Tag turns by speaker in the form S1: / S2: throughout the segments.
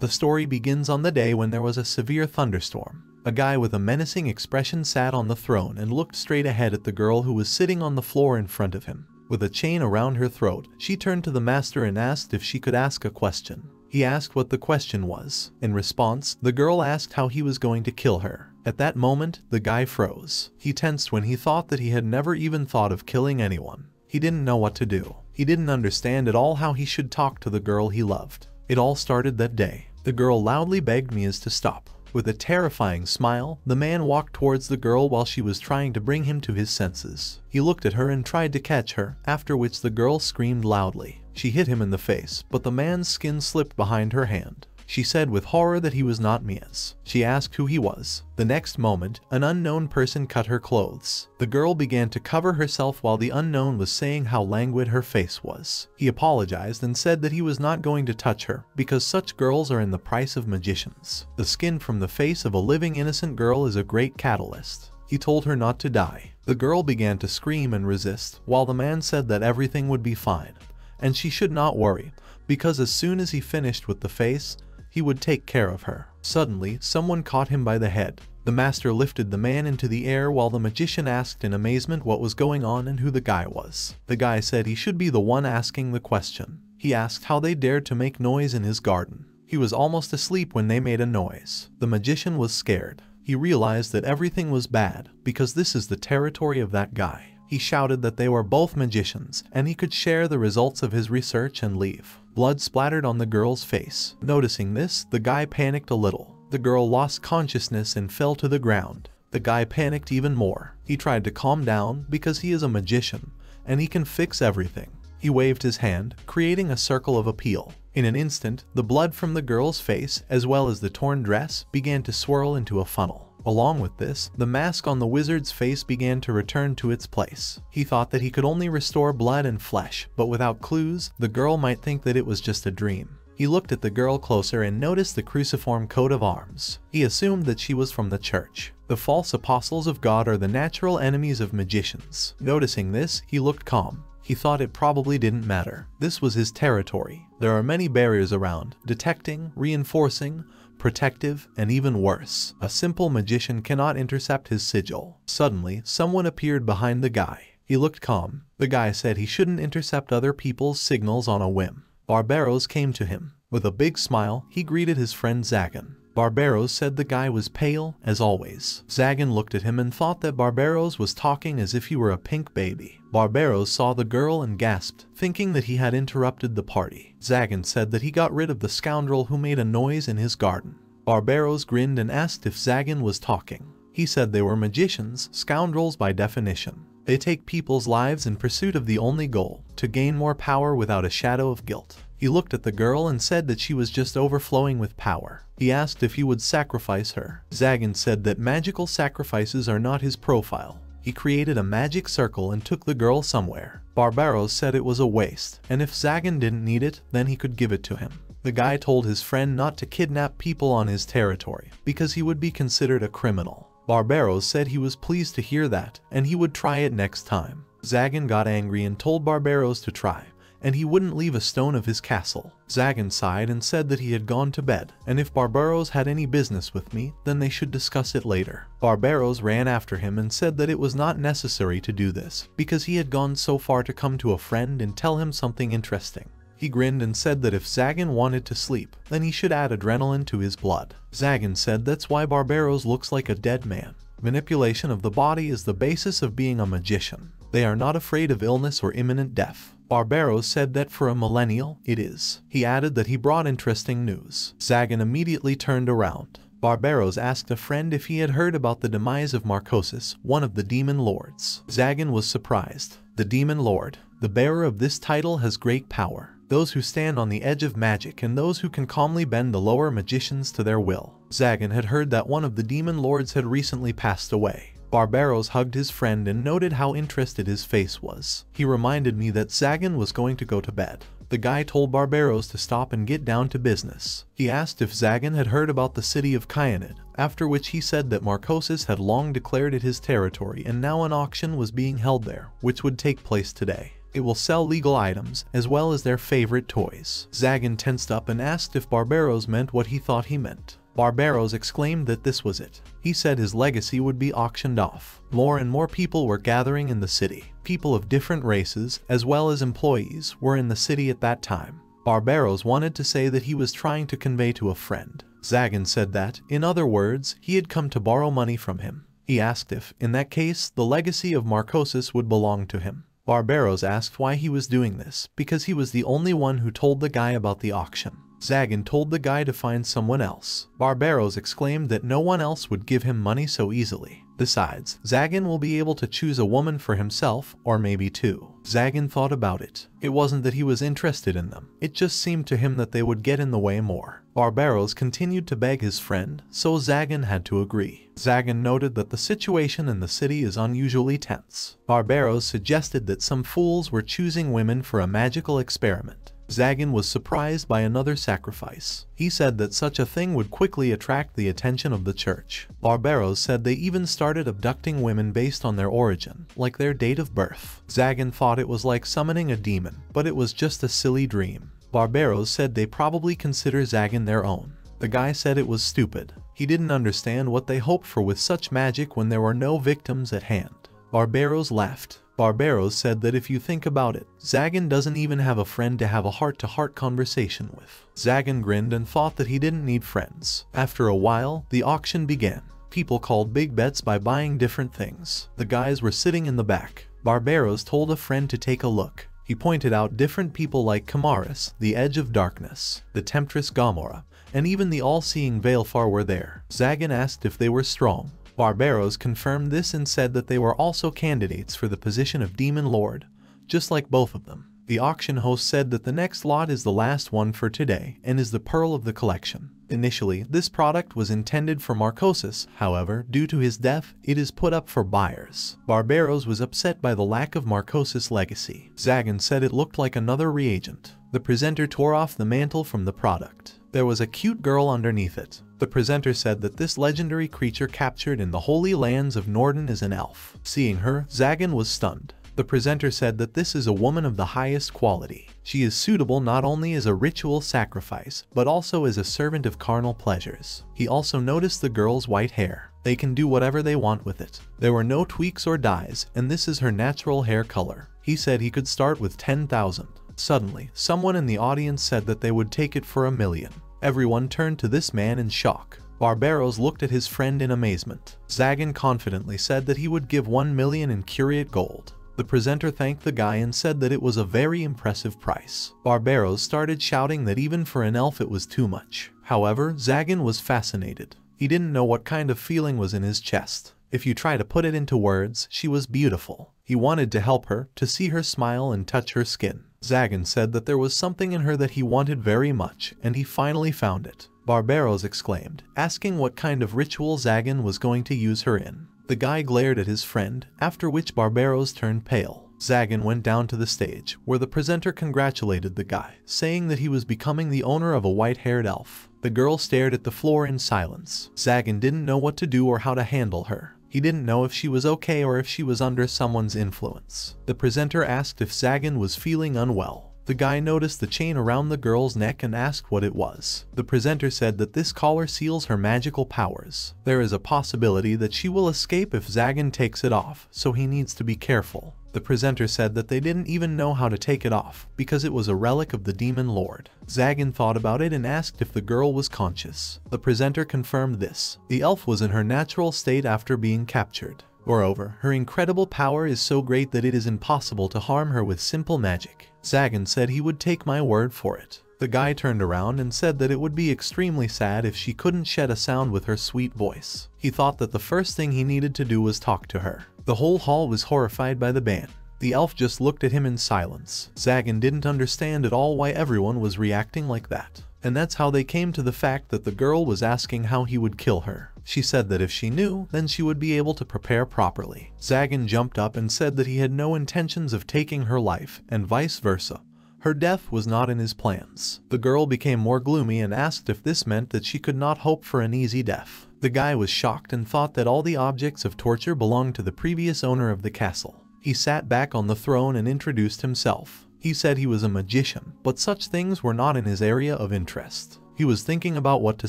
S1: The story begins on the day when there was a severe thunderstorm. A guy with a menacing expression sat on the throne and looked straight ahead at the girl who was sitting on the floor in front of him. With a chain around her throat, she turned to the master and asked if she could ask a question. He asked what the question was. In response, the girl asked how he was going to kill her. At that moment, the guy froze. He tensed when he thought that he had never even thought of killing anyone. He didn't know what to do. He didn't understand at all how he should talk to the girl he loved. It all started that day. The girl loudly begged Mias to stop. With a terrifying smile, the man walked towards the girl while she was trying to bring him to his senses. He looked at her and tried to catch her, after which the girl screamed loudly. She hit him in the face, but the man's skin slipped behind her hand. She said with horror that he was not Mia's. She asked who he was. The next moment, an unknown person cut her clothes. The girl began to cover herself while the unknown was saying how languid her face was. He apologized and said that he was not going to touch her because such girls are in the price of magicians. The skin from the face of a living innocent girl is a great catalyst. He told her not to die. The girl began to scream and resist, while the man said that everything would be fine, and she should not worry, because as soon as he finished with the face, he would take care of her. Suddenly, someone caught him by the head. The master lifted the man into the air while the magician asked in amazement what was going on and who the guy was. The guy said he should be the one asking the question. He asked how they dared to make noise in his garden. He was almost asleep when they made a noise. The magician was scared. He realized that everything was bad because this is the territory of that guy. He shouted that they were both magicians and he could share the results of his research and leave. Blood splattered on the girl's face. Noticing this, the guy panicked a little. The girl lost consciousness and fell to the ground. The guy panicked even more. He tried to calm down because he is a magician and he can fix everything. He waved his hand, creating a circle of appeal. In an instant, the blood from the girl's face, as well as the torn dress, began to swirl into a funnel. Along with this, the mask on the wizard's face began to return to its place. He thought that he could only restore blood and flesh, but without clues, the girl might think that it was just a dream. He looked at the girl closer and noticed the cruciform coat of arms. He assumed that she was from the church. The false apostles of God are the natural enemies of magicians. Noticing this, he looked calm. He thought it probably didn't matter. This was his territory. There are many barriers around, detecting, reinforcing, protective, and even worse. A simple magician cannot intercept his sigil. Suddenly, someone appeared behind the guy. He looked calm. The guy said he shouldn't intercept other people's signals on a whim. Barbaros came to him. With a big smile, he greeted his friend Zagan. Barbaros said the guy was pale, as always. Zagan looked at him and thought that Barbaros was talking as if he were a pink baby. Barbaros saw the girl and gasped, thinking that he had interrupted the party. Zagan said that he got rid of the scoundrel who made a noise in his garden. Barbaros grinned and asked if Zagan was talking. He said they were magicians, scoundrels by definition. They take people's lives in pursuit of the only goal, to gain more power without a shadow of guilt. He looked at the girl and said that she was just overflowing with power. He asked if he would sacrifice her. Zagan said that magical sacrifices are not his profile. He created a magic circle and took the girl somewhere. Barbaros said it was a waste, and if Zagan didn't need it, then he could give it to him. The guy told his friend not to kidnap people on his territory, because he would be considered a criminal. Barbaros said he was pleased to hear that, and he would try it next time. Zagan got angry and told Barbaros to try, and he wouldn't leave a stone of his castle. Zagan sighed and said that he had gone to bed, and if Barbaros had any business with me, then they should discuss it later. Barbaros ran after him and said that it was not necessary to do this, because he had gone so far to come to a friend and tell him something interesting. He grinned and said that if Zagan wanted to sleep, then he should add adrenaline to his blood. Zagan said that's why Barbaros looks like a dead man. Manipulation of the body is the basis of being a magician. They are not afraid of illness or imminent death. Barbaros said that for a millennial, it is. He added that he brought interesting news. Zagan immediately turned around. Barbaros asked a friend if he had heard about the demise of Marcosis, one of the demon lords. Zagan was surprised. The demon lord, the bearer of this title has great power. Those who stand on the edge of magic and those who can calmly bend the lower magicians to their will. Zagan had heard that one of the demon lords had recently passed away. Barbaros hugged his friend and noted how interested his face was. He reminded me that Zagan was going to go to bed. The guy told Barbaros to stop and get down to business. He asked if Zagan had heard about the city of Kyanid, after which he said that Marcosis had long declared it his territory and now an auction was being held there, which would take place today. It will sell legal items, as well as their favorite toys. Zagan tensed up and asked if Barbaros meant what he thought he meant. Barbaros exclaimed that this was it. He said his legacy would be auctioned off. More and more people were gathering in the city. People of different races, as well as employees, were in the city at that time. Barbaros wanted to say that he was trying to convey to a friend. Zagan said that, in other words, he had come to borrow money from him. He asked if, in that case, the legacy of Marcosis would belong to him. Barbaros asked why he was doing this, because he was the only one who told the guy about the auction. Zagan told the guy to find someone else. Barbaros exclaimed that no one else would give him money so easily. Besides, Zagan will be able to choose a woman for himself, or maybe two. Zagan thought about it. It wasn't that he was interested in them. It just seemed to him that they would get in the way more. Barbaros continued to beg his friend, so Zagan had to agree. Zagan noted that the situation in the city is unusually tense. Barbaros suggested that some fools were choosing women for a magical experiment. Zagan was surprised by another sacrifice. He said that such a thing would quickly attract the attention of the church. Barbaros said they even started abducting women based on their origin, like their date of birth. Zagan thought it was like summoning a demon, but it was just a silly dream. Barbaros said they probably consider Zagan their own. The guy said it was stupid. He didn't understand what they hoped for with such magic when there were no victims at hand. Barbaros laughed. Barbaros said that if you think about it, Zagan doesn't even have a friend to have a heart-to-heart -heart conversation with. Zagan grinned and thought that he didn't need friends. After a while, the auction began. People called big bets by buying different things. The guys were sitting in the back. Barbaros told a friend to take a look. He pointed out different people like Kamaris, the Edge of Darkness, the Temptress Gamora, and even the all-seeing Veilfar were there. Zagan asked if they were strong. Barbaros confirmed this and said that they were also candidates for the position of Demon Lord, just like both of them. The auction host said that the next lot is the last one for today and is the pearl of the collection. Initially, this product was intended for Marcosis, however, due to his death, it is put up for buyers. Barbaros was upset by the lack of Marcosis' legacy. Zagan said it looked like another reagent. The presenter tore off the mantle from the product. There was a cute girl underneath it. The presenter said that this legendary creature captured in the holy lands of Norden is an elf. Seeing her, Zagan was stunned. The presenter said that this is a woman of the highest quality. She is suitable not only as a ritual sacrifice, but also as a servant of carnal pleasures. He also noticed the girl's white hair. They can do whatever they want with it. There were no tweaks or dyes, and this is her natural hair color. He said he could start with 10,000. Suddenly, someone in the audience said that they would take it for a million. Everyone turned to this man in shock. Barbaros looked at his friend in amazement. Zagan confidently said that he would give 1 million in curiate gold. The presenter thanked the guy and said that it was a very impressive price. Barbaros started shouting that even for an elf it was too much. However, Zagan was fascinated. He didn't know what kind of feeling was in his chest. If you try to put it into words, she was beautiful. He wanted to help her, to see her smile and touch her skin. Zagan said that there was something in her that he wanted very much, and he finally found it. Barbaros exclaimed, asking what kind of ritual Zagan was going to use her in. The guy glared at his friend, after which Barbaros turned pale. Zagan went down to the stage, where the presenter congratulated the guy, saying that he was becoming the owner of a white-haired elf. The girl stared at the floor in silence. Zagan didn't know what to do or how to handle her. He didn't know if she was okay or if she was under someone's influence. The presenter asked if Zagan was feeling unwell. The guy noticed the chain around the girl's neck and asked what it was. The presenter said that this collar seals her magical powers. There is a possibility that she will escape if Zagan takes it off, so he needs to be careful. The presenter said that they didn't even know how to take it off, because it was a relic of the Demon Lord. Zagan thought about it and asked if the girl was conscious. The presenter confirmed this. The elf was in her natural state after being captured. Moreover, her incredible power is so great that it is impossible to harm her with simple magic. Zagan said he would take my word for it. The guy turned around and said that it would be extremely sad if she couldn't shed a sound with her sweet voice. He thought that the first thing he needed to do was talk to her. The whole hall was horrified by the ban. The elf just looked at him in silence. Zagan didn't understand at all why everyone was reacting like that. And that's how they came to the fact that the girl was asking how he would kill her. She said that if she knew, then she would be able to prepare properly. Zagan jumped up and said that he had no intentions of taking her life, and vice versa. Her death was not in his plans. The girl became more gloomy and asked if this meant that she could not hope for an easy death. The guy was shocked and thought that all the objects of torture belonged to the previous owner of the castle. He sat back on the throne and introduced himself. He said he was a magician, but such things were not in his area of interest. He was thinking about what to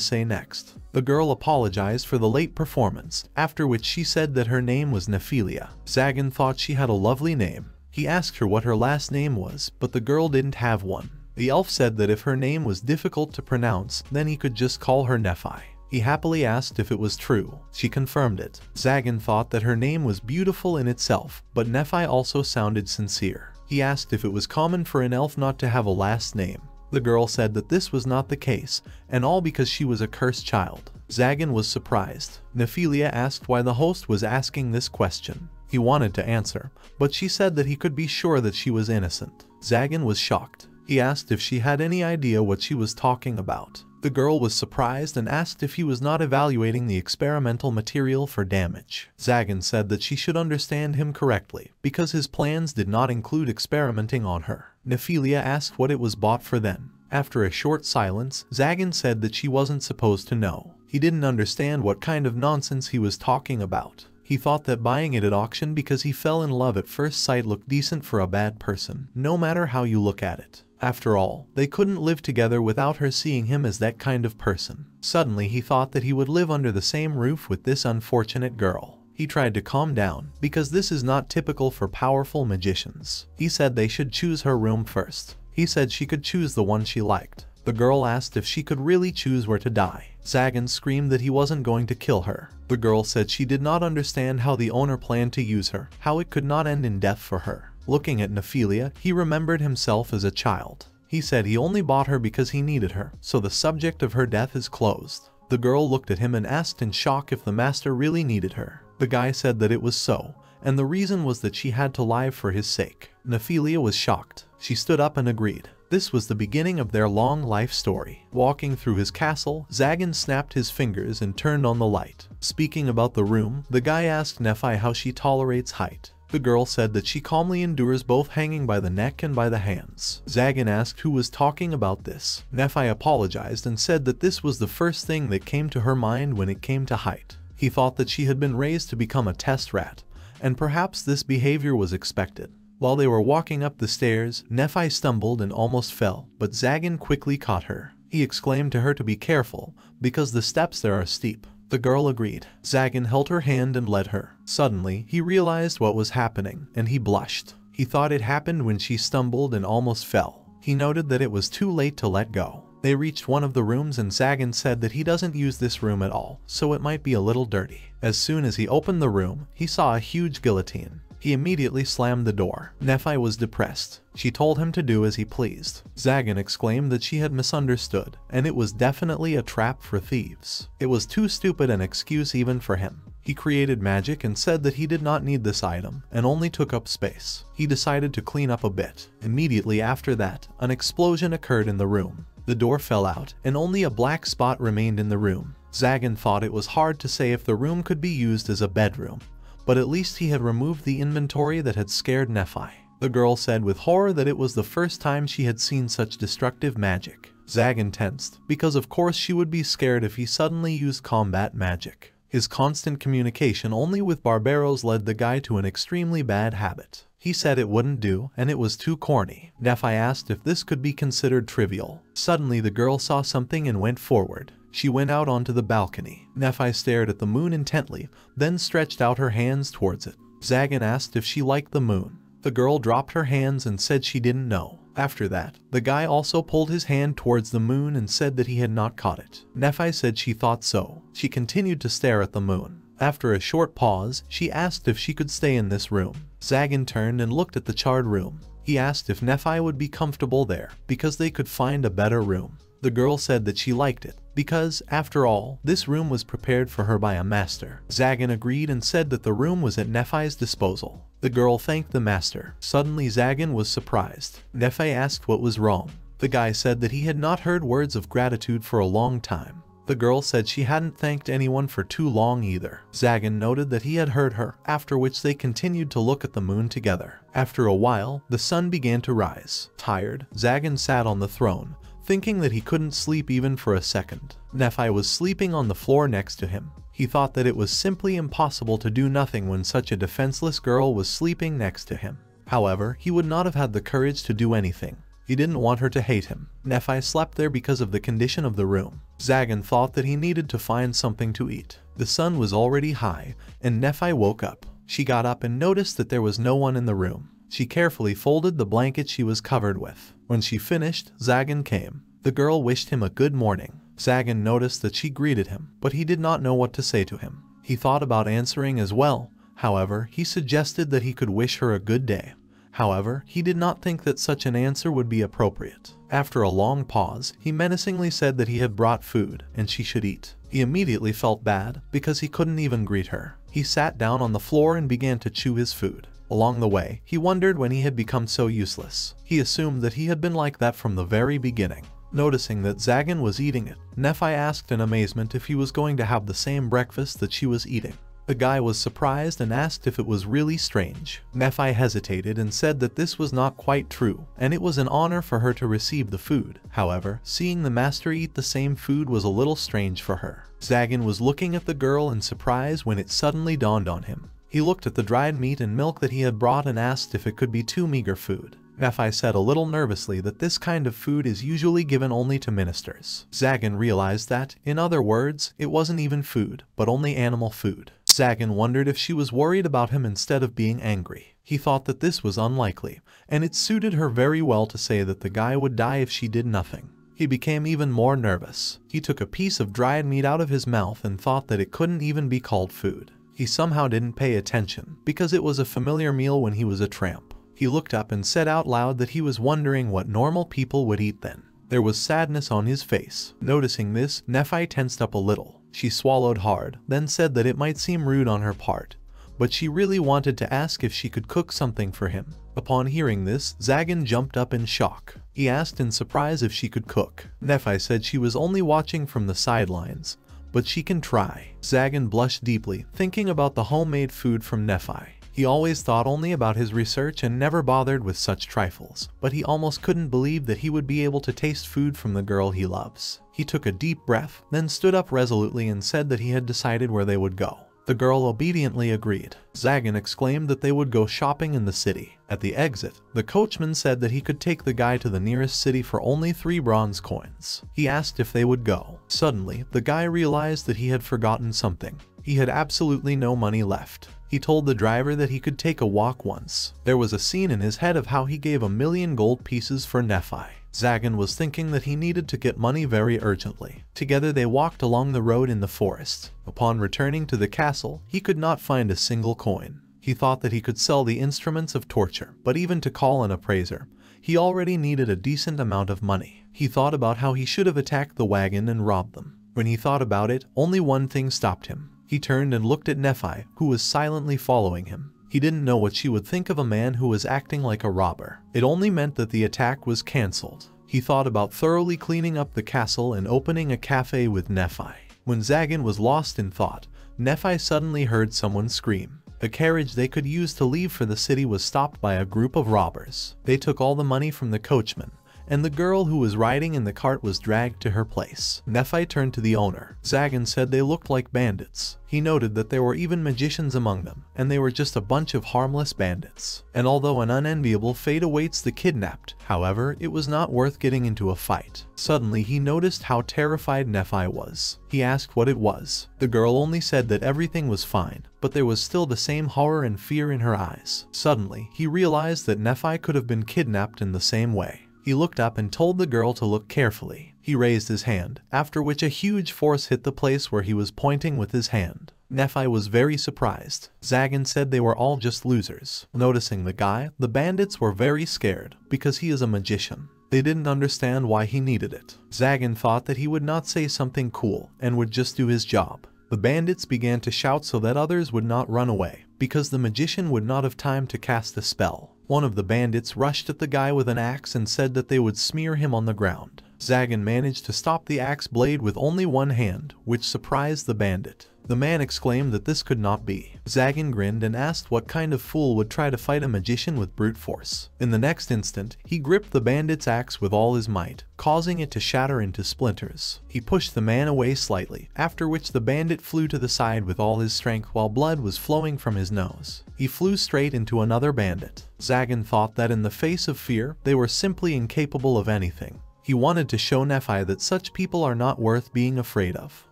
S1: say next. The girl apologized for the late performance, after which she said that her name was Nephilia. Zagan thought she had a lovely name. He asked her what her last name was, but the girl didn't have one. The elf said that if her name was difficult to pronounce, then he could just call her Nephi. He happily asked if it was true. She confirmed it. Zagan thought that her name was beautiful in itself, but Nephi also sounded sincere. He asked if it was common for an elf not to have a last name. The girl said that this was not the case, and all because she was a cursed child. Zagan was surprised. Nephilia asked why the host was asking this question. He wanted to answer, but she said that he could be sure that she was innocent. Zagan was shocked. He asked if she had any idea what she was talking about. The girl was surprised and asked if he was not evaluating the experimental material for damage. Zagan said that she should understand him correctly, because his plans did not include experimenting on her. Nephilia asked what it was bought for then. After a short silence, Zagan said that she wasn't supposed to know. He didn't understand what kind of nonsense he was talking about. He thought that buying it at auction because he fell in love at first sight looked decent for a bad person, no matter how you look at it. After all, they couldn't live together without her seeing him as that kind of person. Suddenly he thought that he would live under the same roof with this unfortunate girl. He tried to calm down, because this is not typical for powerful magicians. He said they should choose her room first. He said she could choose the one she liked. The girl asked if she could really choose where to die. Zagan screamed that he wasn't going to kill her. The girl said she did not understand how the owner planned to use her, how it could not end in death for her. Looking at Nephilia, he remembered himself as a child. He said he only bought her because he needed her, so the subject of her death is closed. The girl looked at him and asked in shock if the master really needed her. The guy said that it was so, and the reason was that she had to lie for his sake. Nephilia was shocked. She stood up and agreed. This was the beginning of their long life story. Walking through his castle, Zagan snapped his fingers and turned on the light. Speaking about the room, the guy asked Nephi how she tolerates height. The girl said that she calmly endures both hanging by the neck and by the hands. Zagan asked who was talking about this. Nephi apologized and said that this was the first thing that came to her mind when it came to height. He thought that she had been raised to become a test rat, and perhaps this behavior was expected. While they were walking up the stairs, Nephi stumbled and almost fell, but Zagan quickly caught her. He exclaimed to her to be careful, because the steps there are steep. The girl agreed. Zagan held her hand and led her. Suddenly, he realized what was happening, and he blushed. He thought it happened when she stumbled and almost fell. He noted that it was too late to let go. They reached one of the rooms and Zagan said that he doesn't use this room at all, so it might be a little dirty. As soon as he opened the room, he saw a huge guillotine. He immediately slammed the door. Nephi was depressed. She told him to do as he pleased. Zagan exclaimed that she had misunderstood, and it was definitely a trap for thieves. It was too stupid an excuse even for him. He created magic and said that he did not need this item, and only took up space. He decided to clean up a bit. Immediately after that, an explosion occurred in the room. The door fell out, and only a black spot remained in the room. Zagan thought it was hard to say if the room could be used as a bedroom, but at least he had removed the inventory that had scared Nephi. The girl said with horror that it was the first time she had seen such destructive magic. Zagan tensed, because of course she would be scared if he suddenly used combat magic. His constant communication only with Barbaros led the guy to an extremely bad habit. He said it wouldn't do, and it was too corny. Nephi asked if this could be considered trivial. Suddenly the girl saw something and went forward. She went out onto the balcony. Nephi stared at the moon intently, then stretched out her hands towards it. Zagan asked if she liked the moon. The girl dropped her hands and said she didn't know. After that, the guy also pulled his hand towards the moon and said that he had not caught it. Nephi said she thought so. She continued to stare at the moon. After a short pause, she asked if she could stay in this room. Zagan turned and looked at the charred room. He asked if Nephi would be comfortable there, because they could find a better room. The girl said that she liked it, because, after all, this room was prepared for her by a master. Zagan agreed and said that the room was at Nephi's disposal. The girl thanked the master. Suddenly Zagan was surprised. Nephi asked what was wrong. The guy said that he had not heard words of gratitude for a long time. The girl said she hadn't thanked anyone for too long either. Zagan noted that he had heard her, after which they continued to look at the moon together. After a while, the sun began to rise. Tired, Zagan sat on the throne, thinking that he couldn't sleep even for a second. Nephi was sleeping on the floor next to him. He thought that it was simply impossible to do nothing when such a defenseless girl was sleeping next to him. However, he would not have had the courage to do anything. He didn't want her to hate him. Nephi slept there because of the condition of the room. Zagan thought that he needed to find something to eat. The sun was already high, and Nephi woke up. She got up and noticed that there was no one in the room. She carefully folded the blanket she was covered with. When she finished, Zagan came. The girl wished him a good morning. Zagan noticed that she greeted him, but he did not know what to say to him. He thought about answering as well. However, he suggested that he could wish her a good day. However, he did not think that such an answer would be appropriate. After a long pause, he menacingly said that he had brought food and she should eat. He immediately felt bad because he couldn't even greet her. He sat down on the floor and began to chew his food. Along the way, he wondered when he had become so useless. He assumed that he had been like that from the very beginning. Noticing that Zagan was eating it, Nephi asked in amazement if he was going to have the same breakfast that she was eating. The guy was surprised and asked if it was really strange. Nephi hesitated and said that this was not quite true, and it was an honor for her to receive the food. However, seeing the master eat the same food was a little strange for her. Zagan was looking at the girl in surprise when it suddenly dawned on him. He looked at the dried meat and milk that he had brought and asked if it could be too meager food. Nephi said a little nervously that this kind of food is usually given only to ministers. Zagan realized that, in other words, it wasn't even food, but only animal food. Zagan wondered if she was worried about him instead of being angry. He thought that this was unlikely, and it suited her very well to say that the guy would die if she did nothing. He became even more nervous. He took a piece of dried meat out of his mouth and thought that it couldn't even be called food. He somehow didn't pay attention, because it was a familiar meal when he was a tramp. He looked up and said out loud that he was wondering what normal people would eat then. There was sadness on his face. Noticing this, Nephi tensed up a little. She swallowed hard, then said that it might seem rude on her part, but she really wanted to ask if she could cook something for him. Upon hearing this, Zagan jumped up in shock. He asked in surprise if she could cook. Nephi said she was only watching from the sidelines, but she can try. Zagan blushed deeply, thinking about the homemade food from Nephi. He always thought only about his research and never bothered with such trifles, but he almost couldn't believe that he would be able to taste food from the girl he loves. He took a deep breath, then stood up resolutely and said that he had decided where they would go. The girl obediently agreed. Zagan exclaimed that they would go shopping in the city. At the exit, the coachman said that he could take the guy to the nearest city for only three bronze coins. He asked if they would go. Suddenly, the guy realized that he had forgotten something. He had absolutely no money left. He told the driver that he could take a walk once. There was a scene in his head of how he gave a million gold pieces for Nephi. Zagan was thinking that he needed to get money very urgently. Together they walked along the road in the forest. Upon returning to the castle, he could not find a single coin. He thought that he could sell the instruments of torture, but even to call an appraiser, he already needed a decent amount of money. He thought about how he should have attacked the wagon and robbed them. When he thought about it, only one thing stopped him. He turned and looked at Nephi, who was silently following him. He didn't know what she would think of a man who was acting like a robber. It only meant that the attack was cancelled. He thought about thoroughly cleaning up the castle and opening a cafe with Nephi. When Zagan was lost in thought, Nephi suddenly heard someone scream. The carriage they could use to leave for the city was stopped by a group of robbers. They took all the money from the coachman, and the girl who was riding in the cart was dragged to her place. Nephi turned to the owner. Zagan said they looked like bandits. He noted that there were even magicians among them, and they were just a bunch of harmless bandits. And although an unenviable fate awaits the kidnapped, however, it was not worth getting into a fight. Suddenly, he noticed how terrified Nephi was. He asked what it was. The girl only said that everything was fine, but there was still the same horror and fear in her eyes. Suddenly, he realized that Nephi could have been kidnapped in the same way. He looked up and told the girl to look carefully. He raised his hand, after which a huge force hit the place where he was pointing with his hand. Nephi was very surprised. Zagan said they were all just losers. Noticing the guy, the bandits were very scared, because he is a magician. They didn't understand why he needed it. Zagan thought that he would not say something cool, and would just do his job. The bandits began to shout so that others would not run away, because the magician would not have time to cast a spell. One of the bandits rushed at the guy with an axe and said that they would smear him on the ground. Zagan managed to stop the axe blade with only one hand, which surprised the bandit. The man exclaimed that this could not be. Zagan grinned and asked what kind of fool would try to fight a magician with brute force. In the next instant, he gripped the bandit's axe with all his might, causing it to shatter into splinters. He pushed the man away slightly, after which the bandit flew to the side with all his strength while blood was flowing from his nose. He flew straight into another bandit. Zagan thought that in the face of fear, they were simply incapable of anything. He wanted to show Nephi that such people are not worth being afraid of.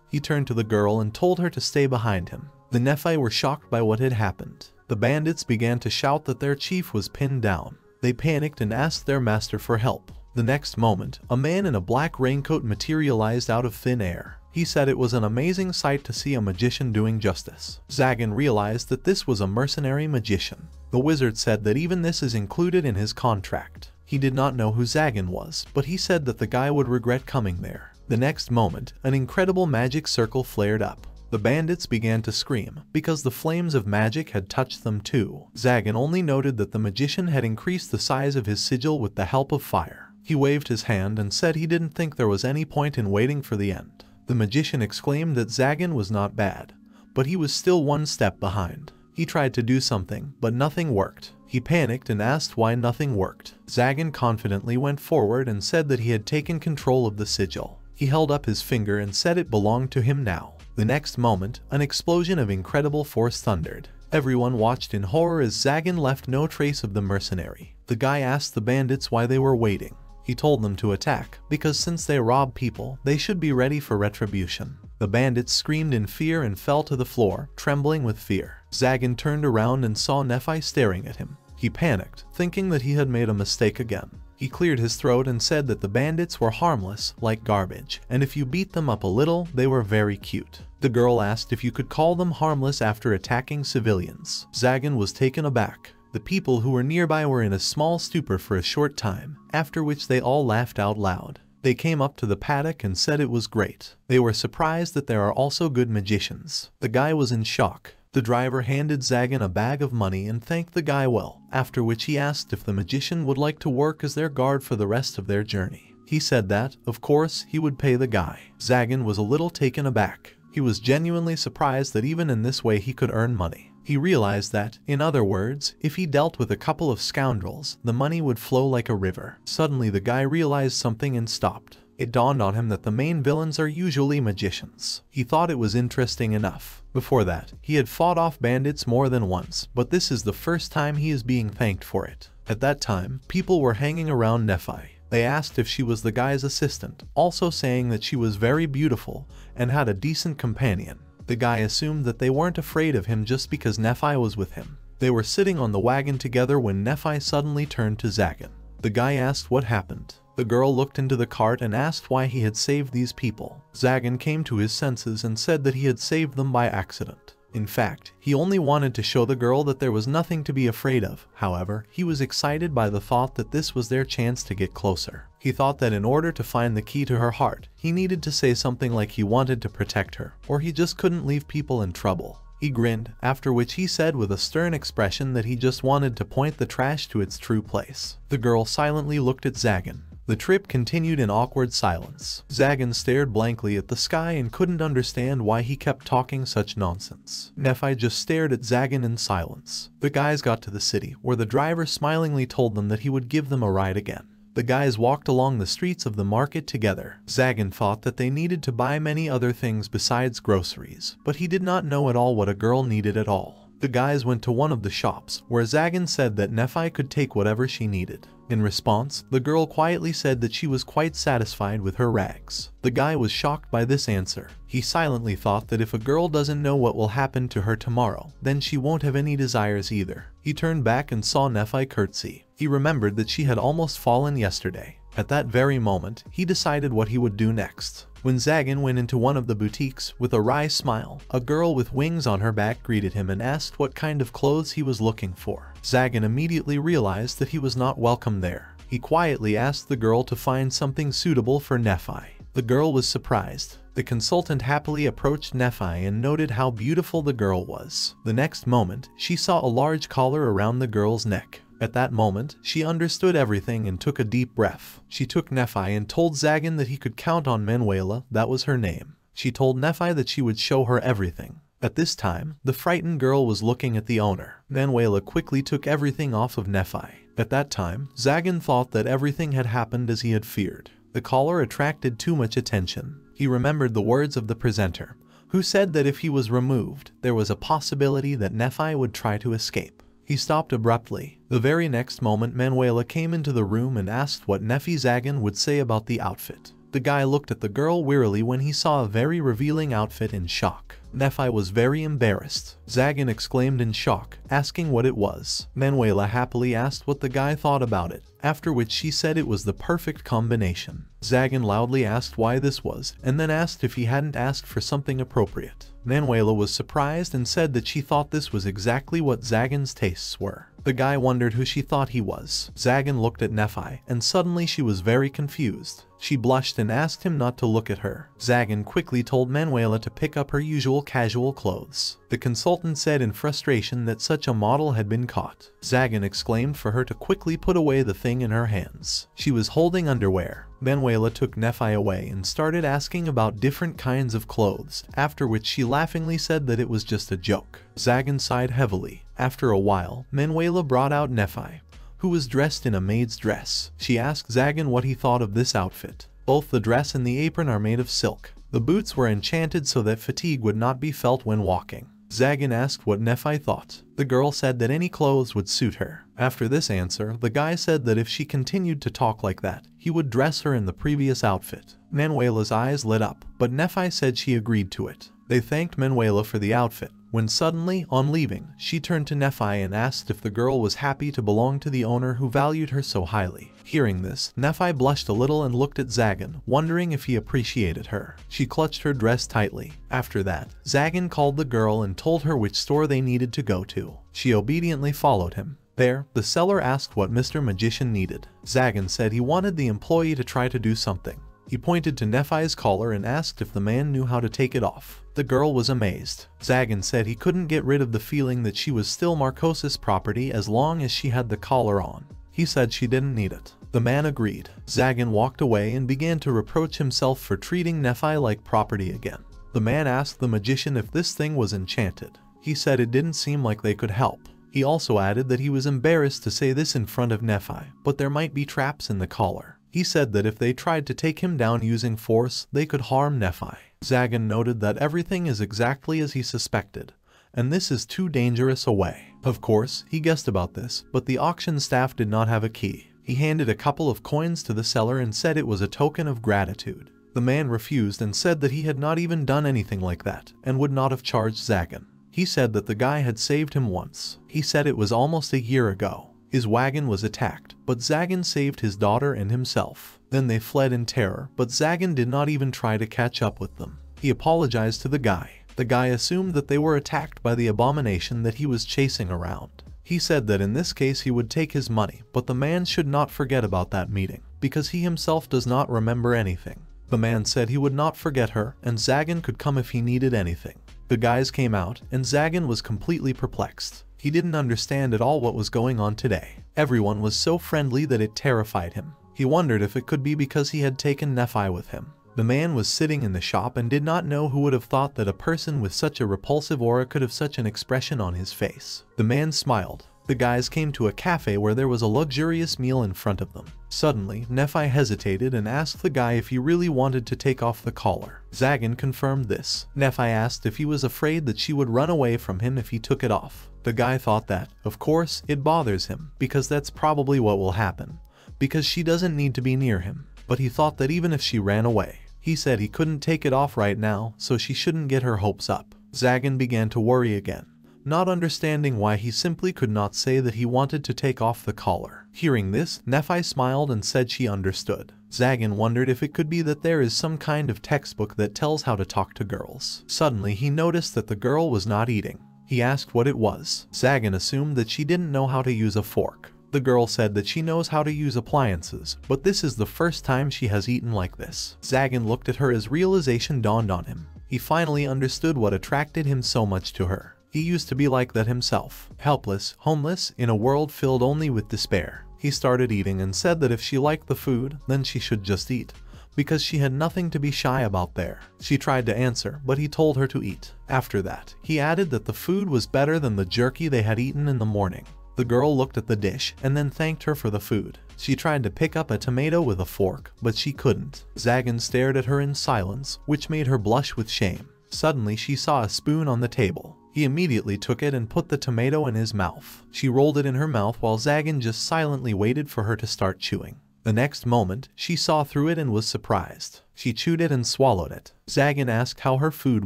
S1: He turned to the girl and told her to stay behind him. The Nephi were shocked by what had happened. The bandits began to shout that their chief was pinned down. They panicked and asked their master for help. The next moment, a man in a black raincoat materialized out of thin air. He said it was an amazing sight to see a magician doing justice. Zagan realized that this was a mercenary magician. The wizard said that even this is included in his contract. He did not know who Zagan was, but he said that the guy would regret coming there. The next moment, an incredible magic circle flared up. The bandits began to scream, because the flames of magic had touched them too. Zagan only noted that the magician had increased the size of his sigil with the help of fire. He waved his hand and said he didn't think there was any point in waiting for the end. The magician exclaimed that Zagan was not bad, but he was still one step behind. He tried to do something, but nothing worked. He panicked and asked why nothing worked. Zagan confidently went forward and said that he had taken control of the sigil. He held up his finger and said it belonged to him now. The next moment, an explosion of incredible force thundered. Everyone watched in horror as Zagan left no trace of the mercenary. The guy asked the bandits why they were waiting. He told them to attack, because since they rob people, they should be ready for retribution. The bandits screamed in fear and fell to the floor, trembling with fear. Zagan turned around and saw Nephi staring at him. He panicked, thinking that he had made a mistake again. He cleared his throat and said that the bandits were harmless, like garbage, and if you beat them up a little, they were very cute. The girl asked if you could call them harmless after attacking civilians. Zagan was taken aback. The people who were nearby were in a small stupor for a short time, after which they all laughed out loud. They came up to the paddock and said it was great. They were surprised that there are also good magicians. The guy was in shock. The driver handed Zagan a bag of money and thanked the guy well, after which he asked if the magician would like to work as their guard for the rest of their journey. He said that, of course, he would pay the guy. Zagan was a little taken aback. He was genuinely surprised that even in this way he could earn money. He realized that, in other words, if he dealt with a couple of scoundrels, the money would flow like a river. Suddenly the guy realized something and stopped. It dawned on him that the main villains are usually magicians. He thought it was interesting enough. Before that, he had fought off bandits more than once, but this is the first time he is being thanked for it. At that time, people were hanging around Nephi. They asked if she was the guy's assistant, also saying that she was very beautiful and had a decent companion. The guy assumed that they weren't afraid of him just because Nephi was with him. They were sitting on the wagon together when Nephi suddenly turned to Zagan. The guy asked what happened. The girl looked into the cart and asked why he had saved these people. Zagan came to his senses and said that he had saved them by accident. In fact, he only wanted to show the girl that there was nothing to be afraid of. However, he was excited by the thought that this was their chance to get closer. He thought that in order to find the key to her heart, he needed to say something like he wanted to protect her, or he just couldn't leave people in trouble. He grinned, after which he said with a stern expression that he just wanted to point the trash to its true place. The girl silently looked at Zagan. The trip continued in awkward silence. Zagan stared blankly at the sky and couldn't understand why he kept talking such nonsense. Nephi just stared at Zagan in silence. The guys got to the city, where the driver smilingly told them that he would give them a ride again. The guys walked along the streets of the market together. Zagan thought that they needed to buy many other things besides groceries, but he did not know at all what a girl needed at all. The guys went to one of the shops, where Zagan said that Nephi could take whatever she needed. In response, the girl quietly said that she was quite satisfied with her rags. The guy was shocked by this answer. He silently thought that if a girl doesn't know what will happen to her tomorrow, then she won't have any desires either. He turned back and saw Nephi curtsy. He remembered that she had almost fallen yesterday. At that very moment, he decided what he would do next. When Zagan went into one of the boutiques, with a wry smile, a girl with wings on her back greeted him and asked what kind of clothes he was looking for. Zagan immediately realized that he was not welcome there. He quietly asked the girl to find something suitable for Nephi. The girl was surprised. The consultant happily approached Nephi and noted how beautiful the girl was. The next moment, she saw a large collar around the girl's neck. At that moment, she understood everything and took a deep breath. She took Nephi and told Zagan that he could count on Manuela, that was her name. She told Nephi that she would show her everything. At this time, the frightened girl was looking at the owner. Manuela quickly took everything off of Nephi. At that time, Zagan thought that everything had happened as he had feared. The collar attracted too much attention. He remembered the words of the presenter, who said that if he was removed, there was a possibility that Nephi would try to escape. He stopped abruptly. The very next moment Manuela came into the room and asked what Nephi Zagan would say about the outfit. The guy looked at the girl wearily when he saw a very revealing outfit in shock. Nephi was very embarrassed. Zagan exclaimed in shock, asking what it was. Manuela happily asked what the guy thought about it, after which she said it was the perfect combination. Zagan loudly asked why this was, and then asked if he hadn't asked for something appropriate. Manuela was surprised and said that she thought this was exactly what Zagan's tastes were. The guy wondered who she thought he was. Zagan looked at Nephi, and suddenly she was very confused. She blushed and asked him not to look at her. Zagan quickly told Manuela to pick up her usual casual clothes. The consultant said in frustration that such a model had been caught. Zagan exclaimed for her to quickly put away the thing in her hands. She was holding underwear. Manuela took Nephi away and started asking about different kinds of clothes, after which she laughingly said that it was just a joke. Zagan sighed heavily. After a while, Manuela brought out Nephi, who was dressed in a maid's dress. She asked Zagan what he thought of this outfit. Both the dress and the apron are made of silk. The boots were enchanted so that fatigue would not be felt when walking. Zagan asked what Nephi thought. The girl said that any clothes would suit her. After this answer, the guy said that if she continued to talk like that, he would dress her in the previous outfit. Manuela's eyes lit up, but Nephi said she agreed to it. They thanked Manuela for the outfit, when suddenly, on leaving, she turned to Nephi and asked if the girl was happy to belong to the owner who valued her so highly. Hearing this, Nephi blushed a little and looked at Zagan, wondering if he appreciated her. She clutched her dress tightly. After that, Zagan called the girl and told her which store they needed to go to. She obediently followed him. There, the seller asked what Mr. Magician needed. Zagan said he wanted the employee to try to do something. He pointed to Nephi's collar and asked if the man knew how to take it off. The girl was amazed. Zagan said he couldn't get rid of the feeling that she was still Marcos's property as long as she had the collar on. He said she didn't need it. The man agreed. Zagan walked away and began to reproach himself for treating Nephi like property again. The man asked the magician if this thing was enchanted. He said it didn't seem like they could help. He also added that he was embarrassed to say this in front of Nephi, but there might be traps in the collar. He said that if they tried to take him down using force, they could harm Nephi. Zagan noted that everything is exactly as he suspected, and this is too dangerous a way. Of course, he guessed about this, but the auction staff did not have a key. He handed a couple of coins to the seller and said it was a token of gratitude. The man refused and said that he had not even done anything like that, and would not have charged Zagan. He said that the guy had saved him once. He said it was almost a year ago. His wagon was attacked, but Zagan saved his daughter and himself. Then they fled in terror, but Zagan did not even try to catch up with them. He apologized to the guy. The guy assumed that they were attacked by the abomination that he was chasing around. He said that in this case he would take his money, but the man should not forget about that meeting, because he himself does not remember anything. The man said he would not forget her, and Zagan could come if he needed anything. The guys came out, and Zagan was completely perplexed. He didn't understand at all what was going on today. Everyone was so friendly that it terrified him. He wondered if it could be because he had taken Nephi with him. The man was sitting in the shop and did not know who would have thought that a person with such a repulsive aura could have such an expression on his face. The man smiled. The guys came to a cafe where there was a luxurious meal in front of them. Suddenly, Nephi hesitated and asked the guy if he really wanted to take off the collar. Zagan confirmed this. Nephi asked if he was afraid that she would run away from him if he took it off. The guy thought that, of course, it bothers him, because that's probably what will happen, because she doesn't need to be near him. But he thought that even if she ran away, he said he couldn't take it off right now, so she shouldn't get her hopes up. Zagan began to worry again not understanding why he simply could not say that he wanted to take off the collar. Hearing this, Nephi smiled and said she understood. Zagan wondered if it could be that there is some kind of textbook that tells how to talk to girls. Suddenly, he noticed that the girl was not eating. He asked what it was. Zagan assumed that she didn't know how to use a fork. The girl said that she knows how to use appliances, but this is the first time she has eaten like this. Zagan looked at her as realization dawned on him. He finally understood what attracted him so much to her. He used to be like that himself, helpless, homeless, in a world filled only with despair. He started eating and said that if she liked the food, then she should just eat. because she had nothing to be shy about there. She tried to answer, but he told her to eat. After that, he added that the food was better than the jerky they had eaten in the morning. The girl looked at the dish and then thanked her for the food. She tried to pick up a tomato with a fork, but she couldn't. Zagan stared at her in silence, which made her blush with shame. Suddenly she saw a spoon on the table. He immediately took it and put the tomato in his mouth. She rolled it in her mouth while Zagan just silently waited for her to start chewing. The next moment, she saw through it and was surprised. She chewed it and swallowed it. Zagan asked how her food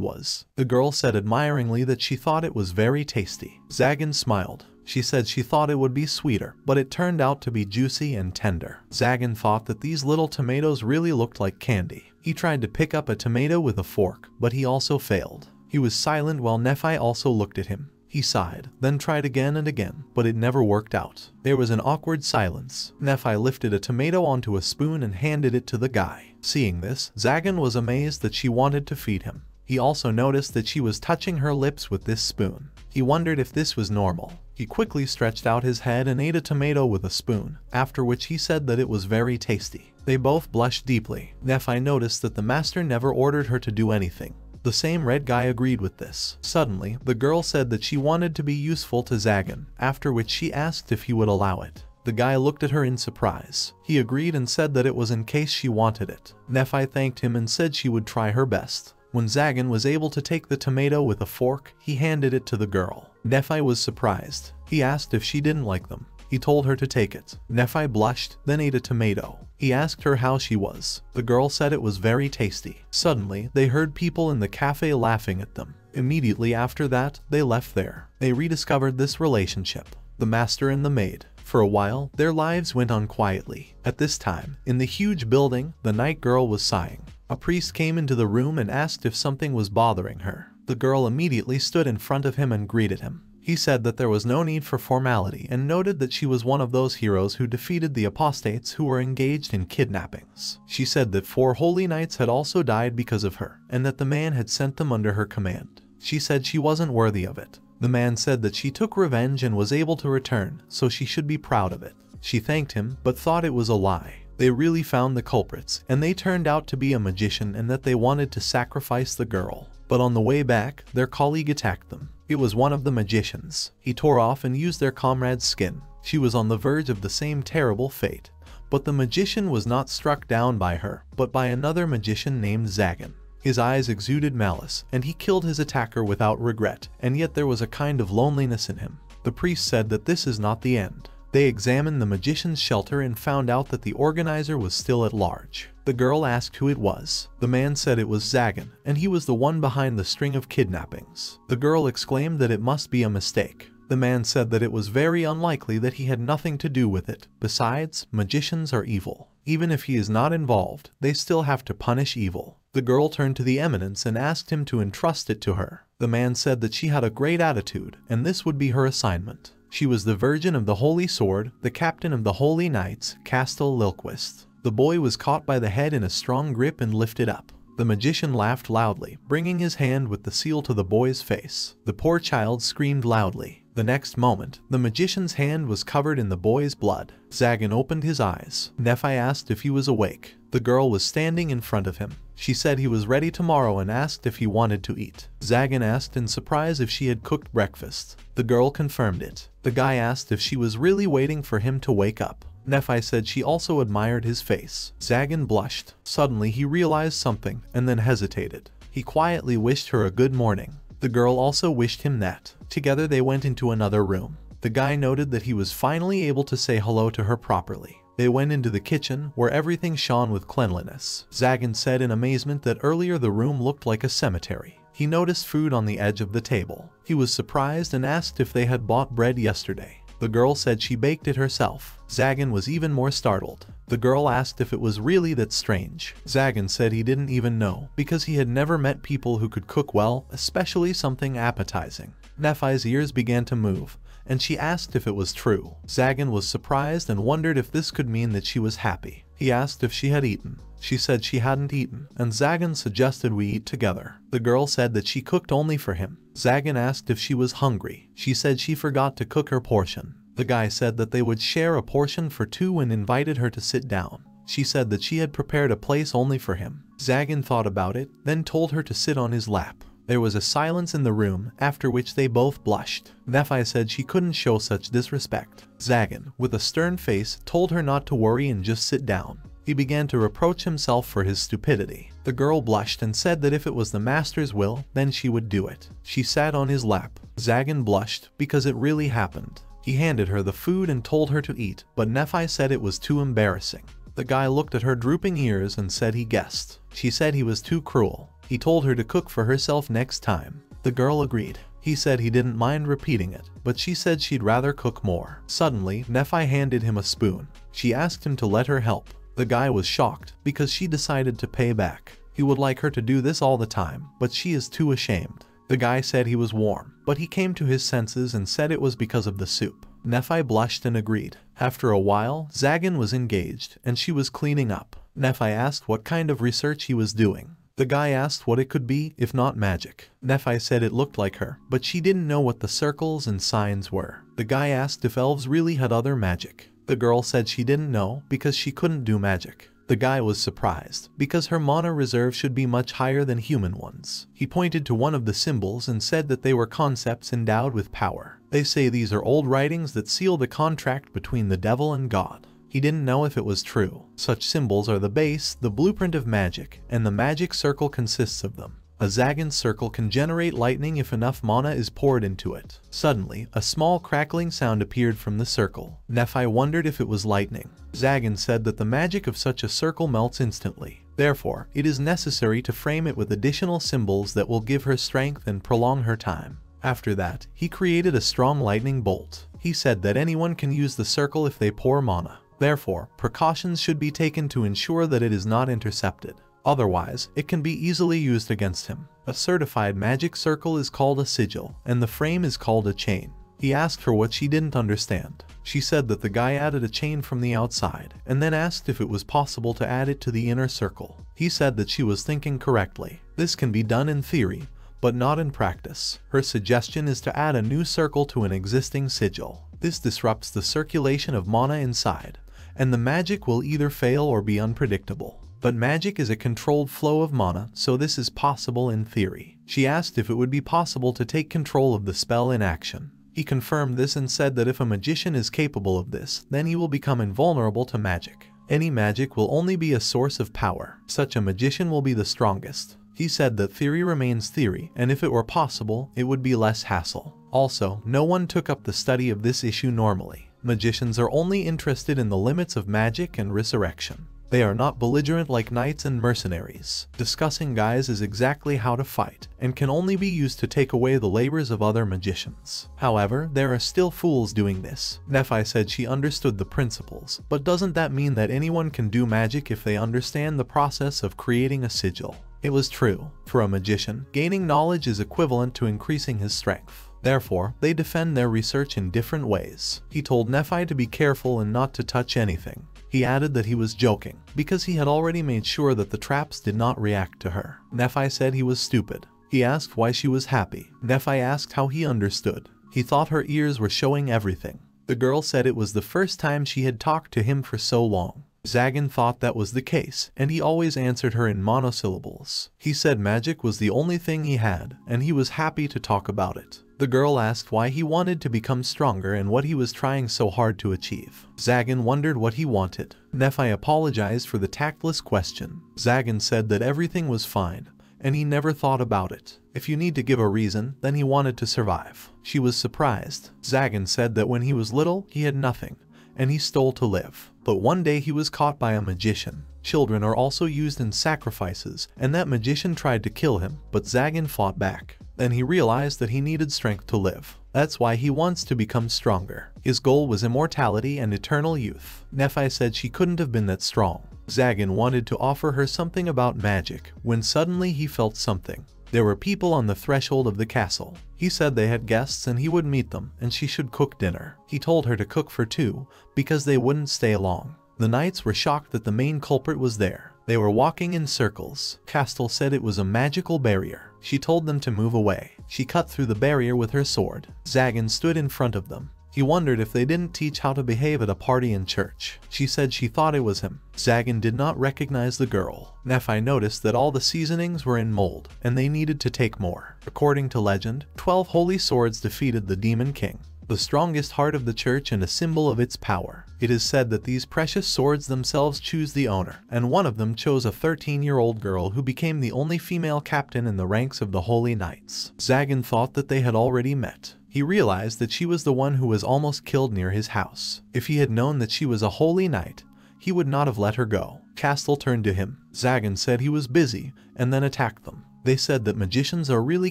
S1: was. The girl said admiringly that she thought it was very tasty. Zagan smiled. She said she thought it would be sweeter, but it turned out to be juicy and tender. Zagan thought that these little tomatoes really looked like candy. He tried to pick up a tomato with a fork, but he also failed. He was silent while Nephi also looked at him. He sighed, then tried again and again, but it never worked out. There was an awkward silence. Nephi lifted a tomato onto a spoon and handed it to the guy. Seeing this, Zagan was amazed that she wanted to feed him. He also noticed that she was touching her lips with this spoon. He wondered if this was normal. He quickly stretched out his head and ate a tomato with a spoon, after which he said that it was very tasty. They both blushed deeply. Nephi noticed that the master never ordered her to do anything. The same red guy agreed with this. Suddenly, the girl said that she wanted to be useful to Zagan, after which she asked if he would allow it. The guy looked at her in surprise. He agreed and said that it was in case she wanted it. Nephi thanked him and said she would try her best. When Zagan was able to take the tomato with a fork, he handed it to the girl. Nephi was surprised. He asked if she didn't like them. He told her to take it. Nephi blushed, then ate a tomato. He asked her how she was. The girl said it was very tasty. Suddenly, they heard people in the cafe laughing at them. Immediately after that, they left there. They rediscovered this relationship. The master and the maid. For a while, their lives went on quietly. At this time, in the huge building, the knight girl was sighing. A priest came into the room and asked if something was bothering her. The girl immediately stood in front of him and greeted him. He said that there was no need for formality and noted that she was one of those heroes who defeated the apostates who were engaged in kidnappings. She said that four holy knights had also died because of her, and that the man had sent them under her command. She said she wasn't worthy of it. The man said that she took revenge and was able to return, so she should be proud of it. She thanked him, but thought it was a lie. They really found the culprits, and they turned out to be a magician and that they wanted to sacrifice the girl. But on the way back, their colleague attacked them. It was one of the magicians. He tore off and used their comrade's skin. She was on the verge of the same terrible fate. But the magician was not struck down by her, but by another magician named Zagan. His eyes exuded malice, and he killed his attacker without regret, and yet there was a kind of loneliness in him. The priest said that this is not the end. They examined the magician's shelter and found out that the organizer was still at large. The girl asked who it was. The man said it was Zagan, and he was the one behind the string of kidnappings. The girl exclaimed that it must be a mistake. The man said that it was very unlikely that he had nothing to do with it. Besides, magicians are evil. Even if he is not involved, they still have to punish evil. The girl turned to the eminence and asked him to entrust it to her. The man said that she had a great attitude, and this would be her assignment. She was the Virgin of the Holy Sword, the Captain of the Holy Knights, Castel Lilquist. The boy was caught by the head in a strong grip and lifted up. The magician laughed loudly, bringing his hand with the seal to the boy's face. The poor child screamed loudly. The next moment, the magician's hand was covered in the boy's blood. Zagan opened his eyes. Nephi asked if he was awake. The girl was standing in front of him. She said he was ready tomorrow and asked if he wanted to eat. Zagan asked in surprise if she had cooked breakfast. The girl confirmed it. The guy asked if she was really waiting for him to wake up. Nephi said she also admired his face. Zagan blushed. Suddenly he realized something and then hesitated. He quietly wished her a good morning. The girl also wished him that. Together they went into another room. The guy noted that he was finally able to say hello to her properly. They went into the kitchen, where everything shone with cleanliness. Zagan said in amazement that earlier the room looked like a cemetery. He noticed food on the edge of the table. He was surprised and asked if they had bought bread yesterday. The girl said she baked it herself. Zagan was even more startled. The girl asked if it was really that strange. Zagan said he didn't even know, because he had never met people who could cook well, especially something appetizing. Nephi's ears began to move, and she asked if it was true. Zagan was surprised and wondered if this could mean that she was happy. He asked if she had eaten. She said she hadn't eaten, and Zagan suggested we eat together. The girl said that she cooked only for him. Zagan asked if she was hungry. She said she forgot to cook her portion. The guy said that they would share a portion for two and invited her to sit down. She said that she had prepared a place only for him. Zagan thought about it, then told her to sit on his lap. There was a silence in the room, after which they both blushed. Nephi said she couldn't show such disrespect. Zagan, with a stern face, told her not to worry and just sit down. He began to reproach himself for his stupidity. The girl blushed and said that if it was the master's will, then she would do it. She sat on his lap. Zagan blushed, because it really happened. He handed her the food and told her to eat, but Nephi said it was too embarrassing. The guy looked at her drooping ears and said he guessed. She said he was too cruel. He told her to cook for herself next time. The girl agreed. He said he didn't mind repeating it, but she said she'd rather cook more. Suddenly, Nephi handed him a spoon. She asked him to let her help. The guy was shocked because she decided to pay back. He would like her to do this all the time, but she is too ashamed. The guy said he was warm, but he came to his senses and said it was because of the soup. Nephi blushed and agreed. After a while, Zagan was engaged, and she was cleaning up. Nephi asked what kind of research he was doing. The guy asked what it could be, if not magic. Nephi said it looked like her, but she didn't know what the circles and signs were. The guy asked if elves really had other magic. The girl said she didn't know because she couldn't do magic. The guy was surprised, because her mana reserve should be much higher than human ones. He pointed to one of the symbols and said that they were concepts endowed with power. They say these are old writings that seal the contract between the devil and God. He didn't know if it was true. Such symbols are the base, the blueprint of magic, and the magic circle consists of them. A Zagan circle can generate lightning if enough mana is poured into it. Suddenly, a small crackling sound appeared from the circle. Nephi wondered if it was lightning. Zagan said that the magic of such a circle melts instantly. Therefore, it is necessary to frame it with additional symbols that will give her strength and prolong her time. After that, he created a strong lightning bolt. He said that anyone can use the circle if they pour mana. Therefore, precautions should be taken to ensure that it is not intercepted. Otherwise, it can be easily used against him. A certified magic circle is called a sigil, and the frame is called a chain. He asked her what she didn't understand. She said that the guy added a chain from the outside, and then asked if it was possible to add it to the inner circle. He said that she was thinking correctly. This can be done in theory, but not in practice. Her suggestion is to add a new circle to an existing sigil. This disrupts the circulation of mana inside, and the magic will either fail or be unpredictable. But magic is a controlled flow of mana, so this is possible in theory. She asked if it would be possible to take control of the spell in action. He confirmed this and said that if a magician is capable of this, then he will become invulnerable to magic. Any magic will only be a source of power. Such a magician will be the strongest. He said that theory remains theory, and if it were possible, it would be less hassle. Also, no one took up the study of this issue normally. Magicians are only interested in the limits of magic and resurrection. They are not belligerent like knights and mercenaries. Discussing guys is exactly how to fight, and can only be used to take away the labors of other magicians. However, there are still fools doing this. Nephi said she understood the principles, but doesn't that mean that anyone can do magic if they understand the process of creating a sigil? It was true. For a magician, gaining knowledge is equivalent to increasing his strength. Therefore, they defend their research in different ways. He told Nephi to be careful and not to touch anything. He added that he was joking, because he had already made sure that the traps did not react to her. Nephi said he was stupid. He asked why she was happy. Nephi asked how he understood. He thought her ears were showing everything. The girl said it was the first time she had talked to him for so long. Zagan thought that was the case, and he always answered her in monosyllables. He said magic was the only thing he had, and he was happy to talk about it. The girl asked why he wanted to become stronger and what he was trying so hard to achieve. Zagan wondered what he wanted. Nephi apologized for the tactless question. Zagan said that everything was fine, and he never thought about it. If you need to give a reason, then he wanted to survive. She was surprised. Zagan said that when he was little, he had nothing, and he stole to live. But one day he was caught by a magician. Children are also used in sacrifices, and that magician tried to kill him, but Zagan fought back. Then he realized that he needed strength to live. That's why he wants to become stronger. His goal was immortality and eternal youth. Nephi said she couldn't have been that strong. Zagan wanted to offer her something about magic, when suddenly he felt something. There were people on the threshold of the castle. He said they had guests and he would meet them, and she should cook dinner. He told her to cook for two, because they wouldn't stay long. The knights were shocked that the main culprit was there. They were walking in circles. Castle said it was a magical barrier. She told them to move away. She cut through the barrier with her sword. Zagan stood in front of them. He wondered if they didn't teach how to behave at a party in church. She said she thought it was him. Zagan did not recognize the girl. Nephi noticed that all the seasonings were in mold, and they needed to take more. According to legend, 12 holy swords defeated the demon king the strongest heart of the church and a symbol of its power. It is said that these precious swords themselves choose the owner, and one of them chose a 13-year-old girl who became the only female captain in the ranks of the Holy Knights. Zagan thought that they had already met. He realized that she was the one who was almost killed near his house. If he had known that she was a Holy Knight, he would not have let her go. Castle turned to him. Zagan said he was busy, and then attacked them. They said that magicians are really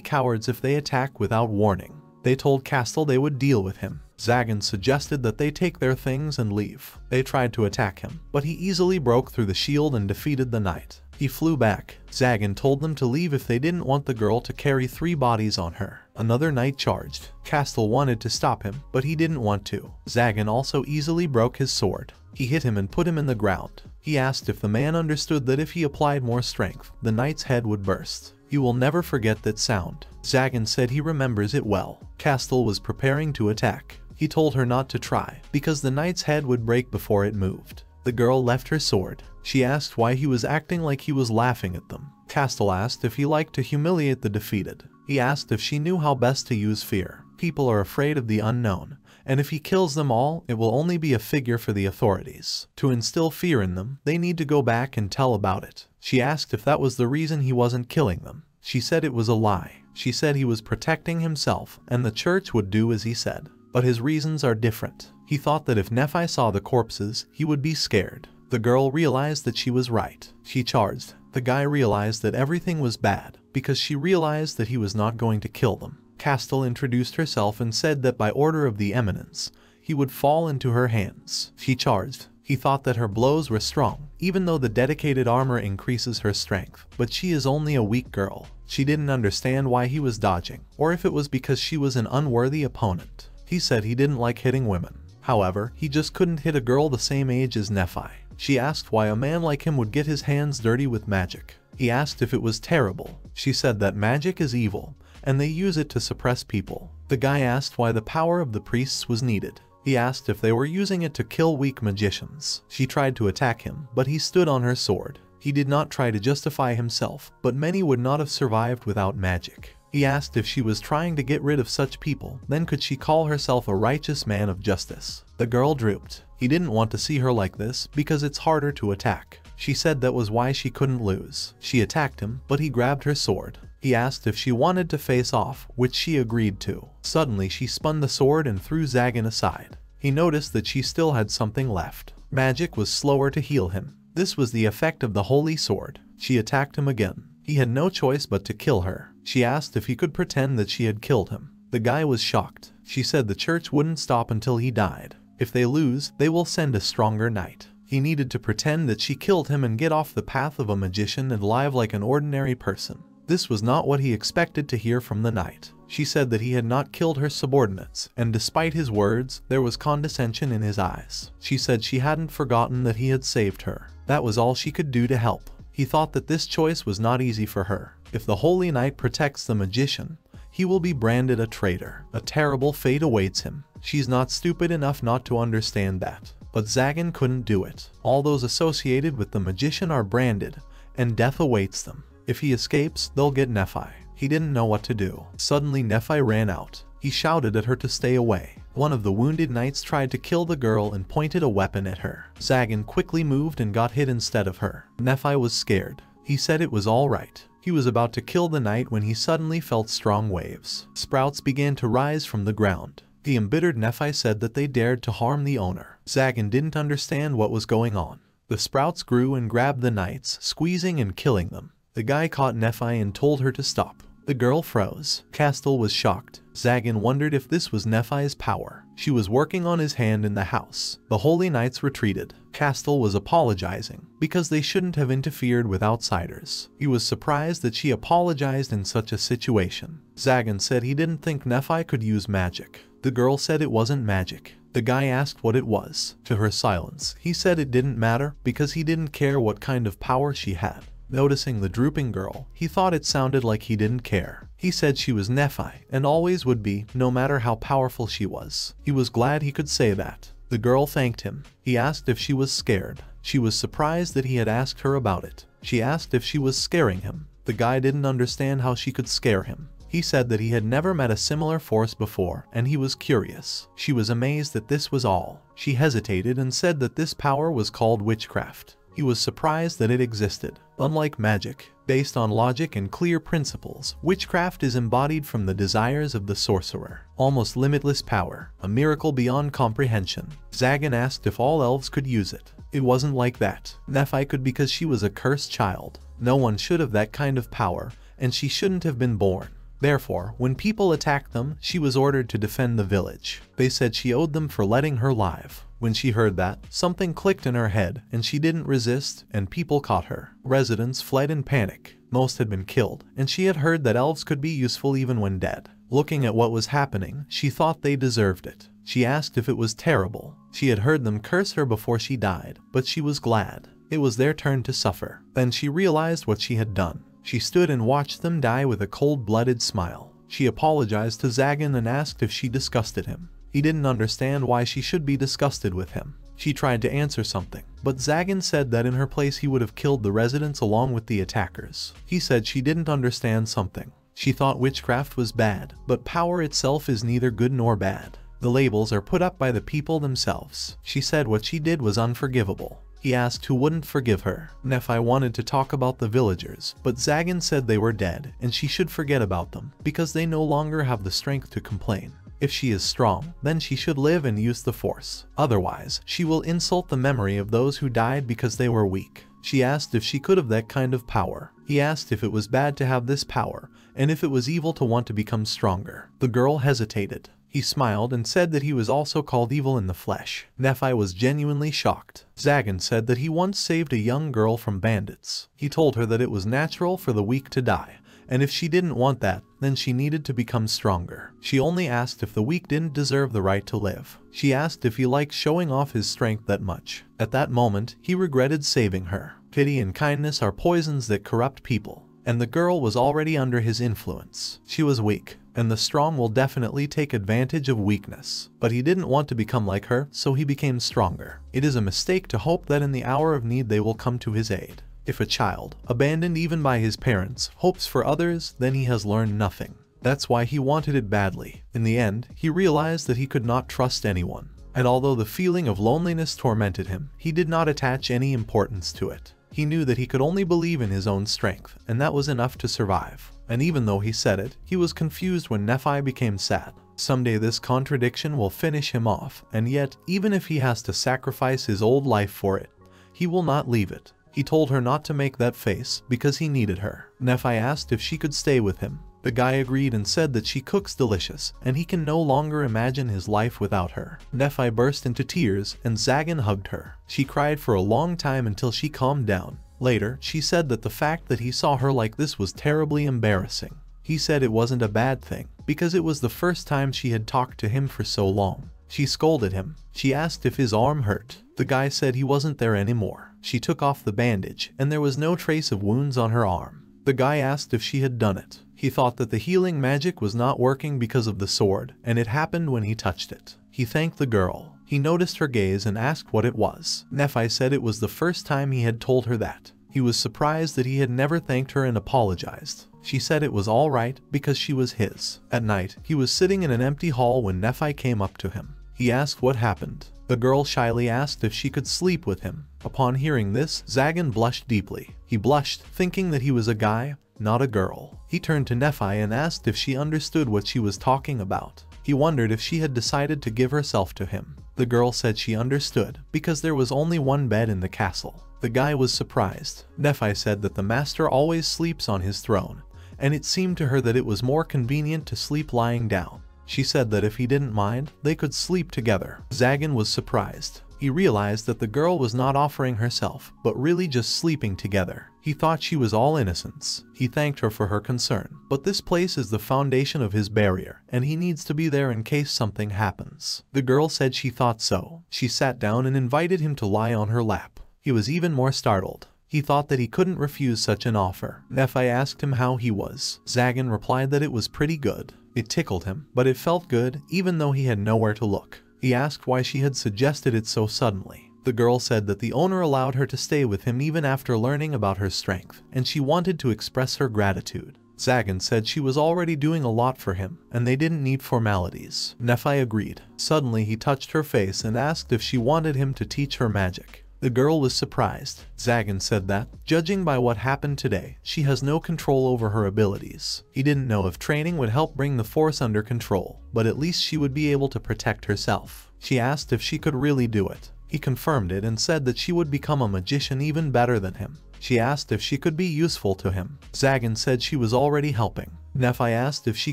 S1: cowards if they attack without warning. They told Castle they would deal with him. Zagan suggested that they take their things and leave. They tried to attack him, but he easily broke through the shield and defeated the knight. He flew back. Zagan told them to leave if they didn't want the girl to carry three bodies on her. Another knight charged. Castle wanted to stop him, but he didn't want to. Zagan also easily broke his sword. He hit him and put him in the ground. He asked if the man understood that if he applied more strength, the knight's head would burst. You will never forget that sound. Zagan said he remembers it well. Castle was preparing to attack. He told her not to try, because the knight's head would break before it moved. The girl left her sword. She asked why he was acting like he was laughing at them. Castle asked if he liked to humiliate the defeated. He asked if she knew how best to use fear. People are afraid of the unknown, and if he kills them all, it will only be a figure for the authorities. To instill fear in them, they need to go back and tell about it. She asked if that was the reason he wasn't killing them. She said it was a lie. She said he was protecting himself, and the church would do as he said. But his reasons are different. He thought that if Nephi saw the corpses, he would be scared. The girl realized that she was right. She charged. The guy realized that everything was bad, because she realized that he was not going to kill them. Castle introduced herself and said that by order of the eminence, he would fall into her hands. She charged. He thought that her blows were strong, even though the dedicated armor increases her strength. But she is only a weak girl. She didn't understand why he was dodging, or if it was because she was an unworthy opponent. He said he didn't like hitting women. However, he just couldn't hit a girl the same age as Nephi. She asked why a man like him would get his hands dirty with magic. He asked if it was terrible. She said that magic is evil, and they use it to suppress people. The guy asked why the power of the priests was needed. He asked if they were using it to kill weak magicians. She tried to attack him, but he stood on her sword. He did not try to justify himself, but many would not have survived without magic. He asked if she was trying to get rid of such people, then could she call herself a righteous man of justice. The girl drooped. He didn't want to see her like this because it's harder to attack. She said that was why she couldn't lose. She attacked him, but he grabbed her sword. He asked if she wanted to face off, which she agreed to. Suddenly she spun the sword and threw Zagan aside. He noticed that she still had something left. Magic was slower to heal him. This was the effect of the holy sword. She attacked him again. He had no choice but to kill her. She asked if he could pretend that she had killed him. The guy was shocked. She said the church wouldn't stop until he died. If they lose, they will send a stronger knight. He needed to pretend that she killed him and get off the path of a magician and live like an ordinary person. This was not what he expected to hear from the knight. She said that he had not killed her subordinates, and despite his words, there was condescension in his eyes. She said she hadn't forgotten that he had saved her. That was all she could do to help. He thought that this choice was not easy for her. If the Holy Knight protects the magician, he will be branded a traitor. A terrible fate awaits him. She's not stupid enough not to understand that. But Zagan couldn't do it. All those associated with the magician are branded, and death awaits them. If he escapes, they'll get Nephi. He didn't know what to do. Suddenly Nephi ran out. He shouted at her to stay away. One of the wounded knights tried to kill the girl and pointed a weapon at her. Zagan quickly moved and got hit instead of her. Nephi was scared. He said it was alright. He was about to kill the knight when he suddenly felt strong waves. Sprouts began to rise from the ground. The embittered Nephi said that they dared to harm the owner. Zagan didn't understand what was going on. The sprouts grew and grabbed the knights, squeezing and killing them. The guy caught Nephi and told her to stop. The girl froze. Castle was shocked. Zagan wondered if this was Nephi's power. She was working on his hand in the house. The Holy Knights retreated. Castle was apologizing because they shouldn't have interfered with outsiders. He was surprised that she apologized in such a situation. Zagan said he didn't think Nephi could use magic. The girl said it wasn't magic. The guy asked what it was. To her silence, he said it didn't matter because he didn't care what kind of power she had. Noticing the drooping girl, he thought it sounded like he didn't care. He said she was Nephi, and always would be, no matter how powerful she was. He was glad he could say that. The girl thanked him. He asked if she was scared. She was surprised that he had asked her about it. She asked if she was scaring him. The guy didn't understand how she could scare him. He said that he had never met a similar force before, and he was curious. She was amazed that this was all. She hesitated and said that this power was called witchcraft. He was surprised that it existed. Unlike magic, based on logic and clear principles, witchcraft is embodied from the desires of the sorcerer. Almost limitless power, a miracle beyond comprehension. Zagan asked if all elves could use it. It wasn't like that. Nephi could because she was a cursed child. No one should have that kind of power, and she shouldn't have been born. Therefore, when people attacked them, she was ordered to defend the village. They said she owed them for letting her live. When she heard that, something clicked in her head, and she didn't resist, and people caught her. Residents fled in panic. Most had been killed, and she had heard that elves could be useful even when dead. Looking at what was happening, she thought they deserved it. She asked if it was terrible. She had heard them curse her before she died, but she was glad. It was their turn to suffer. Then she realized what she had done. She stood and watched them die with a cold-blooded smile. She apologized to Zagan and asked if she disgusted him. He didn't understand why she should be disgusted with him. She tried to answer something, but Zagan said that in her place he would have killed the residents along with the attackers. He said she didn't understand something. She thought witchcraft was bad, but power itself is neither good nor bad. The labels are put up by the people themselves. She said what she did was unforgivable. He asked who wouldn't forgive her. Nephi wanted to talk about the villagers, but Zagan said they were dead and she should forget about them because they no longer have the strength to complain. If she is strong, then she should live and use the force. Otherwise, she will insult the memory of those who died because they were weak. She asked if she could have that kind of power. He asked if it was bad to have this power, and if it was evil to want to become stronger. The girl hesitated. He smiled and said that he was also called evil in the flesh. Nephi was genuinely shocked. Zagan said that he once saved a young girl from bandits. He told her that it was natural for the weak to die, and if she didn't want that, then she needed to become stronger. She only asked if the weak didn't deserve the right to live. She asked if he liked showing off his strength that much. At that moment, he regretted saving her. Pity and kindness are poisons that corrupt people, and the girl was already under his influence. She was weak, and the strong will definitely take advantage of weakness. But he didn't want to become like her, so he became stronger. It is a mistake to hope that in the hour of need they will come to his aid. If a child, abandoned even by his parents, hopes for others, then he has learned nothing. That's why he wanted it badly. In the end, he realized that he could not trust anyone. And although the feeling of loneliness tormented him, he did not attach any importance to it. He knew that he could only believe in his own strength, and that was enough to survive. And even though he said it, he was confused when Nephi became sad. Someday this contradiction will finish him off, and yet, even if he has to sacrifice his old life for it, he will not leave it. He told her not to make that face because he needed her. Nephi asked if she could stay with him. The guy agreed and said that she cooks delicious, and he can no longer imagine his life without her. Nephi burst into tears, and Zagan hugged her. She cried for a long time until she calmed down. Later, she said that the fact that he saw her like this was terribly embarrassing. He said it wasn't a bad thing, because it was the first time she had talked to him for so long. She scolded him. She asked if his arm hurt. The guy said he wasn't there anymore. She took off the bandage, and there was no trace of wounds on her arm. The guy asked if she had done it. He thought that the healing magic was not working because of the sword, and it happened when he touched it. He thanked the girl. He noticed her gaze and asked what it was. Nephi said it was the first time he had told her that. He was surprised that he had never thanked her and apologized. She said it was all right because she was his. At night, he was sitting in an empty hall when Nephi came up to him. He asked what happened. The girl shyly asked if she could sleep with him. Upon hearing this, Zagan blushed deeply. He blushed, thinking that he was a guy, not a girl. He turned to Nephi and asked if she understood what she was talking about. He wondered if she had decided to give herself to him. The girl said she understood, because there was only one bed in the castle. The guy was surprised. Nephi said that the master always sleeps on his throne, and it seemed to her that it was more convenient to sleep lying down. She said that if he didn't mind, they could sleep together. Zagan was surprised. He realized that the girl was not offering herself, but really just sleeping together. He thought she was all innocence. He thanked her for her concern, but this place is the foundation of his barrier, and he needs to be there in case something happens. The girl said she thought so. She sat down and invited him to lie on her lap. He was even more startled. He thought that he couldn't refuse such an offer. Nephi asked him how he was. Zagan replied that it was pretty good. It tickled him, but it felt good even though he had nowhere to look. He asked why she had suggested it so suddenly. The girl said that the owner allowed her to stay with him even after learning about her strength, and she wanted to express her gratitude. Zagan said she was already doing a lot for him, and they didn't need formalities. Nephi agreed. Suddenly he touched her face and asked if she wanted him to teach her magic. The girl was surprised. Zagan said that, judging by what happened today, she has no control over her abilities. He didn't know if training would help bring the force under control, but at least she would be able to protect herself. She asked if she could really do it. He confirmed it and said that she would become a magician even better than him. She asked if she could be useful to him. Zagan said she was already helping. Nephi asked if she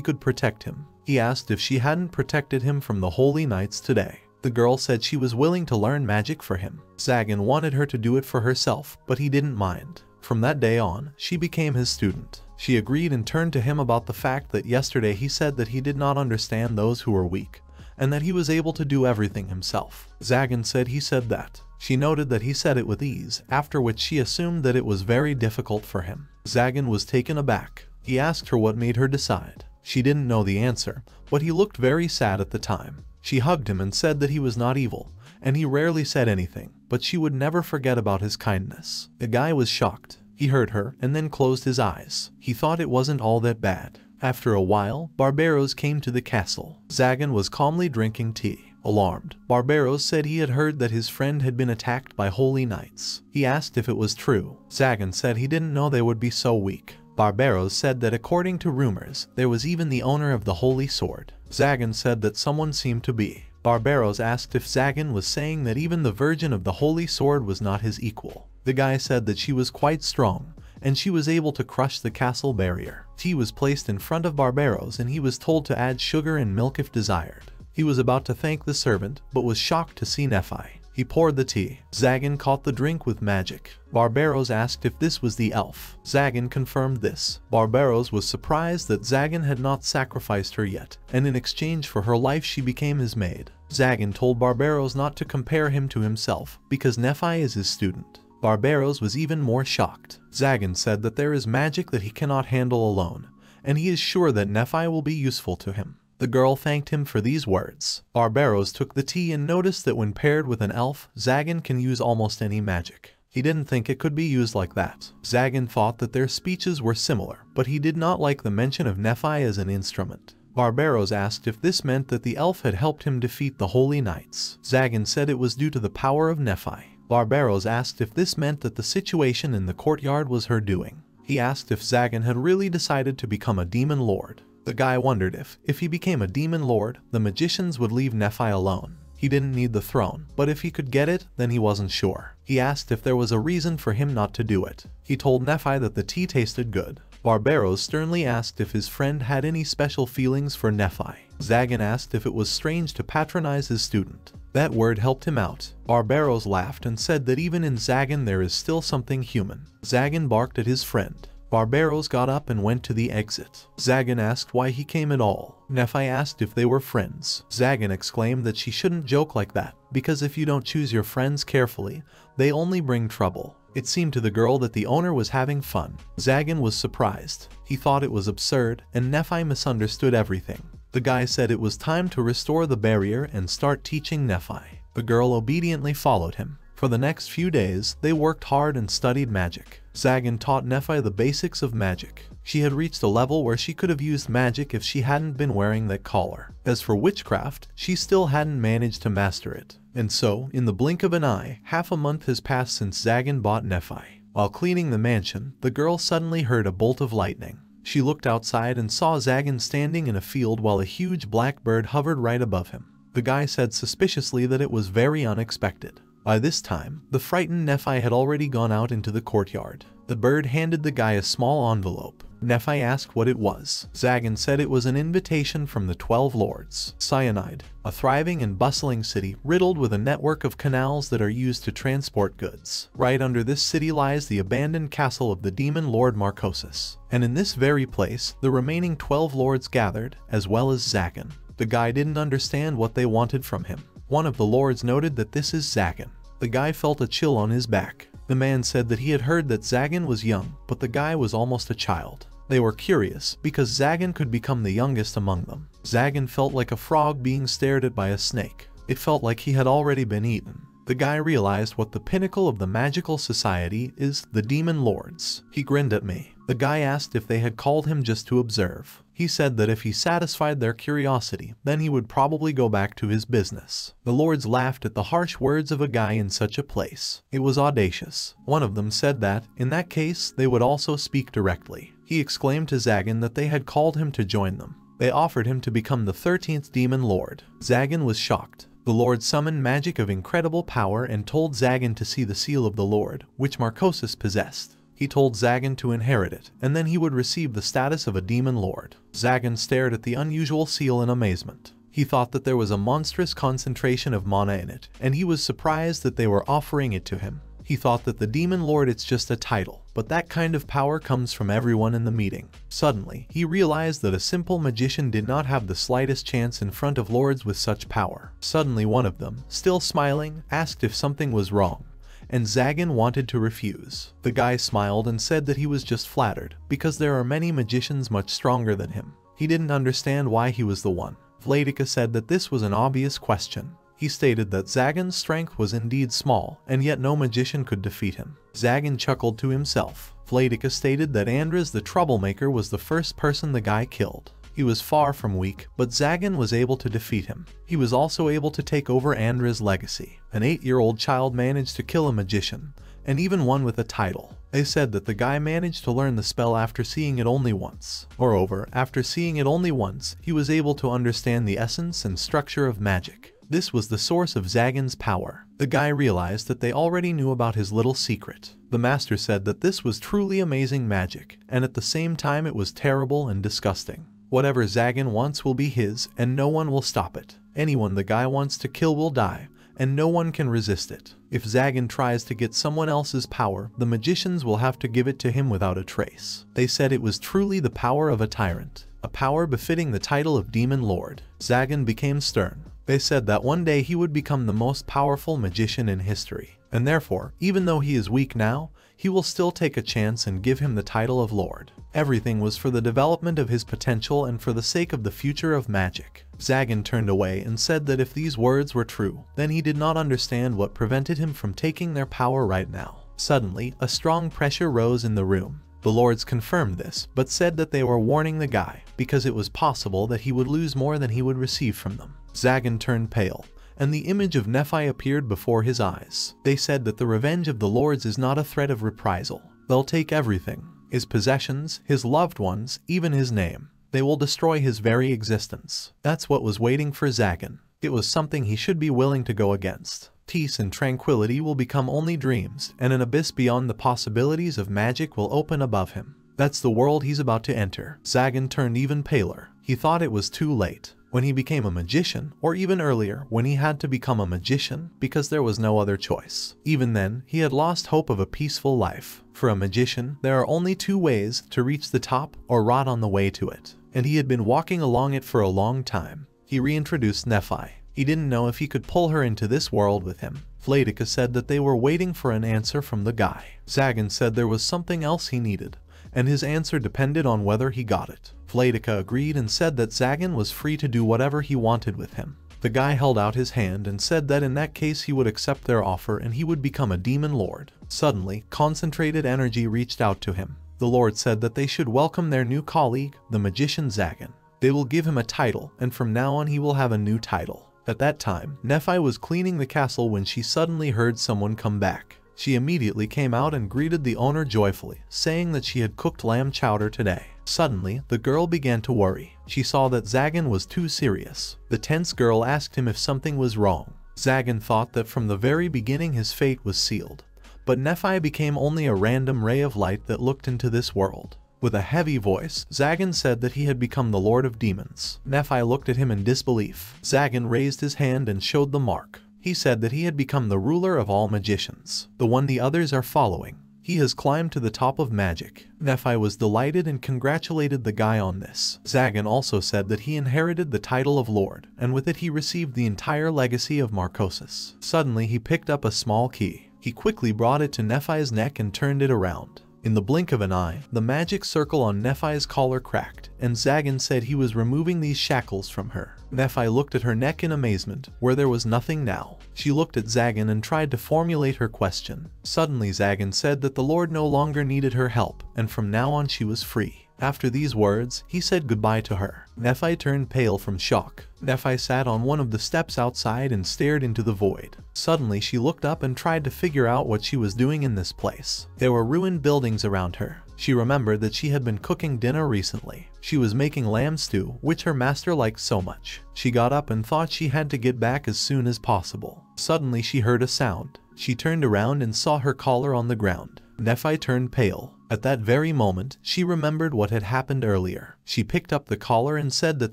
S1: could protect him. He asked if she hadn't protected him from the Holy Knights today. The girl said she was willing to learn magic for him. Zagan wanted her to do it for herself, but he didn't mind. From that day on, she became his student. She agreed and turned to him about the fact that yesterday he said that he did not understand those who were weak, and that he was able to do everything himself. Zagan said he said that. She noted that he said it with ease, after which she assumed that it was very difficult for him. Zagan was taken aback. He asked her what made her decide. She didn't know the answer, but he looked very sad at the time. She hugged him and said that he was not evil, and he rarely said anything, but she would never forget about his kindness. The guy was shocked. He heard her and then closed his eyes. He thought it wasn't all that bad. After a while, Barbaros came to the castle. Zagan was calmly drinking tea. Alarmed, Barbaros said he had heard that his friend had been attacked by holy knights. He asked if it was true. Zagan said he didn't know they would be so weak. Barbaros said that according to rumors, there was even the owner of the holy sword. Zagan said that someone seemed to be. Barbaros asked if Zagan was saying that even the virgin of the holy sword was not his equal. The guy said that she was quite strong, and she was able to crush the castle barrier. Tea was placed in front of Barbaros and he was told to add sugar and milk if desired. He was about to thank the servant, but was shocked to see Nephi. He poured the tea. Zagan caught the drink with magic. Barbaros asked if this was the elf. Zagan confirmed this. Barbaros was surprised that Zagan had not sacrificed her yet, and in exchange for her life she became his maid. Zagan told Barbaros not to compare him to himself, because Nephi is his student. Barbaros was even more shocked. Zagan said that there is magic that he cannot handle alone, and he is sure that Nephi will be useful to him. The girl thanked him for these words. Barbaros took the tea and noticed that when paired with an elf, Zagan can use almost any magic. He didn't think it could be used like that. Zagan thought that their speeches were similar, but he did not like the mention of Nephi as an instrument. Barbaros asked if this meant that the elf had helped him defeat the Holy Knights. Zagan said it was due to the power of Nephi. Barbaros asked if this meant that the situation in the courtyard was her doing. He asked if Zagan had really decided to become a demon lord. The guy wondered if, if he became a demon lord, the magicians would leave Nephi alone. He didn't need the throne, but if he could get it, then he wasn't sure. He asked if there was a reason for him not to do it. He told Nephi that the tea tasted good. Barbaros sternly asked if his friend had any special feelings for Nephi. Zagan asked if it was strange to patronize his student. That word helped him out. Barbaros laughed and said that even in Zagan there is still something human. Zagan barked at his friend. Barbaros got up and went to the exit. Zagan asked why he came at all. Nephi asked if they were friends. Zagan exclaimed that she shouldn't joke like that, because if you don't choose your friends carefully, they only bring trouble. It seemed to the girl that the owner was having fun. Zagan was surprised. He thought it was absurd, and Nephi misunderstood everything. The guy said it was time to restore the barrier and start teaching Nephi. The girl obediently followed him. For the next few days, they worked hard and studied magic. Zagan taught Nephi the basics of magic. She had reached a level where she could have used magic if she hadn't been wearing that collar. As for witchcraft, she still hadn't managed to master it. And so, in the blink of an eye, half a month has passed since Zagan bought Nephi. While cleaning the mansion, the girl suddenly heard a bolt of lightning. She looked outside and saw Zagan standing in a field while a huge black bird hovered right above him. The guy said suspiciously that it was very unexpected. By this time, the frightened Nephi had already gone out into the courtyard. The bird handed the guy a small envelope. Nephi asked what it was. Zagan said it was an invitation from the Twelve Lords. Cyanide, a thriving and bustling city riddled with a network of canals that are used to transport goods. Right under this city lies the abandoned castle of the demon lord Marchosias. And in this very place, the remaining Twelve Lords gathered, as well as Zagan. The guy didn't understand what they wanted from him. One of the lords noted that this is Zagan. The guy felt a chill on his back. The man said that he had heard that Zagan was young, but the guy was almost a child. They were curious, because Zagan could become the youngest among them. Zagan felt like a frog being stared at by a snake. It felt like he had already been eaten. The guy realized what the pinnacle of the magical society is the demon lords. He grinned at me. The guy asked if they had called him just to observe. He said that if he satisfied their curiosity, then he would probably go back to his business. The lords laughed at the harsh words of a guy in such a place. It was audacious. One of them said that, in that case, they would also speak directly. He exclaimed to Zagan that they had called him to join them. They offered him to become the 13th demon lord. Zagan was shocked. The Lord summoned magic of incredible power and told Zagan to see the seal of the Lord, which Marchosias possessed. He told Zagan to inherit it, and then he would receive the status of a demon lord. Zagan stared at the unusual seal in amazement. He thought that there was a monstrous concentration of mana in it, and he was surprised that they were offering it to him. He thought that the demon lord it's just a title, but that kind of power comes from everyone in the meeting. Suddenly, he realized that a simple magician did not have the slightest chance in front of lords with such power. Suddenly one of them, still smiling, asked if something was wrong, and Zagan wanted to refuse. The guy smiled and said that he was just flattered, because there are many magicians much stronger than him. He didn't understand why he was the one. Vladica said that this was an obvious question, he stated that Zagan's strength was indeed small, and yet no magician could defeat him. Zagan chuckled to himself. Vladica stated that Andras the troublemaker was the first person the guy killed. He was far from weak, but Zagan was able to defeat him. He was also able to take over Andras' legacy. An eight-year-old child managed to kill a magician, and even one with a title. They said that the guy managed to learn the spell after seeing it only once. Moreover, after seeing it only once, he was able to understand the essence and structure of magic. This was the source of Zagan's power. The guy realized that they already knew about his little secret. The master said that this was truly amazing magic, and at the same time it was terrible and disgusting. Whatever Zagan wants will be his, and no one will stop it. Anyone the guy wants to kill will die, and no one can resist it. If Zagan tries to get someone else's power, the magicians will have to give it to him without a trace. They said it was truly the power of a tyrant, a power befitting the title of Demon Lord. Zagan became stern. They said that one day he would become the most powerful magician in history, and therefore, even though he is weak now, he will still take a chance and give him the title of Lord. Everything was for the development of his potential and for the sake of the future of magic. Zagan turned away and said that if these words were true, then he did not understand what prevented him from taking their power right now. Suddenly, a strong pressure rose in the room. The lords confirmed this, but said that they were warning the guy, because it was possible that he would lose more than he would receive from them. Zagan turned pale, and the image of Nephi appeared before his eyes. They said that the revenge of the lords is not a threat of reprisal. They'll take everything, his possessions, his loved ones, even his name. They will destroy his very existence. That's what was waiting for Zagan. It was something he should be willing to go against. Peace and tranquility will become only dreams, and an abyss beyond the possibilities of magic will open above him. That's the world he's about to enter. Zagan turned even paler. He thought it was too late when he became a magician, or even earlier, when he had to become a magician because there was no other choice. Even then, he had lost hope of a peaceful life. For a magician, there are only two ways to reach the top or rot on the way to it, and he had been walking along it for a long time. He reintroduced Nephi. He didn't know if he could pull her into this world with him. Vladica said that they were waiting for an answer from the guy. Zagan said there was something else he needed, and his answer depended on whether he got it. Vladica agreed and said that Zagan was free to do whatever he wanted with him. The guy held out his hand and said that in that case he would accept their offer and he would become a demon lord. Suddenly, concentrated energy reached out to him. The lord said that they should welcome their new colleague, the magician Zagan. They will give him a title, and from now on he will have a new title. At that time, Nephi was cleaning the castle when she suddenly heard someone come back. She immediately came out and greeted the owner joyfully, saying that she had cooked lamb chowder today. Suddenly, the girl began to worry. She saw that Zagan was too serious. The tense girl asked him if something was wrong. Zagan thought that from the very beginning his fate was sealed. But Nephi became only a random ray of light that looked into this world. With a heavy voice, Zagan said that he had become the Lord of Demons. Nephi looked at him in disbelief. Zagan raised his hand and showed the mark. He said that he had become the ruler of all magicians, the one the others are following. He has climbed to the top of magic. Nephi was delighted and congratulated the guy on this. Zagan also said that he inherited the title of Lord, and with it he received the entire legacy of Marchosias. Suddenly he picked up a small key. He quickly brought it to Nephi's neck and turned it around. In the blink of an eye, the magic circle on Nephi's collar cracked, and Zagan said he was removing these shackles from her. Nephi looked at her neck in amazement, where there was nothing now. She looked at Zagan and tried to formulate her question. Suddenly Zagan said that the Lord no longer needed her help, and from now on she was free. After these words, he said goodbye to her. Nephi turned pale from shock. Nephi sat on one of the steps outside and stared into the void. Suddenly she looked up and tried to figure out what she was doing in this place. There were ruined buildings around her. She remembered that she had been cooking dinner recently. She was making lamb stew, which her master liked so much. She got up and thought she had to get back as soon as possible. Suddenly she heard a sound. She turned around and saw her collar on the ground. Nephi turned pale. At that very moment, she remembered what had happened earlier. She picked up the collar and said that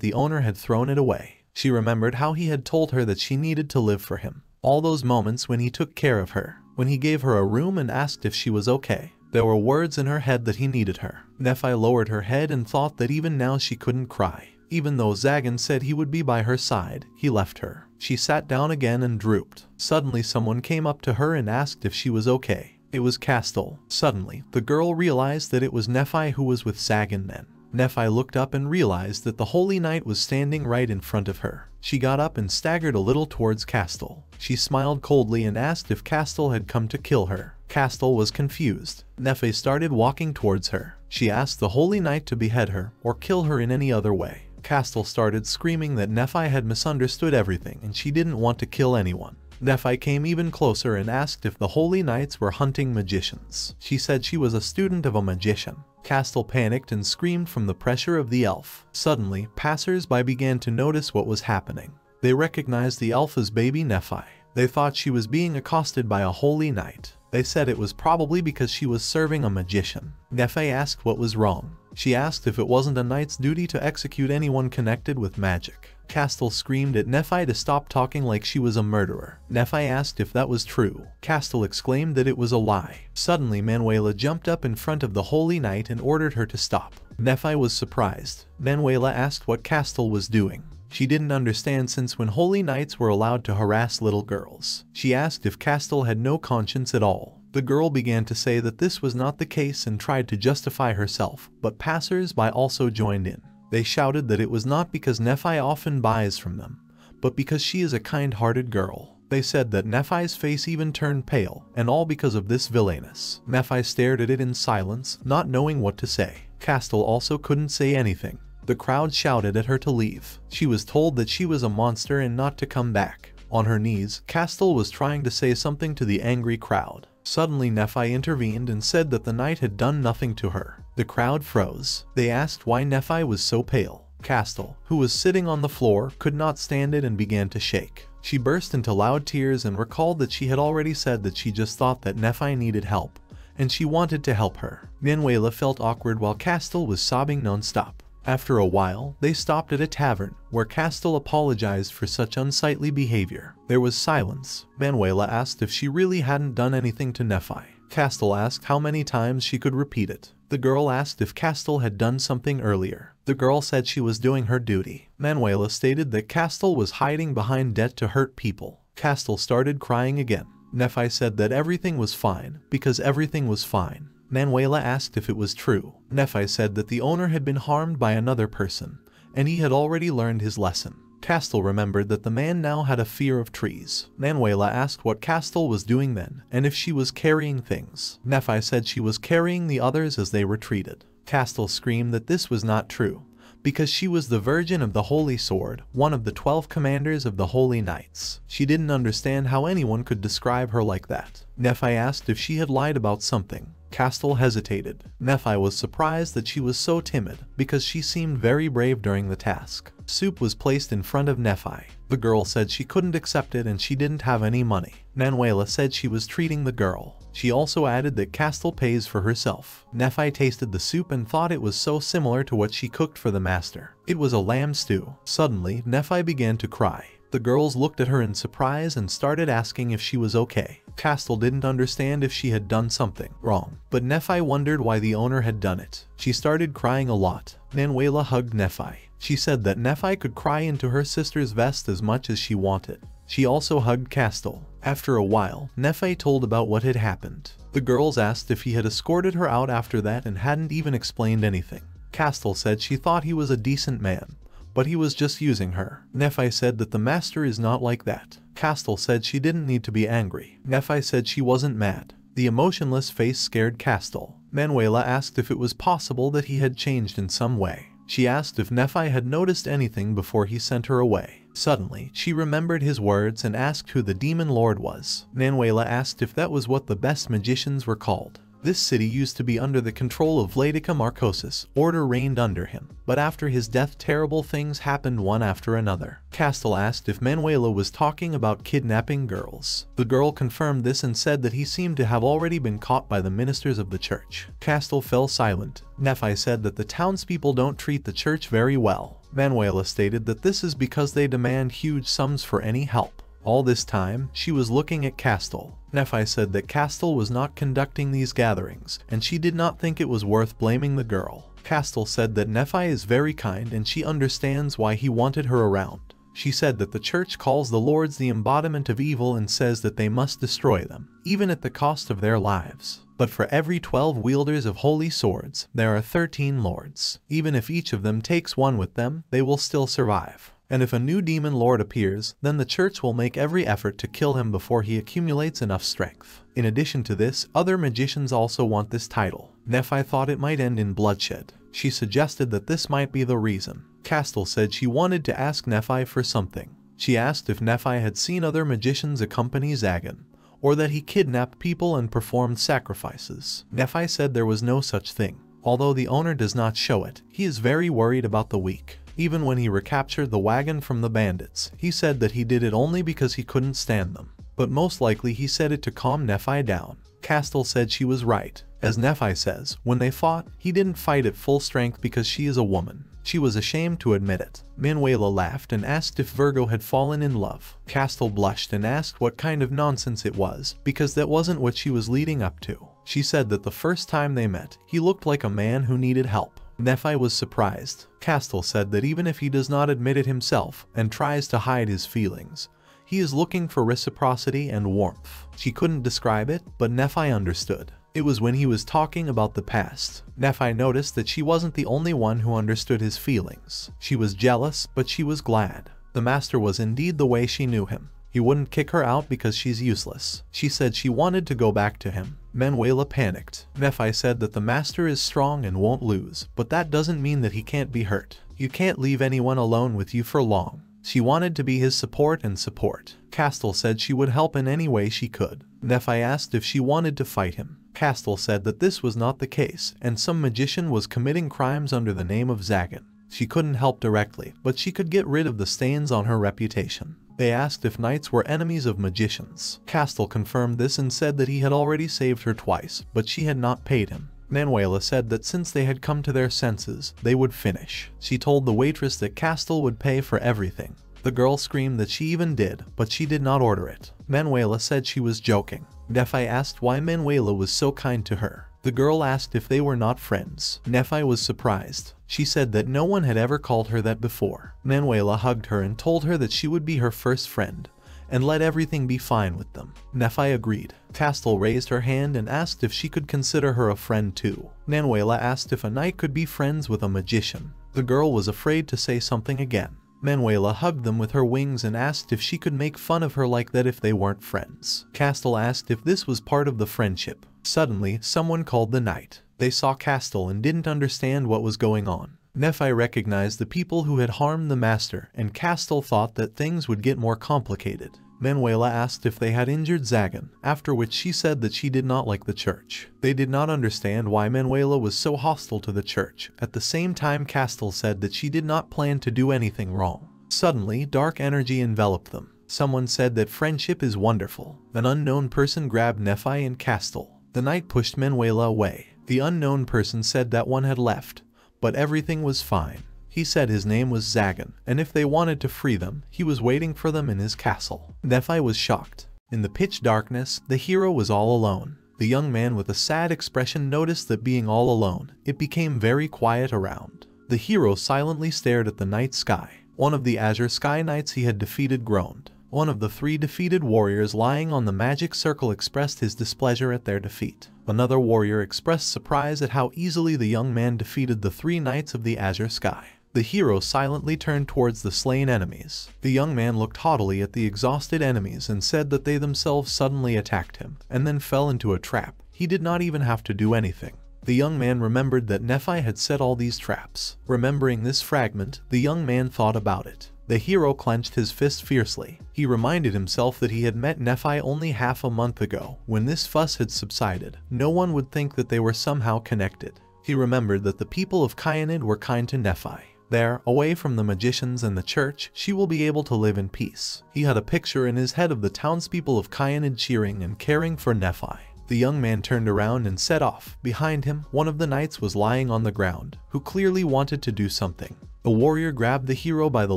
S1: the owner had thrown it away. She remembered how he had told her that she needed to live for him. All those moments when he took care of her, when he gave her a room and asked if she was okay. There were words in her head that he needed her. Nephi lowered her head and thought that even now she couldn't cry. Even though Zagan said he would be by her side, he left her. She sat down again and drooped. Suddenly someone came up to her and asked if she was okay. It was Castle. Suddenly, the girl realized that it was Nephi who was with Zagan then. Nephi looked up and realized that the Holy Knight was standing right in front of her. She got up and staggered a little towards Castle. She smiled coldly and asked if Castle had come to kill her. Castle was confused. Nephi started walking towards her. She asked the Holy Knight to behead her or kill her in any other way. Castle started screaming that Nephi had misunderstood everything and she didn't want to kill anyone. Nephi came even closer and asked if the Holy Knights were hunting magicians. She said she was a student of a magician. Castle panicked and screamed from the pressure of the elf. Suddenly, passers-by began to notice what was happening. They recognized the elf as baby Nephi. They thought she was being accosted by a holy knight. They said it was probably because she was serving a magician. Nephi asked what was wrong. She asked if it wasn't a knight's duty to execute anyone connected with magic. Castle screamed at Nephi to stop talking like she was a murderer. Nephi asked if that was true. Castle exclaimed that it was a lie. Suddenly Manuela jumped up in front of the Holy Knight and ordered her to stop. Nephi was surprised. Manuela asked what Castle was doing. She didn't understand since when holy knights were allowed to harass little girls. She asked if Castle had no conscience at all. The girl began to say that this was not the case and tried to justify herself, but passers-by also joined in. They shouted that it was not because Nephi often buys from them, but because she is a kind-hearted girl. They said that Nephi's face even turned pale, and all because of this villainous. Nephi stared at it in silence, not knowing what to say. Castle also couldn't say anything. The crowd shouted at her to leave. She was told that she was a monster and not to come back. On her knees, Castle was trying to say something to the angry crowd. Suddenly Nephi intervened and said that the knight had done nothing to her. The crowd froze. They asked why Nephi was so pale. Castle, who was sitting on the floor, could not stand it and began to shake. She burst into loud tears and recalled that she had already said that she just thought that Nephi needed help, and she wanted to help her. Manuela felt awkward while Castle was sobbing non-stop. After a while, they stopped at a tavern, where Castle apologized for such unsightly behavior. There was silence. Manuela asked if she really hadn't done anything to Nephi. Castle asked how many times she could repeat it. The girl asked if Castle had done something earlier. The girl said she was doing her duty. Manuela stated that Castle was hiding behind debt to hurt people. Castle started crying again. Nephi said that everything was fine, because everything was fine. Manuela asked if it was true. Nephi said that the owner had been harmed by another person, and he had already learned his lesson. Castle remembered that the man now had a fear of trees. Manuela asked what Castle was doing then, and if she was carrying things. Nephi said she was carrying the others as they retreated. Castle screamed that this was not true, because she was the Virgin of the Holy Sword, one of the twelve commanders of the Holy Knights. She didn't understand how anyone could describe her like that. Nephi asked if she had lied about something. Castle hesitated. Nephi was surprised that she was so timid, because she seemed very brave during the task. Soup was placed in front of Nephi. The girl said she couldn't accept it and she didn't have any money. Manuela said she was treating the girl. She also added that Castle pays for herself. Nephi tasted the soup and thought it was so similar to what she cooked for the master. It was a lamb stew. Suddenly, Nephi began to cry. The girls looked at her in surprise and started asking if she was okay. Castle didn't understand if she had done something wrong, but Nephi wondered why the owner had done it. She started crying a lot. Manuela hugged Nephi. She said that Nephi could cry into her sister's vest as much as she wanted. She also hugged Castle. After a while, Nephi told about what had happened. The girls asked if he had escorted her out after that and hadn't even explained anything. Castle said she thought he was a decent man, but he was just using her. Nephi said that the master is not like that. Castle said she didn't need to be angry. Nephi said she wasn't mad. The emotionless face scared Castle. Manuela asked if it was possible that he had changed in some way. She asked if Nephi had noticed anything before he sent her away. Suddenly, she remembered his words and asked who the demon lord was. Manuela asked if that was what the best magicians were called. This city used to be under the control of Vladika Marchosias, order reigned under him, but after his death terrible things happened one after another. Castle asked if Manuela was talking about kidnapping girls. The girl confirmed this and said that he seemed to have already been caught by the ministers of the church. Castle fell silent. Nephi said that the townspeople don't treat the church very well. Manuela stated that this is because they demand huge sums for any help. All this time, she was looking at Castle. Nephi said that Castle was not conducting these gatherings, and she did not think it was worth blaming the girl. Castle said that Nephi is very kind and she understands why he wanted her around. She said that the church calls the lords the embodiment of evil and says that they must destroy them, even at the cost of their lives. But for every 12 wielders of holy swords, there are 13 lords. Even if each of them takes one with them, they will still survive. And if a new demon lord appears, then the church will make every effort to kill him before he accumulates enough strength. In addition to this, other magicians also want this title. Nephi thought it might end in bloodshed. She suggested that this might be the reason. Castle said she wanted to ask Nephi for something. She asked if Nephi had seen other magicians accompany Zagan, or that he kidnapped people and performed sacrifices. Nephi said there was no such thing. Although the owner does not show it, he is very worried about the weak. Even when he recaptured the wagon from the bandits, he said that he did it only because he couldn't stand them. But most likely he said it to calm Nephi down. Castle said she was right. As Nephi says, when they fought, he didn't fight at full strength because she is a woman. She was ashamed to admit it. Manuela laughed and asked if Virgo had fallen in love. Castle blushed and asked what kind of nonsense it was, because that wasn't what she was leading up to. She said that the first time they met, he looked like a man who needed help. Nephi was surprised. Castle said that even if he does not admit it himself and tries to hide his feelings, he is looking for reciprocity and warmth. She couldn't describe it, but Nephi understood. It was when he was talking about the past. Nephi noticed that she wasn't the only one who understood his feelings. She was jealous, but she was glad. The master was indeed the way she knew him. He wouldn't kick her out because she's useless. She said she wanted to go back to him. Manuela panicked. Nephi said that the master is strong and won't lose, but that doesn't mean that he can't be hurt. You can't leave anyone alone with you for long. She wanted to be his support and support. Castle said she would help in any way she could. Nephi asked if she wanted to fight him. Castle said that this was not the case, and some magician was committing crimes under the name of Zagan. She couldn't help directly, but she could get rid of the stains on her reputation. They asked if knights were enemies of magicians. Castle confirmed this and said that he had already saved her twice, but she had not paid him. Manuela said that since they had come to their senses, they would finish. She told the waitress that Castle would pay for everything. The girl screamed that she even did, but she did not order it. Manuela said she was joking. Nephi asked why Manuela was so kind to her. The girl asked if they were not friends. Nephi was surprised. She said that no one had ever called her that before. Manuela hugged her and told her that she would be her first friend, and let everything be fine with them. Nephi agreed. Castle raised her hand and asked if she could consider her a friend too. Manuela asked if a knight could be friends with a magician. The girl was afraid to say something again. Manuela hugged them with her wings and asked if she could make fun of her like that if they weren't friends. Castle asked if this was part of the friendship. Suddenly, someone called the knight. They saw Castle and didn't understand what was going on. Nephi recognized the people who had harmed the master, and Castle thought that things would get more complicated. Manuela asked if they had injured Zagan, after which she said that she did not like the church. They did not understand why Manuela was so hostile to the church. At the same time Castle said that she did not plan to do anything wrong. Suddenly, dark energy enveloped them. Someone said that friendship is wonderful. An unknown person grabbed Nephi and Castle. The knight pushed Manuela away. The unknown person said that one had left, but everything was fine. He said his name was Zagan, and if they wanted to free them, he was waiting for them in his castle. Nephi was shocked. In the pitch darkness, the hero was all alone. The young man with a sad expression noticed that being all alone, it became very quiet around. The hero silently stared at the night sky. One of the Azure Sky Knights he had defeated groaned. One of the three defeated warriors lying on the magic circle expressed his displeasure at their defeat. Another warrior expressed surprise at how easily the young man defeated the three knights of the azure sky. The hero silently turned towards the slain enemies. The young man looked haughtily at the exhausted enemies and said that they themselves suddenly attacked him, and then fell into a trap. He did not even have to do anything. The young man remembered that Nephi had set all these traps. Remembering this fragment, the young man thought about it. The hero clenched his fist fiercely. He reminded himself that he had met Nephi only half a month ago. When this fuss had subsided, no one would think that they were somehow connected. He remembered that the people of Kyanid were kind to Nephi. There, away from the magicians and the church, she will be able to live in peace. He had a picture in his head of the townspeople of Kyanid cheering and caring for Nephi. The young man turned around and set off. Behind him, one of the knights was lying on the ground, who clearly wanted to do something. The warrior grabbed the hero by the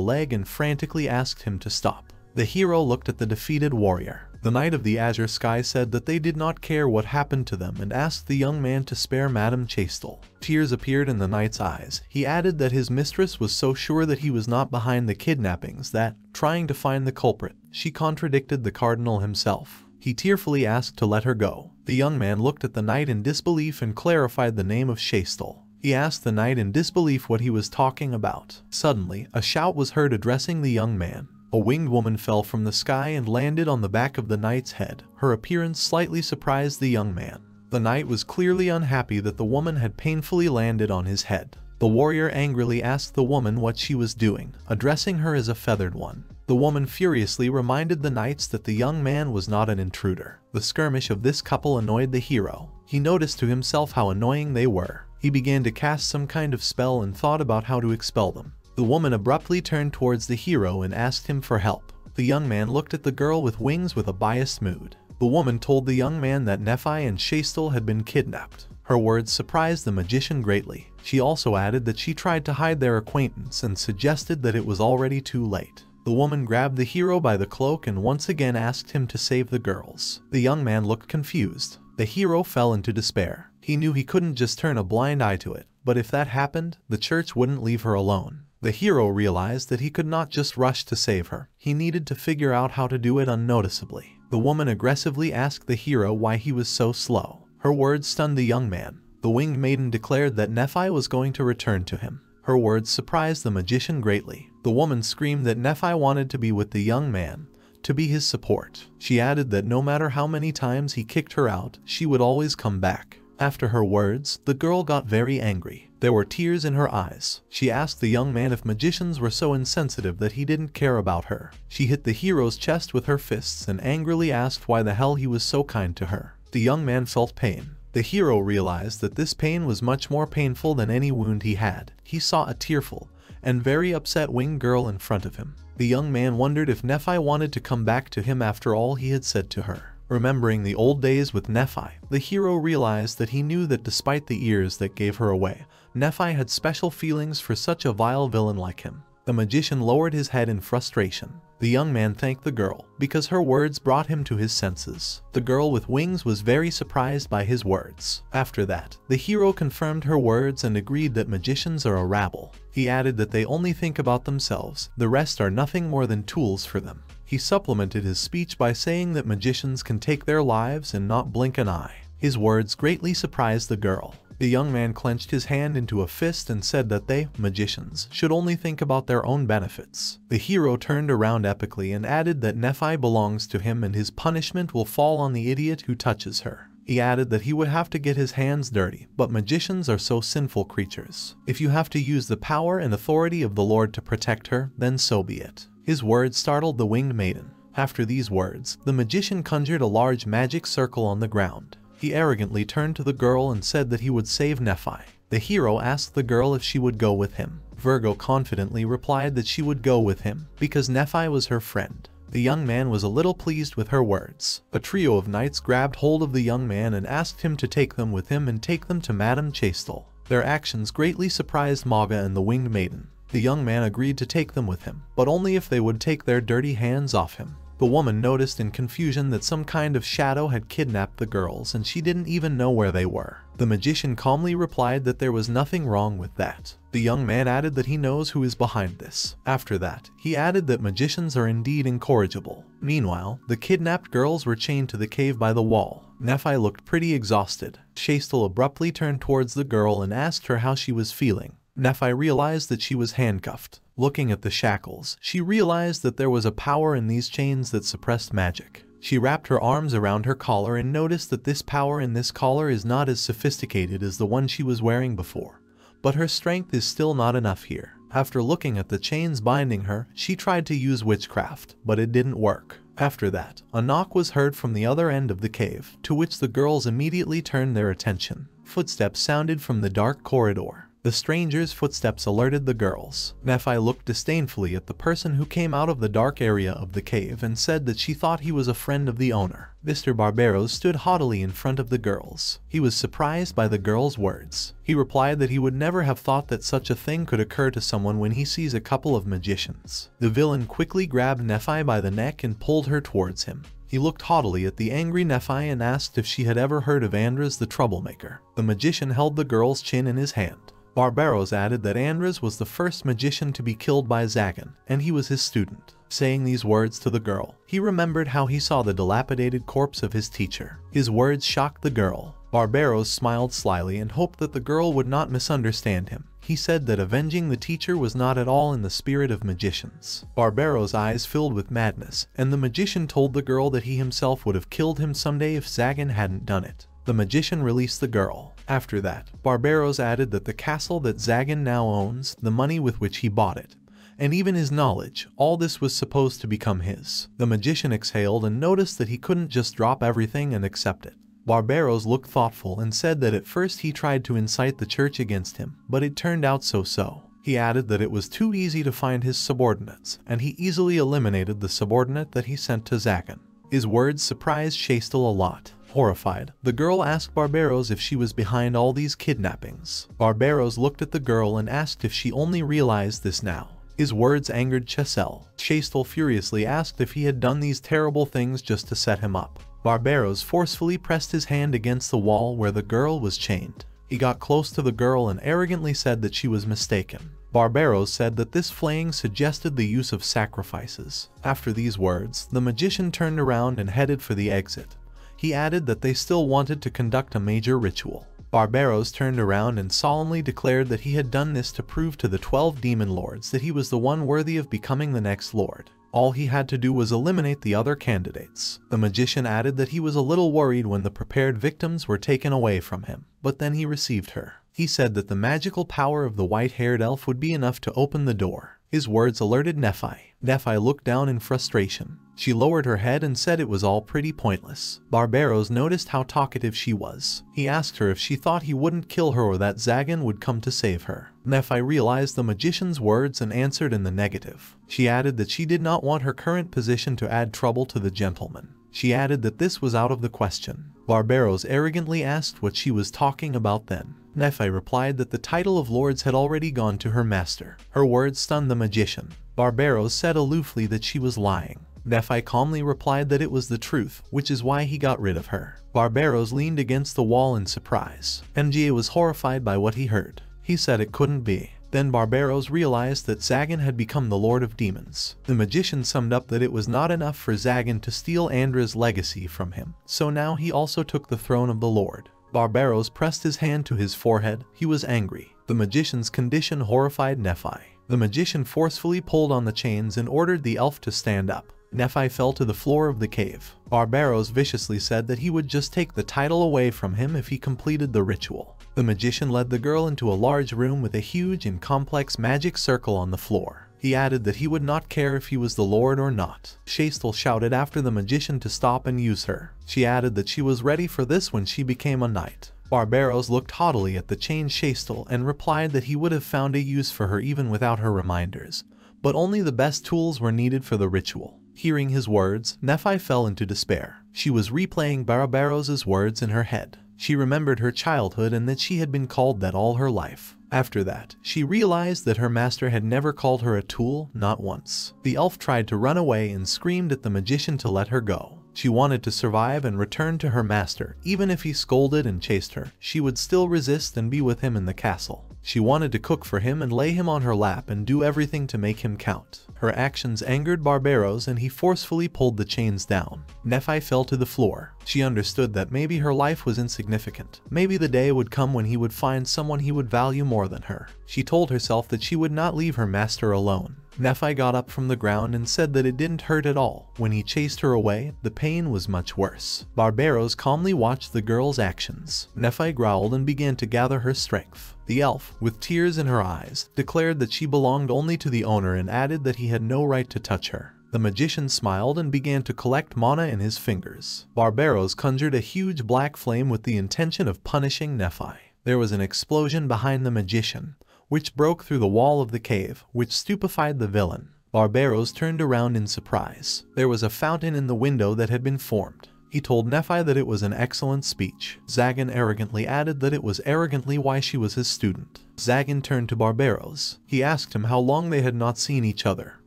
S1: leg and frantically asked him to stop. The hero looked at the defeated warrior. The Knight of the Azure Sky said that they did not care what happened to them and asked the young man to spare Madame Chastel. Tears appeared in the knight's eyes. He added that his mistress was so sure that he was not behind the kidnappings that, trying to find the culprit, she contradicted the cardinal himself. He tearfully asked to let her go. The young man looked at the knight in disbelief and clarified the name of Chastel. He asked the knight in disbelief what he was talking about. Suddenly, a shout was heard addressing the young man. A winged woman fell from the sky and landed on the back of the knight's head. Her appearance slightly surprised the young man. The knight was clearly unhappy that the woman had painfully landed on his head. The warrior angrily asked the woman what she was doing, addressing her as a feathered one. The woman furiously reminded the knights that the young man was not an intruder. The skirmish of this couple annoyed the hero. He noticed to himself how annoying they were. He began to cast some kind of spell and thought about how to expel them. The woman abruptly turned towards the hero and asked him for help. The young man looked at the girl with wings with a biased mood. The woman told the young man that Nephi and Chastel had been kidnapped. Her words surprised the magician greatly. She also added that she tried to hide their acquaintance and suggested that it was already too late. The woman grabbed the hero by the cloak and once again asked him to save the girls. The young man looked confused. The hero fell into despair. He knew he couldn't just turn a blind eye to it, but if that happened, the church wouldn't leave her alone. The hero realized that he could not just rush to save her. He needed to figure out how to do it unnoticeably. The woman aggressively asked the hero why he was so slow. Her words stunned the young man. The winged maiden declared that Nephi was going to return to him. Her words surprised the magician greatly. The woman screamed that Nephi wanted to be with the young man, to be his support. She added that no matter how many times he kicked her out, she would always come back. After her words, the girl got very angry. There were tears in her eyes. She asked the young man if magicians were so insensitive that he didn't care about her. She hit the hero's chest with her fists and angrily asked why the hell he was so kind to her. The young man felt pain. The hero realized that this pain was much more painful than any wound he had. He saw a tearful and very upset winged girl in front of him. The young man wondered if Nephi wanted to come back to him after all he had said to her. Remembering the old days with Nephi, the hero realized that he knew that despite the ears that gave her away, Nephi had special feelings for such a vile villain like him. The magician lowered his head in frustration. The young man thanked the girl, because her words brought him to his senses. The girl with wings was very surprised by his words. After that, the hero confirmed her words and agreed that magicians are a rabble. He added that they only think about themselves, the rest are nothing more than tools for them. He supplemented his speech by saying that magicians can take their lives and not blink an eye. His words greatly surprised the girl. The young man clenched his hand into a fist and said that they, magicians, should only think about their own benefits. The hero turned around epically and added that Nephi belongs to him and his punishment will fall on the idiot who touches her. He added that he would have to get his hands dirty, but magicians are so sinful creatures. If you have to use the power and authority of the Lord to protect her, then so be it. His words startled the winged maiden. After these words, the magician conjured a large magic circle on the ground. He arrogantly turned to the girl and said that he would save Nephi. The hero asked the girl if she would go with him. Virgo confidently replied that she would go with him, because Nephi was her friend. The young man was a little pleased with her words. A trio of knights grabbed hold of the young man and asked him to take them with him and take them to Madame Chastel. Their actions greatly surprised Maga and the winged maiden. The young man agreed to take them with him, but only if they would take their dirty hands off him. The woman noticed in confusion that some kind of shadow had kidnapped the girls and she didn't even know where they were. The magician calmly replied that there was nothing wrong with that. The young man added that he knows who is behind this. After that, he added that magicians are indeed incorrigible. Meanwhile, the kidnapped girls were chained to the cave by the wall. Nephi looked pretty exhausted. Chastel abruptly turned towards the girl and asked her how she was feeling. Nephi realized that she was handcuffed. Looking at the shackles, she realized that there was a power in these chains that suppressed magic. She wrapped her arms around her collar and noticed that this power in this collar is not as sophisticated as the one she was wearing before. But her strength is still not enough here. After looking at the chains binding her, she tried to use witchcraft, but it didn't work. After that, a knock was heard from the other end of the cave, to which the girls immediately turned their attention. Footsteps sounded from the dark corridor. The stranger's footsteps alerted the girls. Nephi looked disdainfully at the person who came out of the dark area of the cave and said that she thought he was a friend of the owner. Mr. Barbaros stood haughtily in front of the girls. He was surprised by the girl's words. He replied that he would never have thought that such a thing could occur to someone when he sees a couple of magicians. The villain quickly grabbed Nephi by the neck and pulled her towards him. He looked haughtily at the angry Nephi and asked if she had ever heard of Andras the troublemaker. The magician held the girl's chin in his hand. Barbaros added that Andras was the first magician to be killed by Zagan, and he was his student. Saying these words to the girl, he remembered how he saw the dilapidated corpse of his teacher. His words shocked the girl. Barbaros smiled slyly and hoped that the girl would not misunderstand him. He said that avenging the teacher was not at all in the spirit of magicians. Barbaros' eyes filled with madness, and the magician told the girl that he himself would have killed him someday if Zagan hadn't done it. The magician released the girl. After that, Barbaros added that the castle that Zagan now owns, the money with which he bought it, and even his knowledge, all this was supposed to become his. The magician exhaled and noticed that he couldn't just drop everything and accept it. Barbaros looked thoughtful and said that at first he tried to incite the church against him, but it turned out so-so. He added that it was too easy to find his subordinates, and he easily eliminated the subordinate that he sent to Zagan. His words surprised Chastel a lot. Horrified, the girl asked Barbaros if she was behind all these kidnappings. Barbaros looked at the girl and asked if she only realized this now. His words angered Chastel. Chastel furiously asked if he had done these terrible things just to set him up. Barbaros forcefully pressed his hand against the wall where the girl was chained. He got close to the girl and arrogantly said that she was mistaken. Barbaros said that this flaying suggested the use of sacrifices. After these words, the magician turned around and headed for the exit. He added that they still wanted to conduct a major ritual. Barbaros turned around and solemnly declared that he had done this to prove to the 12 demon lords that he was the one worthy of becoming the next lord. All he had to do was eliminate the other candidates. The magician added that he was a little worried when the prepared victims were taken away from him, but then he received her. He said that the magical power of the white-haired elf would be enough to open the door. His words alerted Nephi. Nephi looked down in frustration. She lowered her head and said it was all pretty pointless. Barbaros noticed how talkative she was. He asked her if she thought he wouldn't kill her or that Zagan would come to save her. Nephi realized the magician's words and answered in the negative. She added that she did not want her current position to add trouble to the gentleman. She added that this was out of the question. Barbaros arrogantly asked what she was talking about then. Nephi replied that the title of lords had already gone to her master. Her words stunned the magician. Barbaros said aloofly that she was lying. Nephi calmly replied that it was the truth, which is why he got rid of her. Barbaros leaned against the wall in surprise. MGA was horrified by what he heard. He said it couldn't be. Then Barbaros realized that Zagan had become the Lord of Demons. The magician summed up that it was not enough for Zagan to steal Andra's legacy from him, so now he also took the throne of the Lord. Barbaros pressed his hand to his forehead. He was angry. The magician's condition horrified Nephi. The magician forcefully pulled on the chains and ordered the elf to stand up. Nephi fell to the floor of the cave. Barbaros viciously said that he would just take the title away from him if he completed the ritual. The magician led the girl into a large room with a huge and complex magic circle on the floor. He added that he would not care if he was the lord or not. Chastel shouted after the magician to stop and use her. She added that she was ready for this when she became a knight. Barbaros looked haughtily at the chained Chastel and replied that he would have found a use for her even without her reminders, but only the best tools were needed for the ritual. Hearing his words, Nephi fell into despair. She was replaying Barbaros' words in her head. She remembered her childhood and that she had been called that all her life. After that, she realized that her master had never called her a tool, not once. The elf tried to run away and screamed at the magician to let her go. She wanted to survive and return to her master. Even if he scolded and chased her, she would still resist and be with him in the castle. She wanted to cook for him and lay him on her lap and do everything to make him count. Her actions angered Barbaros and he forcefully pulled the chains down. Nephi fell to the floor. She understood that maybe her life was insignificant. Maybe the day would come when he would find someone he would value more than her. She told herself that she would not leave her master alone. Nephi got up from the ground and said that it didn't hurt at all. When he chased her away, the pain was much worse. Barbaros calmly watched the girl's actions. Nephi growled and began to gather her strength. The elf, with tears in her eyes, declared that she belonged only to the owner and added that he had no right to touch her. The magician smiled and began to collect mana in his fingers. Barbaros conjured a huge black flame with the intention of punishing Nephi. There was an explosion behind the magician, which broke through the wall of the cave, which stupefied the villain. Barbaros turned around in surprise. There was a fountain in the window that had been formed. He told Nephi that it was an excellent speech. Zagan arrogantly added that it was arrogantly why she was his student. Zagan turned to Barbaros. He asked him how long they had not seen each other.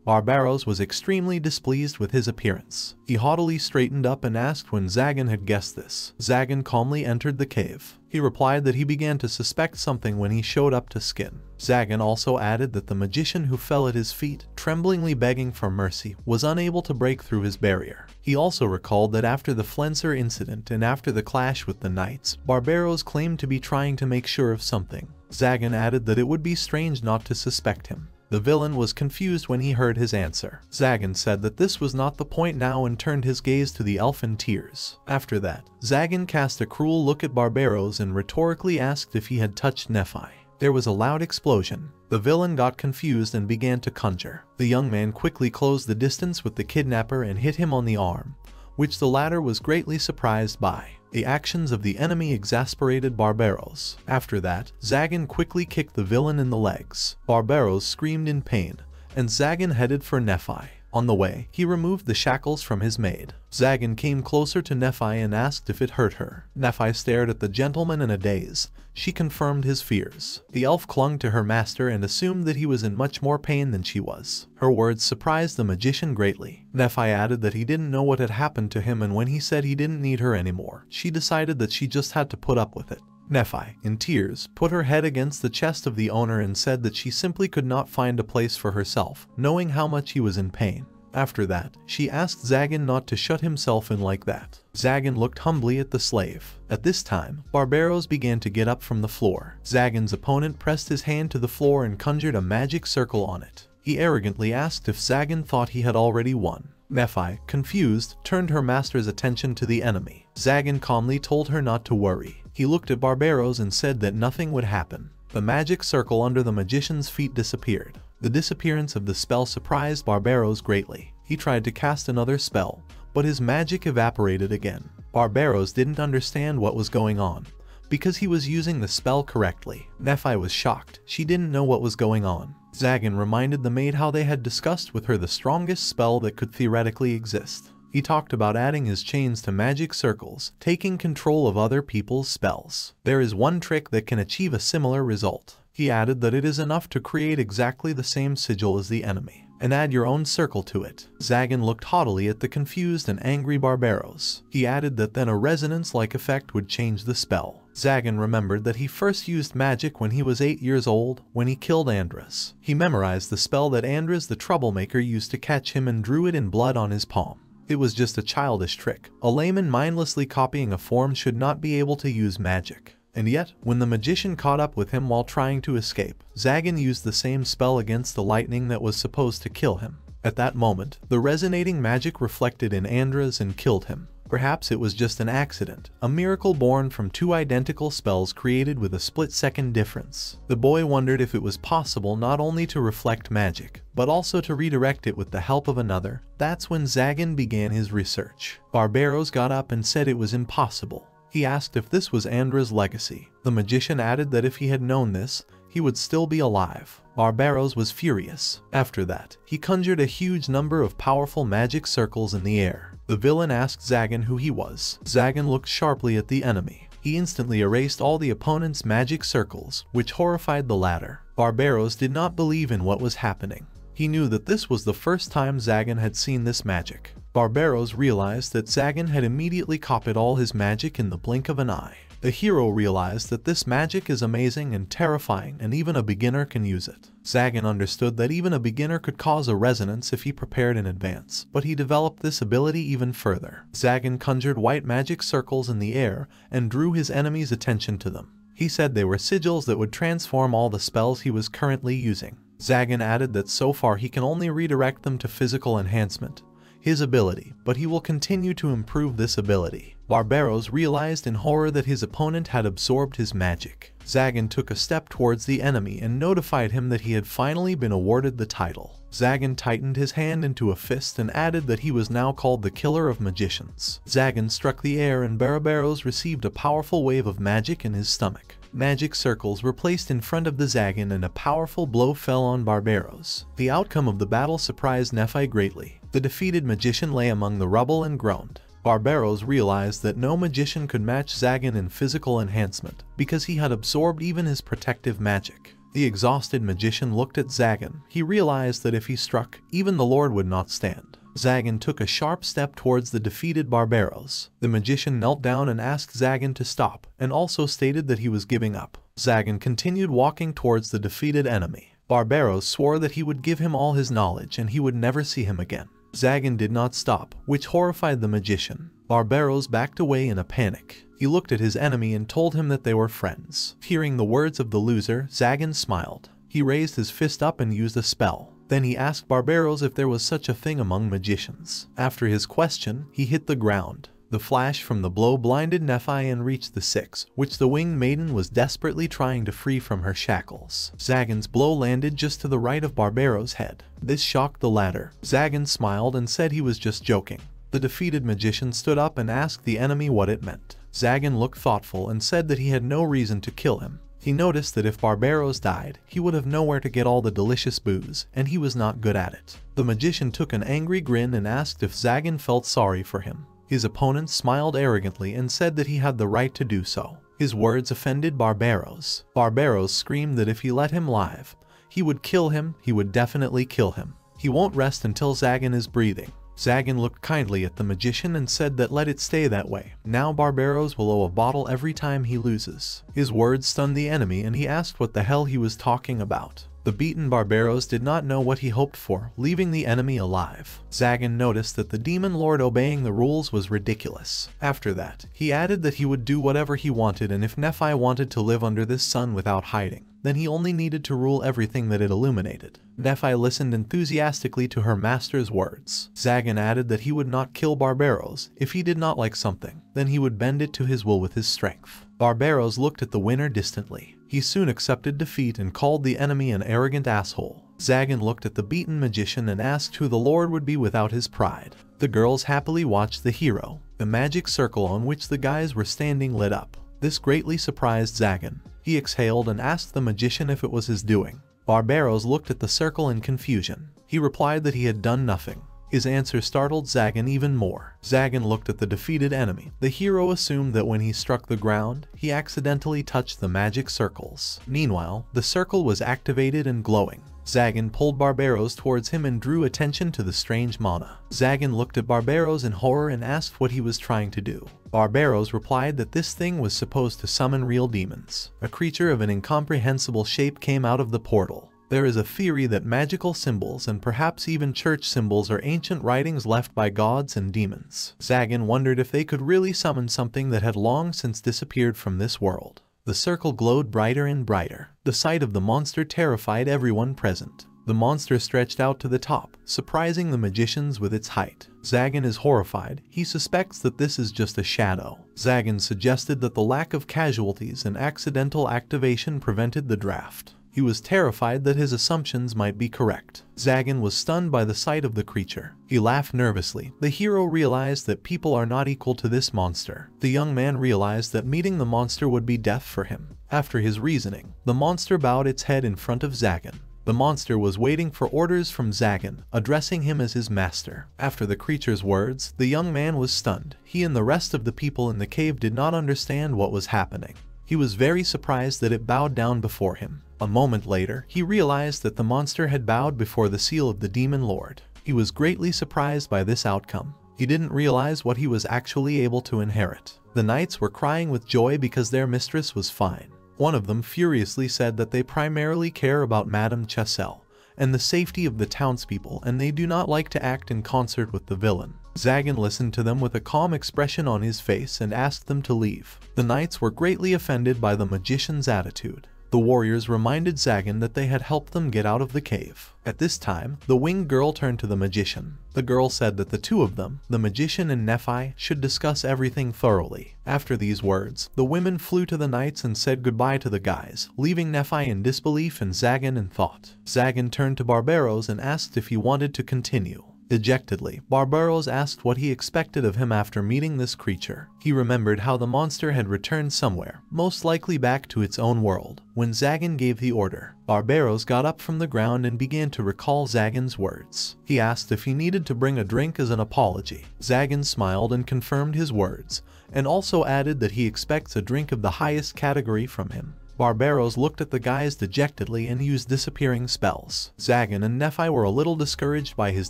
S1: Barbaros was extremely displeased with his appearance. He haughtily straightened up and asked when Zagan had guessed this. Zagan calmly entered the cave. He replied that he began to suspect something when he showed up to Skin. Zagan also added that the magician who fell at his feet, tremblingly begging for mercy, was unable to break through his barrier. He also recalled that after the Flenser incident and after the clash with the knights, Barbaros claimed to be trying to make sure of something. Zagan added that it would be strange not to suspect him. The villain was confused when he heard his answer. Zagan said that this was not the point now and turned his gaze to the elf in tears. After that, Zagan cast a cruel look at Barbaros and rhetorically asked if he had touched Nephi. There was a loud explosion. The villain got confused and began to conjure. The young man quickly closed the distance with the kidnapper and hit him on the arm, which the latter was greatly surprised by. The actions of the enemy exasperated Barbaros. After that, Zagan quickly kicked the villain in the legs. Barbaros screamed in pain, and Zagan headed for Nephi. On the way, he removed the shackles from his maid. Zagan came closer to Nephi and asked if it hurt her. Nephi stared at the gentleman in a daze. She confirmed his fears. The elf clung to her master and assumed that he was in much more pain than she was. Her words surprised the magician greatly. Nephi added that he didn't know what had happened to him and when he said he didn't need her anymore, she decided that she just had to put up with it. Nephi, in tears, put her head against the chest of the owner and said that she simply could not find a place for herself, knowing how much he was in pain. After that, she asked Zagan not to shut himself in like that. Zagan looked humbly at the slave. At this time, Barbaros began to get up from the floor. Zagan's opponent pressed his hand to the floor and conjured a magic circle on it. He arrogantly asked if Zagan thought he had already won. Nephi, confused, turned her master's attention to the enemy. Zagan calmly told her not to worry. He looked at Barbaros and said that nothing would happen. The magic circle under the magician's feet disappeared. The disappearance of the spell surprised Barbaros greatly. He tried to cast another spell, but his magic evaporated again. Barbaros didn't understand what was going on, because he was using the spell correctly. Nephi was shocked. She didn't know what was going on. Zagan reminded the maid how they had discussed with her the strongest spell that could theoretically exist. He talked about adding his chains to magic circles, taking control of other people's spells. There is one trick that can achieve a similar result. He added that it is enough to create exactly the same sigil as the enemy, and add your own circle to it. Zagan looked haughtily at the confused and angry Barbaros. He added that then a resonance-like effect would change the spell. Zagan remembered that he first used magic when he was 8 years old, when he killed Andras. He memorized the spell that Andras the troublemaker used to catch him and drew it in blood on his palm. It was just a childish trick. A layman mindlessly copying a form should not be able to use magic. And yet, when the magician caught up with him while trying to escape, Zagan used the same spell against the lightning that was supposed to kill him. At that moment, the resonating magic reflected in Andras and killed him. Perhaps it was just an accident, a miracle born from two identical spells created with a split-second difference. The boy wondered if it was possible not only to reflect magic, but also to redirect it with the help of another. That's when Zagan began his research. Barbaros got up and said it was impossible. He asked if this was Andra's legacy. The magician added that if he had known this, he would still be alive. Barbaros was furious. After that, he conjured a huge number of powerful magic circles in the air. The villain asked Zagan who he was. Zagan looked sharply at the enemy. He instantly erased all the opponent's magic circles, which horrified the latter. Barbaros did not believe in what was happening. He knew that this was the first time Zagan had seen this magic. Barbaros realized that Zagan had immediately copied all his magic in the blink of an eye. The hero realized that this magic is amazing and terrifying and even a beginner can use it. Zagan understood that even a beginner could cause a resonance if he prepared in advance, but he developed this ability even further. Zagan conjured white magic circles in the air and drew his enemy's attention to them. He said they were sigils that would transform all the spells he was currently using. Zagan added that so far he can only redirect them to physical enhancement, his ability, but he will continue to improve this ability. Barbaros realized in horror that his opponent had absorbed his magic. Zagan took a step towards the enemy and notified him that he had finally been awarded the title. Zagan tightened his hand into a fist and added that he was now called the Killer of Magicians. Zagan struck the air and Barbaros received a powerful wave of magic in his stomach. Magic circles were placed in front of the Zagan and a powerful blow fell on Barbaros. The outcome of the battle surprised Nephi greatly. The defeated magician lay among the rubble and groaned. Barbaros realized that no magician could match Zagan in physical enhancement, because he had absorbed even his protective magic. The exhausted magician looked at Zagan. He realized that if he struck, even the Lord would not stand. Zagan took a sharp step towards the defeated Barbaros. The magician knelt down and asked Zagan to stop, and also stated that he was giving up. Zagan continued walking towards the defeated enemy. Barbaros swore that he would give him all his knowledge and he would never see him again. Zagan did not stop, which horrified the magician. Barbaros backed away in a panic. He looked at his enemy and told him that they were friends. Hearing the words of the loser, Zagan smiled. He raised his fist up and used a spell. Then he asked Barbaros if there was such a thing among magicians. After his question, he hit the ground. The flash from the blow blinded Nephi and reached the six, which the winged maiden was desperately trying to free from her shackles. Zagan's blow landed just to the right of Barbaros' head. This shocked the latter. Zagan smiled and said he was just joking. The defeated magician stood up and asked the enemy what it meant. Zagan looked thoughtful and said that he had no reason to kill him. He noticed that if Barbaros died, he would have nowhere to get all the delicious booze, and he was not good at it. The magician took an angry grin and asked if Zagan felt sorry for him. His opponent smiled arrogantly and said that he had the right to do so. His words offended Barbaros. Barbaros screamed that if he let him live, he would kill him, he would definitely kill him. He won't rest until Zagan is breathing. Zagan looked kindly at the magician and said that let it stay that way. Now Barbaros will owe a bottle every time he loses. His words stunned the enemy and he asked what the hell he was talking about. The beaten Barbaros did not know what he hoped for, leaving the enemy alive. Zagan noticed that the demon lord obeying the rules was ridiculous. After that, he added that he would do whatever he wanted and if Nephi wanted to live under this sun without hiding, then he only needed to rule everything that it illuminated. Nephi listened enthusiastically to her master's words. Zagan added that he would not kill Barbaros if he did not like something, then he would bend it to his will with his strength. Barbaros looked at the winner distantly. He soon accepted defeat and called the enemy an arrogant asshole. Zagan looked at the beaten magician and asked who the lord would be without his pride. The girls happily watched the hero. The magic circle on which the guys were standing lit up. This greatly surprised Zagan. He exhaled and asked the magician if it was his doing. Barbaros looked at the circle in confusion. He replied that he had done nothing. His answer startled Zagan even more. Zagan looked at the defeated enemy. The hero assumed that when he struck the ground, he accidentally touched the magic circles. Meanwhile, the circle was activated and glowing. Zagan pulled Barbaros towards him and drew attention to the strange mana. Zagan looked at Barbaros in horror and asked what he was trying to do. Barbaros replied that this thing was supposed to summon real demons. A creature of an incomprehensible shape came out of the portal. There is a theory that magical symbols and perhaps even church symbols are ancient writings left by gods and demons. Zagan wondered if they could really summon something that had long since disappeared from this world. The circle glowed brighter and brighter. The sight of the monster terrified everyone present. The monster stretched out to the top, surprising the magicians with its height. Zagan is horrified. He suspects that this is just a shadow. Zagan suggested that the lack of casualties and accidental activation prevented the draft. He was terrified that his assumptions might be correct. Zagan was stunned by the sight of the creature. He laughed nervously. The hero realized that people are not equal to this monster. The young man realized that meeting the monster would be death for him. After his reasoning, the monster bowed its head in front of Zagan. The monster was waiting for orders from Zagan, addressing him as his master. After the creature's words, the young man was stunned. He and the rest of the people in the cave did not understand what was happening. He was very surprised that it bowed down before him. A moment later, he realized that the monster had bowed before the seal of the demon lord. He was greatly surprised by this outcome. He didn't realize what he was actually able to inherit. The knights were crying with joy because their mistress was fine. One of them furiously said that they primarily care about Madame Chastel and the safety of the townspeople and they do not like to act in concert with the villain. Zagan listened to them with a calm expression on his face and asked them to leave. The knights were greatly offended by the magician's attitude. The warriors reminded Zagan that they had helped them get out of the cave. At this time, the winged girl turned to the magician. The girl said that the two of them, the magician and Nephi, should discuss everything thoroughly. After these words, the women flew to the knights and said goodbye to the guys, leaving Nephi in disbelief and Zagan in thought. Zagan turned to Barbaros and asked if he wanted to continue. Dejectedly, Barbaros asked what he expected of him after meeting this creature. He remembered how the monster had returned somewhere, most likely back to its own world. When Zagan gave the order, Barbaros got up from the ground and began to recall Zagan's words. He asked if he needed to bring a drink as an apology. Zagan smiled and confirmed his words, and also added that he expects a drink of the highest category from him. Barbaros looked at the guys dejectedly and used disappearing spells. Zagan and Nephi were a little discouraged by his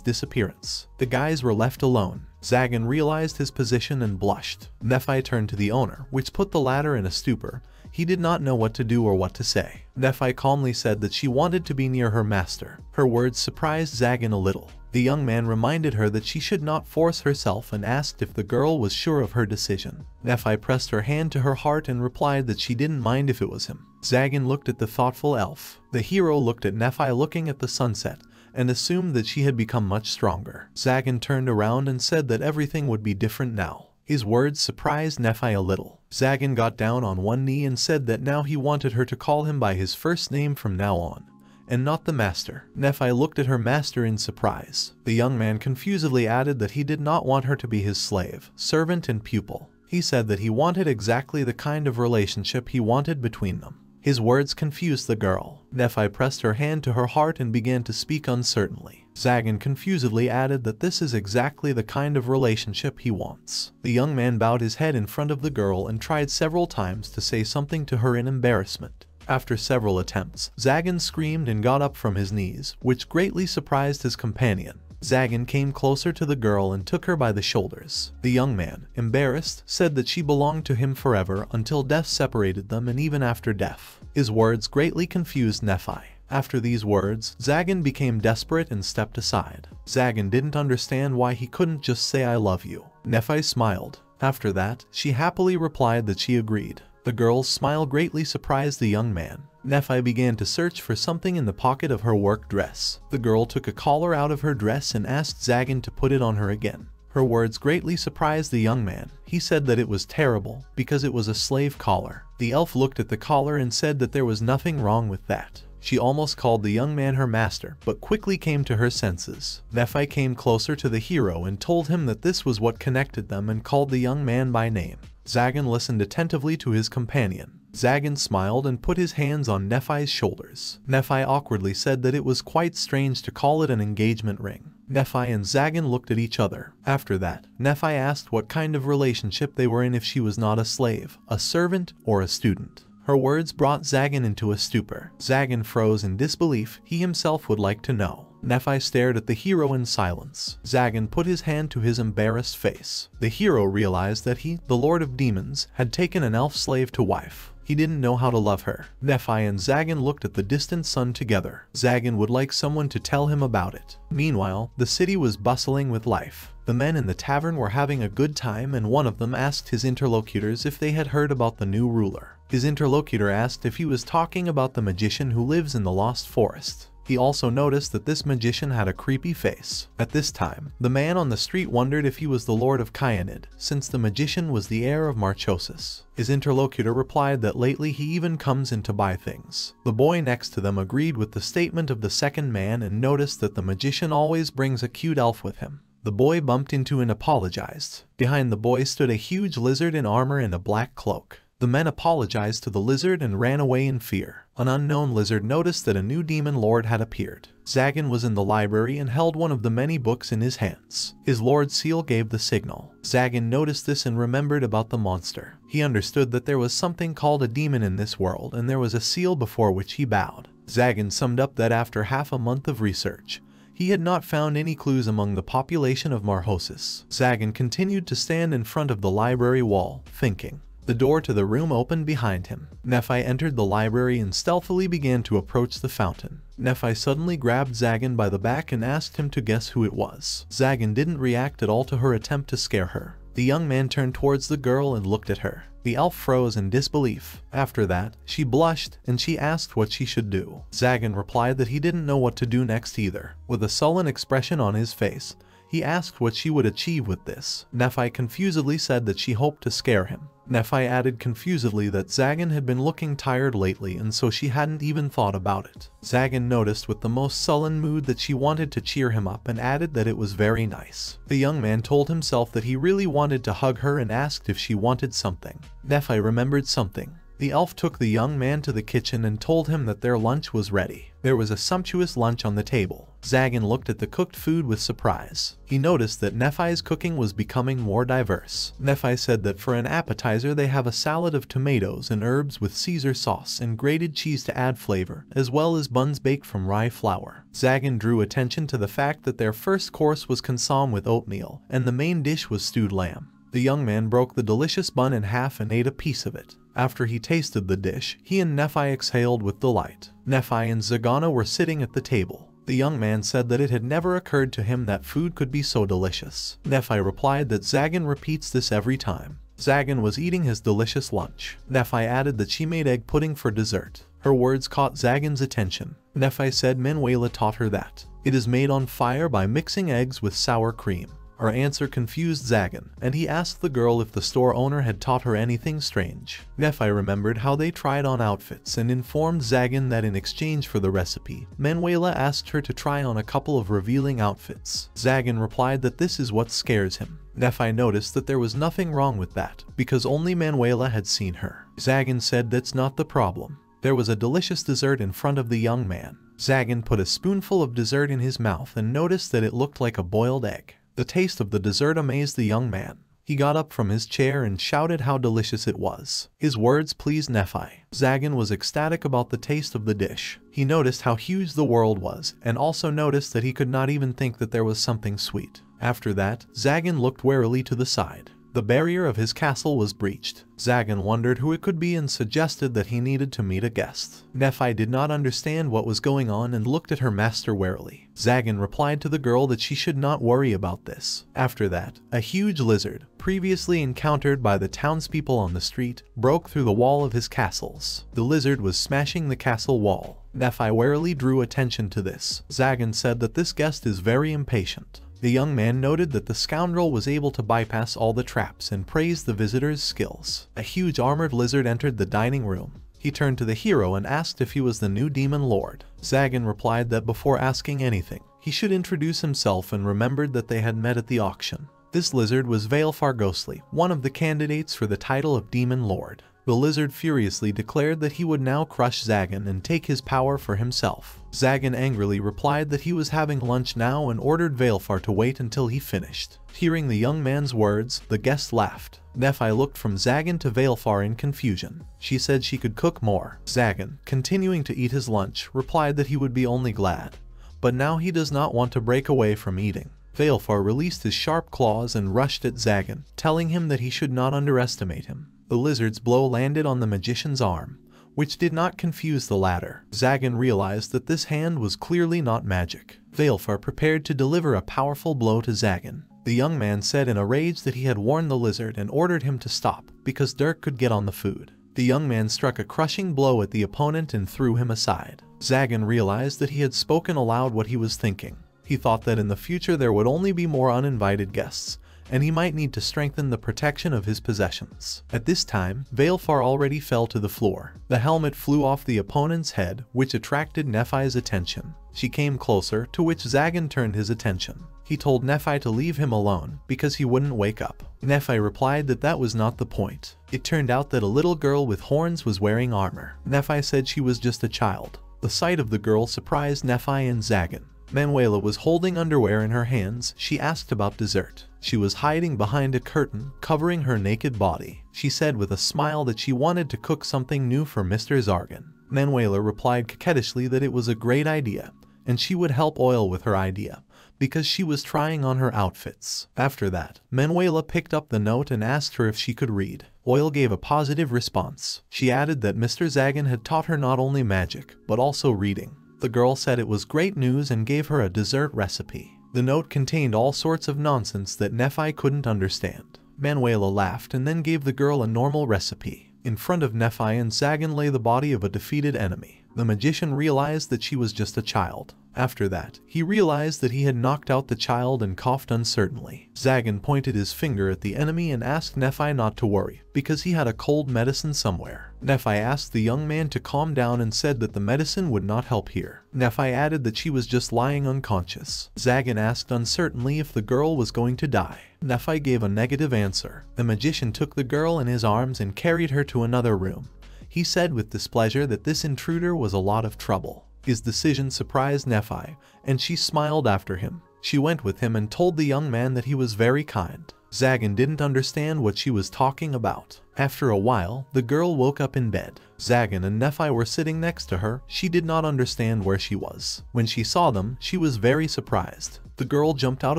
S1: disappearance. The guys were left alone. Zagan realized his position and blushed. Nephi turned to the owner, which put the latter in a stupor. He did not know what to do or what to say. Nephi calmly said that she wanted to be near her master. Her words surprised Zagan a little. The young man reminded her that she should not force herself and asked if the girl was sure of her decision. Nephi pressed her hand to her heart and replied that she didn't mind if it was him. Zagan looked at the thoughtful elf. The hero looked at Nephi looking at the sunset and assumed that she had become much stronger. Zagan turned around and said that everything would be different now. His words surprised Nephi a little. Zagan got down on one knee and said that now he wanted her to call him by his first name from now on and not the master. Nephi looked at her master in surprise. The young man confusedly added that he did not want her to be his slave, servant and pupil. He said that he wanted exactly the kind of relationship he wanted between them. His words confused the girl. Nephi pressed her hand to her heart and began to speak uncertainly. Zagan confusedly added that this is exactly the kind of relationship he wants. The young man bowed his head in front of the girl and tried several times to say something to her in embarrassment. After several attempts, Zagan screamed and got up from his knees, which greatly surprised his companion. Zagan came closer to the girl and took her by the shoulders. The young man, embarrassed, said that she belonged to him forever until death separated them and even after death. His words greatly confused Nephi. After these words, Zagan became desperate and stepped aside. Zagan didn't understand why he couldn't just say I love you. Nephi smiled. After that, she happily replied that she agreed. The girl's smile greatly surprised the young man. Nephi began to search for something in the pocket of her work dress. The girl took a collar out of her dress and asked Zagan to put it on her again. Her words greatly surprised the young man. He said that it was terrible, because it was a slave collar. The elf looked at the collar and said that there was nothing wrong with that. She almost called the young man her master, but quickly came to her senses. Nephi came closer to the hero and told him that this was what connected them and called the young man by name. Zagan listened attentively to his companion. Zagan smiled and put his hands on Nephi's shoulders. Nephi awkwardly said that it was quite strange to call it an engagement ring. Nephi and Zagan looked at each other. After that, Nephi asked what kind of relationship they were in if she was not a slave, a servant, or a student. Her words brought Zagan into a stupor. Zagan froze in disbelief, he himself would like to know. Nephi stared at the hero in silence. Zagan put his hand to his embarrassed face. The hero realized that he, the Lord of Demons, had taken an elf slave to wife. He didn't know how to love her. Nephi and Zagan looked at the distant sun together. Zagan would like someone to tell him about it. Meanwhile, the city was bustling with life. The men in the tavern were having a good time and one of them asked his interlocutors if they had heard about the new ruler. His interlocutor asked if he was talking about the magician who lives in the Lost Forest. He also noticed that this magician had a creepy face. At this time, the man on the street wondered if he was the Lord of Kyanid, since the magician was the heir of Marchosias. His interlocutor replied that lately he even comes in to buy things. The boy next to them agreed with the statement of the second man and noticed that the magician always brings a cute elf with him. The boy bumped into and apologized. Behind the boy stood a huge lizard in armor and a black cloak. The men apologized to the lizard and ran away in fear. An unknown lizard noticed that a new demon lord had appeared. Zagan was in the library and held one of the many books in his hands. His lord's seal gave the signal. Zagan noticed this and remembered about the monster. He understood that there was something called a demon in this world and there was a seal before which he bowed. Zagan summed up that after half a month of research, He had not found any clues among the population of Marchosias. Zagan continued to stand in front of the library wall, thinking. The door to the room opened behind him. Nephi entered the library and stealthily began to approach the fountain. Nephi suddenly grabbed Zagan by the back and asked him to guess who it was. Zagan didn't react at all to her attempt to scare her. The young man turned towards the girl and looked at her. The elf froze in disbelief. After that, she blushed and she asked what she should do. Zagan replied that he didn't know what to do next either. With a sullen expression on his face, he asked what she would achieve with this. Nephi confusedly said that she hoped to scare him. Nephi added confusedly that Zagan had been looking tired lately and so she hadn't even thought about it. Zagan noticed with the most sullen mood that she wanted to cheer him up and added that it was very nice. The young man told himself that he really wanted to hug her and asked if she wanted something. Nephi remembered something. The elf took the young man to the kitchen and told him that their lunch was ready. There was a sumptuous lunch on the table. Zagan looked at the cooked food with surprise. He noticed that Nephi's cooking was becoming more diverse. Nephi said that for an appetizer they have a salad of tomatoes and herbs with Caesar sauce and grated cheese to add flavor, as well as buns baked from rye flour. Zagan drew attention to the fact that their first course was consomme with oatmeal, and the main dish was stewed lamb. The young man broke the delicious bun in half and ate a piece of it. After he tasted the dish, he and Nephi exhaled with delight. Nephi and Zagana were sitting at the table. The young man said that it had never occurred to him that food could be so delicious. Nephi replied that Zagan repeats this every time. Zagan was eating his delicious lunch. Nephi added that she made egg pudding for dessert. Her words caught Zagan's attention. Nephi said Manuela taught her that. It is made on fire by mixing eggs with sour cream. Her answer confused Zagan, and he asked the girl if the store owner had taught her anything strange. Nephi remembered how they tried on outfits and informed Zagan that in exchange for the recipe, Manuela asked her to try on a couple of revealing outfits. Zagan replied that this is what scares him. Nephi noticed that there was nothing wrong with that, because only Manuela had seen her. Zagan said that's not the problem. There was a delicious dessert in front of the young man. Zagan put a spoonful of dessert in his mouth and noticed that it looked like a boiled egg. The taste of the dessert amazed the young man. He got up from his chair and shouted how delicious it was. His words pleased Nephi. Zagan was ecstatic about the taste of the dish. He noticed how huge the world was, and also noticed that he could not even think that there was something sweet. After that, Zagan looked warily to the side. The barrier of his castle was breached. Zagan wondered who it could be and suggested that he needed to meet a guest. Nephi did not understand what was going on and looked at her master warily. Zagan replied to the girl that she should not worry about this. After that, a huge lizard, previously encountered by the townspeople on the street, broke through the wall of his castles. The lizard was smashing the castle wall. Nephi warily drew attention to this. Zagan said that this guest is very impatient. The young man noted that the scoundrel was able to bypass all the traps and praised the visitor's skills. A huge armored lizard entered the dining room. He turned to the hero and asked if he was the new demon lord. Zagan replied that before asking anything, he should introduce himself and remembered that they had met at the auction. This lizard was Vale Ghostly, one of the candidates for the title of Demon Lord. The lizard furiously declared that he would now crush Zagan and take his power for himself. Zagan angrily replied that he was having lunch now and ordered Valefor to wait until he finished. Hearing the young man's words, the guest laughed. Nephi looked from Zagan to Valefor in confusion. She said she could cook more. Zagan, continuing to eat his lunch, replied that he would be only glad. But now he does not want to break away from eating. Valefor released his sharp claws and rushed at Zagan, telling him that he should not underestimate him. The lizard's blow landed on the magician's arm, which did not confuse the latter. Zagan realized that this hand was clearly not magic. Valefor prepared to deliver a powerful blow to Zagan. The young man said in a rage that he had warned the lizard and ordered him to stop, because Dirk could get on the food. The young man struck a crushing blow at the opponent and threw him aside. Zagan realized that he had spoken aloud what he was thinking. He thought that in the future there would only be more uninvited guests, and he might need to strengthen the protection of his possessions. At this time, Valefor already fell to the floor. The helmet flew off the opponent's head, which attracted Nephi's attention. She came closer, to which Zagan turned his attention. He told Nephi to leave him alone, because he wouldn't wake up. Nephi replied that that was not the point. It turned out that a little girl with horns was wearing armor. Nephi said she was just a child. The sight of the girl surprised Nephi and Zagan. Manuela was holding underwear in her hands. She asked about dessert. She was hiding behind a curtain, covering her naked body. She said with a smile that she wanted to cook something new for Mr. Zagan. Manuela replied coquettishly that it was a great idea, and she would help Oil with her idea because she was trying on her outfits. After that, Manuela picked up the note and asked her if she could read. Oil gave a positive response. She added that Mr. Zagan had taught her not only magic, but also reading. The girl said it was great news and gave her a dessert recipe. The note contained all sorts of nonsense that Nephi couldn't understand. Manuela laughed and then gave the girl a normal recipe. In front of Nephi and Zagan lay the body of a defeated enemy. The magician realized that she was just a child. After that, he realized that he had knocked out the child and coughed uncertainly. Zagan pointed his finger at the enemy and asked Nephi not to worry, because he had a cold medicine somewhere. Nephi asked the young man to calm down and said that the medicine would not help here. Nephi added that she was just lying unconscious. Zagan asked uncertainly if the girl was going to die. Nephi gave a negative answer. The magician took the girl in his arms and carried her to another room. He said with displeasure that this intruder was a lot of trouble. His decision surprised Nephi, and she smiled after him. She went with him and told the young man that he was very kind. Zagan didn't understand what she was talking about. After a while, the girl woke up in bed. Zagan and Nephi were sitting next to her. She did not understand where she was. When she saw them, she was very surprised. The girl jumped out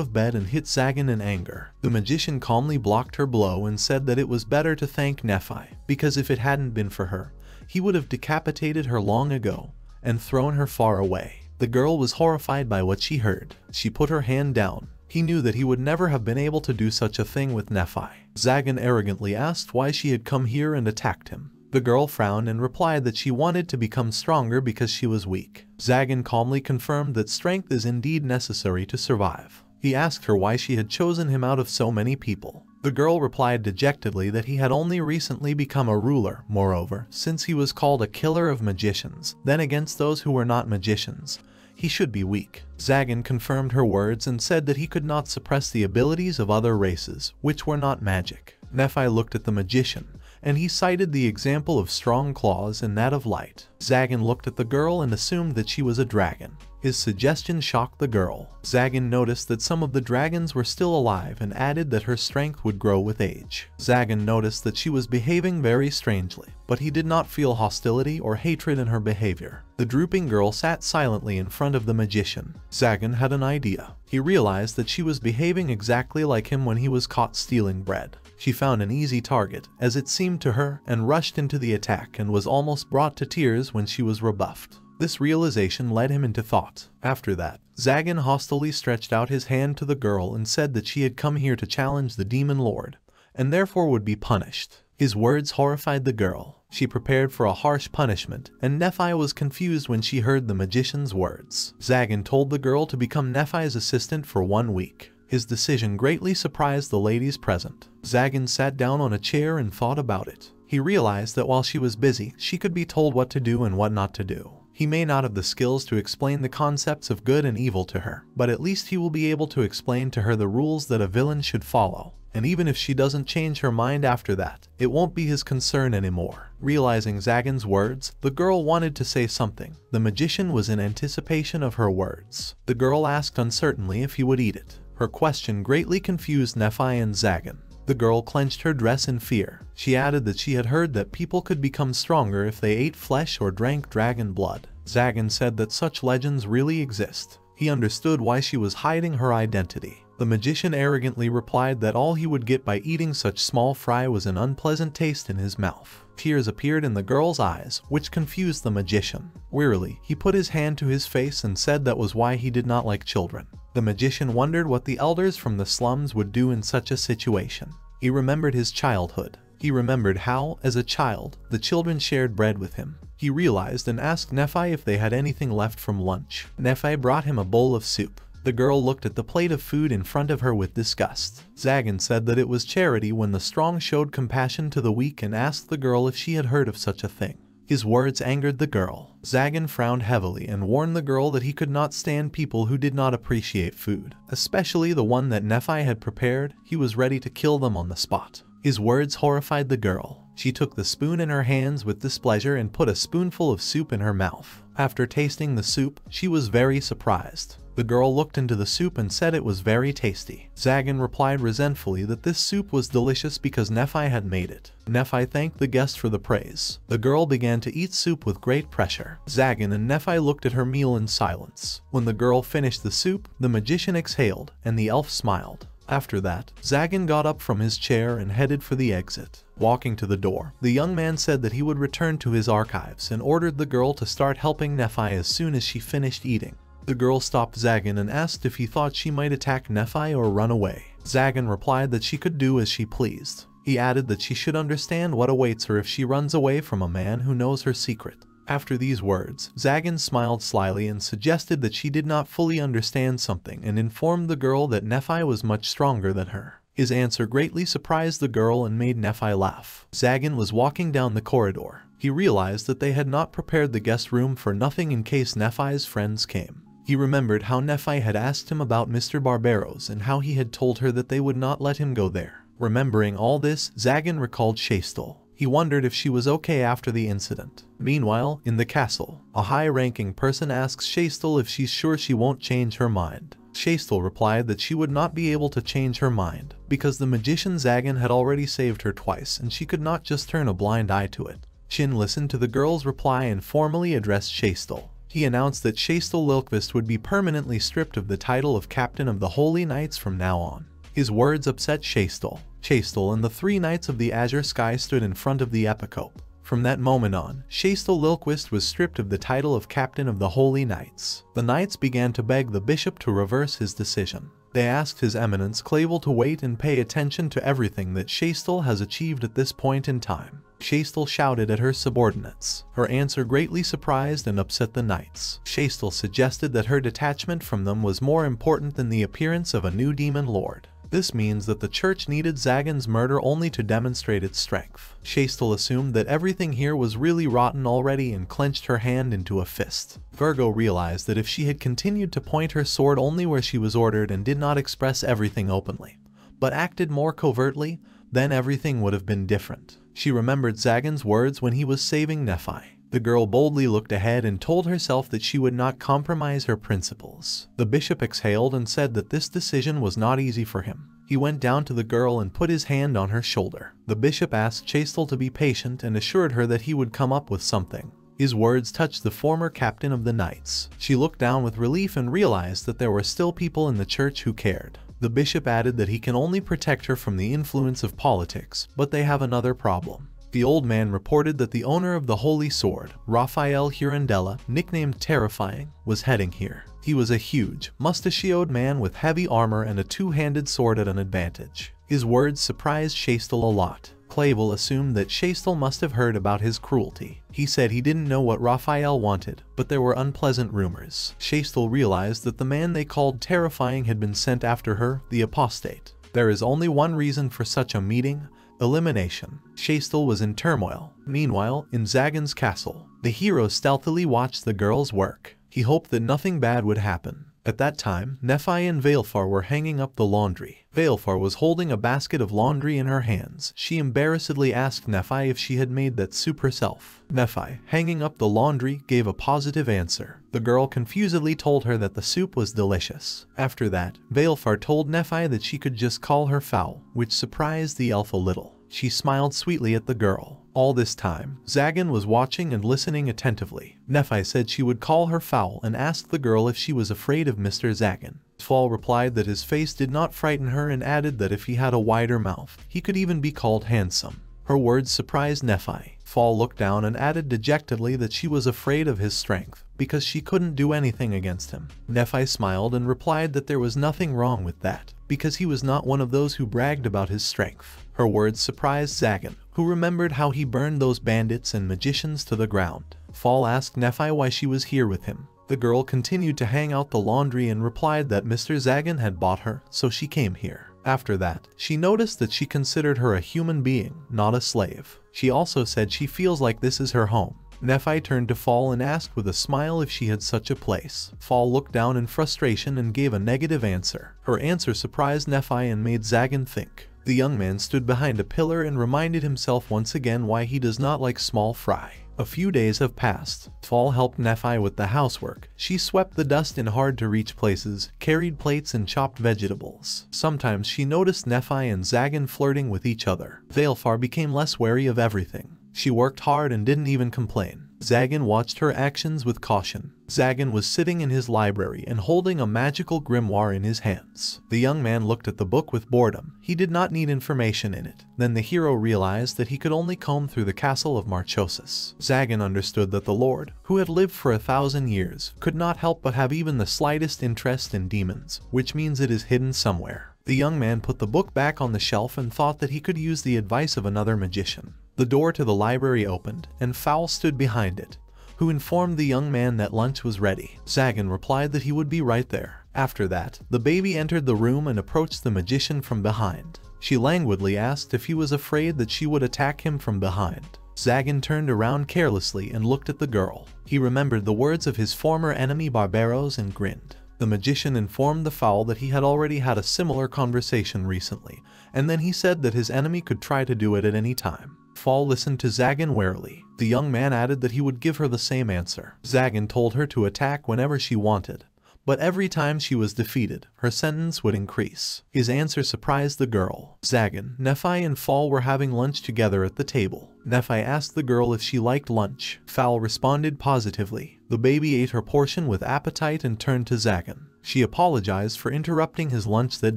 S1: of bed and hit Zagan in anger. The magician calmly blocked her blow and said that it was better to thank Nephi, because if it hadn't been for her, he would have decapitated her long ago and thrown her far away. The girl was horrified by what she heard. She put her hand down. He knew that he would never have been able to do such a thing with Nephi. Zagan arrogantly asked why she had come here and attacked him. The girl frowned and replied that she wanted to become stronger because she was weak. Zagan calmly confirmed that strength is indeed necessary to survive. He asked her why she had chosen him out of so many people. The girl replied dejectedly that he had only recently become a ruler, moreover, since he was called a killer of magicians, then against those who were not magicians. He should be weak. Zagan confirmed her words and said that he could not suppress the abilities of other races, which were not magic. Nephi looked at the magician, and he cited the example of strong claws and that of light. Zagan looked at the girl and assumed that she was a dragon. His suggestion shocked the girl. Zagan noticed that some of the dragons were still alive and added that her strength would grow with age. Zagan noticed that she was behaving very strangely, but he did not feel hostility or hatred in her behavior. The drooping girl sat silently in front of the magician. Zagan had an idea. He realized that she was behaving exactly like him when he was caught stealing bread. She found an easy target, as it seemed to her, and rushed into the attack and was almost brought to tears when she was rebuffed. This realization led him into thought. After that, Zagan hostilely stretched out his hand to the girl and said that she had come here to challenge the demon lord, and therefore would be punished. His words horrified the girl. She prepared for a harsh punishment, and Nephi was confused when she heard the magician's words. Zagan told the girl to become Nephi's assistant for one week. His decision greatly surprised the ladies present. Zagan sat down on a chair and thought about it. He realized that while she was busy, she could be told what to do and what not to do. He may not have the skills to explain the concepts of good and evil to her, but at least he will be able to explain to her the rules that a villain should follow. And even if she doesn't change her mind after that, it won't be his concern anymore. Realizing Zagan's words, the girl wanted to say something. The magician was in anticipation of her words. The girl asked uncertainly if he would eat it. Her question greatly confused Nephi and Zagan. The girl clenched her dress in fear. She added that she had heard that people could become stronger if they ate flesh or drank dragon blood. Zagan said that such legends really exist. He understood why she was hiding her identity. The magician arrogantly replied that all he would get by eating such small fry was an unpleasant taste in his mouth. Tears appeared in the girl's eyes, which confused the magician. Wearily, he put his hand to his face and said that was why he did not like children. The magician wondered what the elders from the slums would do in such a situation. He remembered his childhood. He remembered how, as a child, the children shared bread with him. He realized and asked Nephi if they had anything left from lunch. Nephi brought him a bowl of soup. The girl looked at the plate of food in front of her with disgust. Zagan said that it was charity when the strong showed compassion to the weak and asked the girl if she had heard of such a thing. His words angered the girl. Zagan frowned heavily and warned the girl that he could not stand people who did not appreciate food, especially the one that Nephi had prepared. He was ready to kill them on the spot. His words horrified the girl. She took the spoon in her hands with displeasure and put a spoonful of soup in her mouth. After tasting the soup, she was very surprised. The girl looked into the soup and said it was very tasty. Zagan replied resentfully that this soup was delicious because Nephi had made it. Nephi thanked the guest for the praise. The girl began to eat soup with great pressure. Zagan and Nephi looked at her meal in silence. When the girl finished the soup, the magician exhaled, and the elf smiled. After that, Zagan got up from his chair and headed for the exit. Walking to the door, the young man said that he would return to his archives and ordered the girl to start helping Nephi as soon as she finished eating. The girl stopped Zagan and asked if he thought she might attack Nephi or run away. Zagan replied that she could do as she pleased. He added that she should understand what awaits her if she runs away from a man who knows her secret. After these words, Zagan smiled slyly and suggested that she did not fully understand something and informed the girl that Nephi was much stronger than her. His answer greatly surprised the girl and made Nephi laugh. Zagan was walking down the corridor. He realized that they had not prepared the guest room for nothing in case Nephi's friends came. He remembered how Nephi had asked him about Mr. Barbaros and how he had told her that they would not let him go there. Remembering all this, Zagan recalled Chastel. He wondered if she was okay after the incident. Meanwhile, in the castle, a high-ranking person asks Chastel if she's sure she won't change her mind. Chastel replied that she would not be able to change her mind, because the magician Zagan had already saved her twice and she could not just turn a blind eye to it. Shin listened to the girl's reply and formally addressed Chastel. He announced that Chastel Lilquist would be permanently stripped of the title of Captain of the Holy Knights from now on. His words upset Chastel. Chastel and the three knights of the azure sky stood in front of the epicope. From that moment on, Chastel Lilquist was stripped of the title of Captain of the Holy Knights. The knights began to beg the bishop to reverse his decision. They asked His Eminence Clavel to wait and pay attention to everything that Chastel has achieved at this point in time. Chastel shouted at her subordinates. Her answer greatly surprised and upset the knights. Chastel suggested that her detachment from them was more important than the appearance of a new demon lord. This means that the church needed Zagan's murder only to demonstrate its strength. Chastel assumed that everything here was really rotten already and clenched her hand into a fist. Virgo realized that if she had continued to point her sword only where she was ordered and did not express everything openly, but acted more covertly, then everything would have been different. She remembered Zagan's words when he was saving Nephi. The girl boldly looked ahead and told herself that she would not compromise her principles. The bishop exhaled and said that this decision was not easy for him. He went down to the girl and put his hand on her shoulder. The bishop asked Chastel to be patient and assured her that he would come up with something. His words touched the former captain of the knights. She looked down with relief and realized that there were still people in the church who cared. The bishop added that he can only protect her from the influence of politics, but they have another problem. The old man reported that the owner of the Holy Sword, Raphael Hurandella, nicknamed Terrifying, was heading here. He was a huge, mustachioed man with heavy armor and a two-handed sword at an advantage. His words surprised Chastel a lot. Clavel assumed that Chastel must have heard about his cruelty. He said he didn't know what Raphael wanted, but there were unpleasant rumors. Chastel realized that the man they called Terrifying had been sent after her, the apostate. There is only one reason for such a meeting, Elimination. Chastel was in turmoil. Meanwhile, in Zagan's castle, the hero stealthily watched the girls work. He hoped that nothing bad would happen. At that time, Nephi and Valefor were hanging up the laundry. Valefor was holding a basket of laundry in her hands. She embarrassedly asked Nephi if she had made that soup herself. Nephi, hanging up the laundry, gave a positive answer. The girl confusedly told her that the soup was delicious. After that, Valefor told Nephi that she could just call her foul, which surprised the elf a little. She smiled sweetly at the girl. All this time, Zagan was watching and listening attentively. Nephi said she would call her foul and asked the girl if she was afraid of Mr. Zagan. Fall replied that his face did not frighten her and added that if he had a wider mouth, he could even be called handsome. Her words surprised Nephi. Fall looked down and added dejectedly that she was afraid of his strength, because she couldn't do anything against him. Nephi smiled and replied that there was nothing wrong with that, because he was not one of those who bragged about his strength. Her words surprised Zagan, who remembered how he burned those bandits and magicians to the ground. Fall asked Nephi why she was here with him. The girl continued to hang out the laundry and replied that Mr. Zagan had bought her, so she came here. After that, she noticed that she considered her a human being, not a slave. She also said she feels like this is her home. Nephi turned to Fall and asked with a smile if she had such a place. Fall looked down in frustration and gave a negative answer. Her answer surprised Nephi and made Zagan think. The young man stood behind a pillar and reminded himself once again why he does not like small fry. A few days have passed. Fall helped Nephi with the housework. She swept the dust in hard-to-reach places, carried plates and chopped vegetables. Sometimes she noticed Nephi and Zagan flirting with each other. Valefor became less wary of everything. She worked hard and didn't even complain. Zagan watched her actions with caution. Zagan was sitting in his library and holding a magical grimoire in his hands. The young man looked at the book with boredom. He did not need information in it. Then the hero realized that he could only comb through the castle of Marchosias. Zagan understood that the Lord, who had lived for a thousand years, could not help but have even the slightest interest in demons, which means it is hidden somewhere. The young man put the book back on the shelf and thought that he could use the advice of another magician. The door to the library opened, and Fowl stood behind it, who informed the young man that lunch was ready. Zagan replied that he would be right there. After that, the baby entered the room and approached the magician from behind. She languidly asked if he was afraid that she would attack him from behind. Zagan turned around carelessly and looked at the girl. He remembered the words of his former enemy Barbaros and grinned. The magician informed the fowl that he had already had a similar conversation recently, and then he said that his enemy could try to do it at any time. Fall listened to Zagan warily. The young man added that he would give her the same answer. Zagan told her to attack whenever she wanted, but every time she was defeated, her sentence would increase. His answer surprised the girl. Zagan, Nephi and Fall were having lunch together at the table. Nephi asked the girl if she liked lunch. Fowl responded positively. The baby ate her portion with appetite and turned to Zagan. She apologized for interrupting his lunch that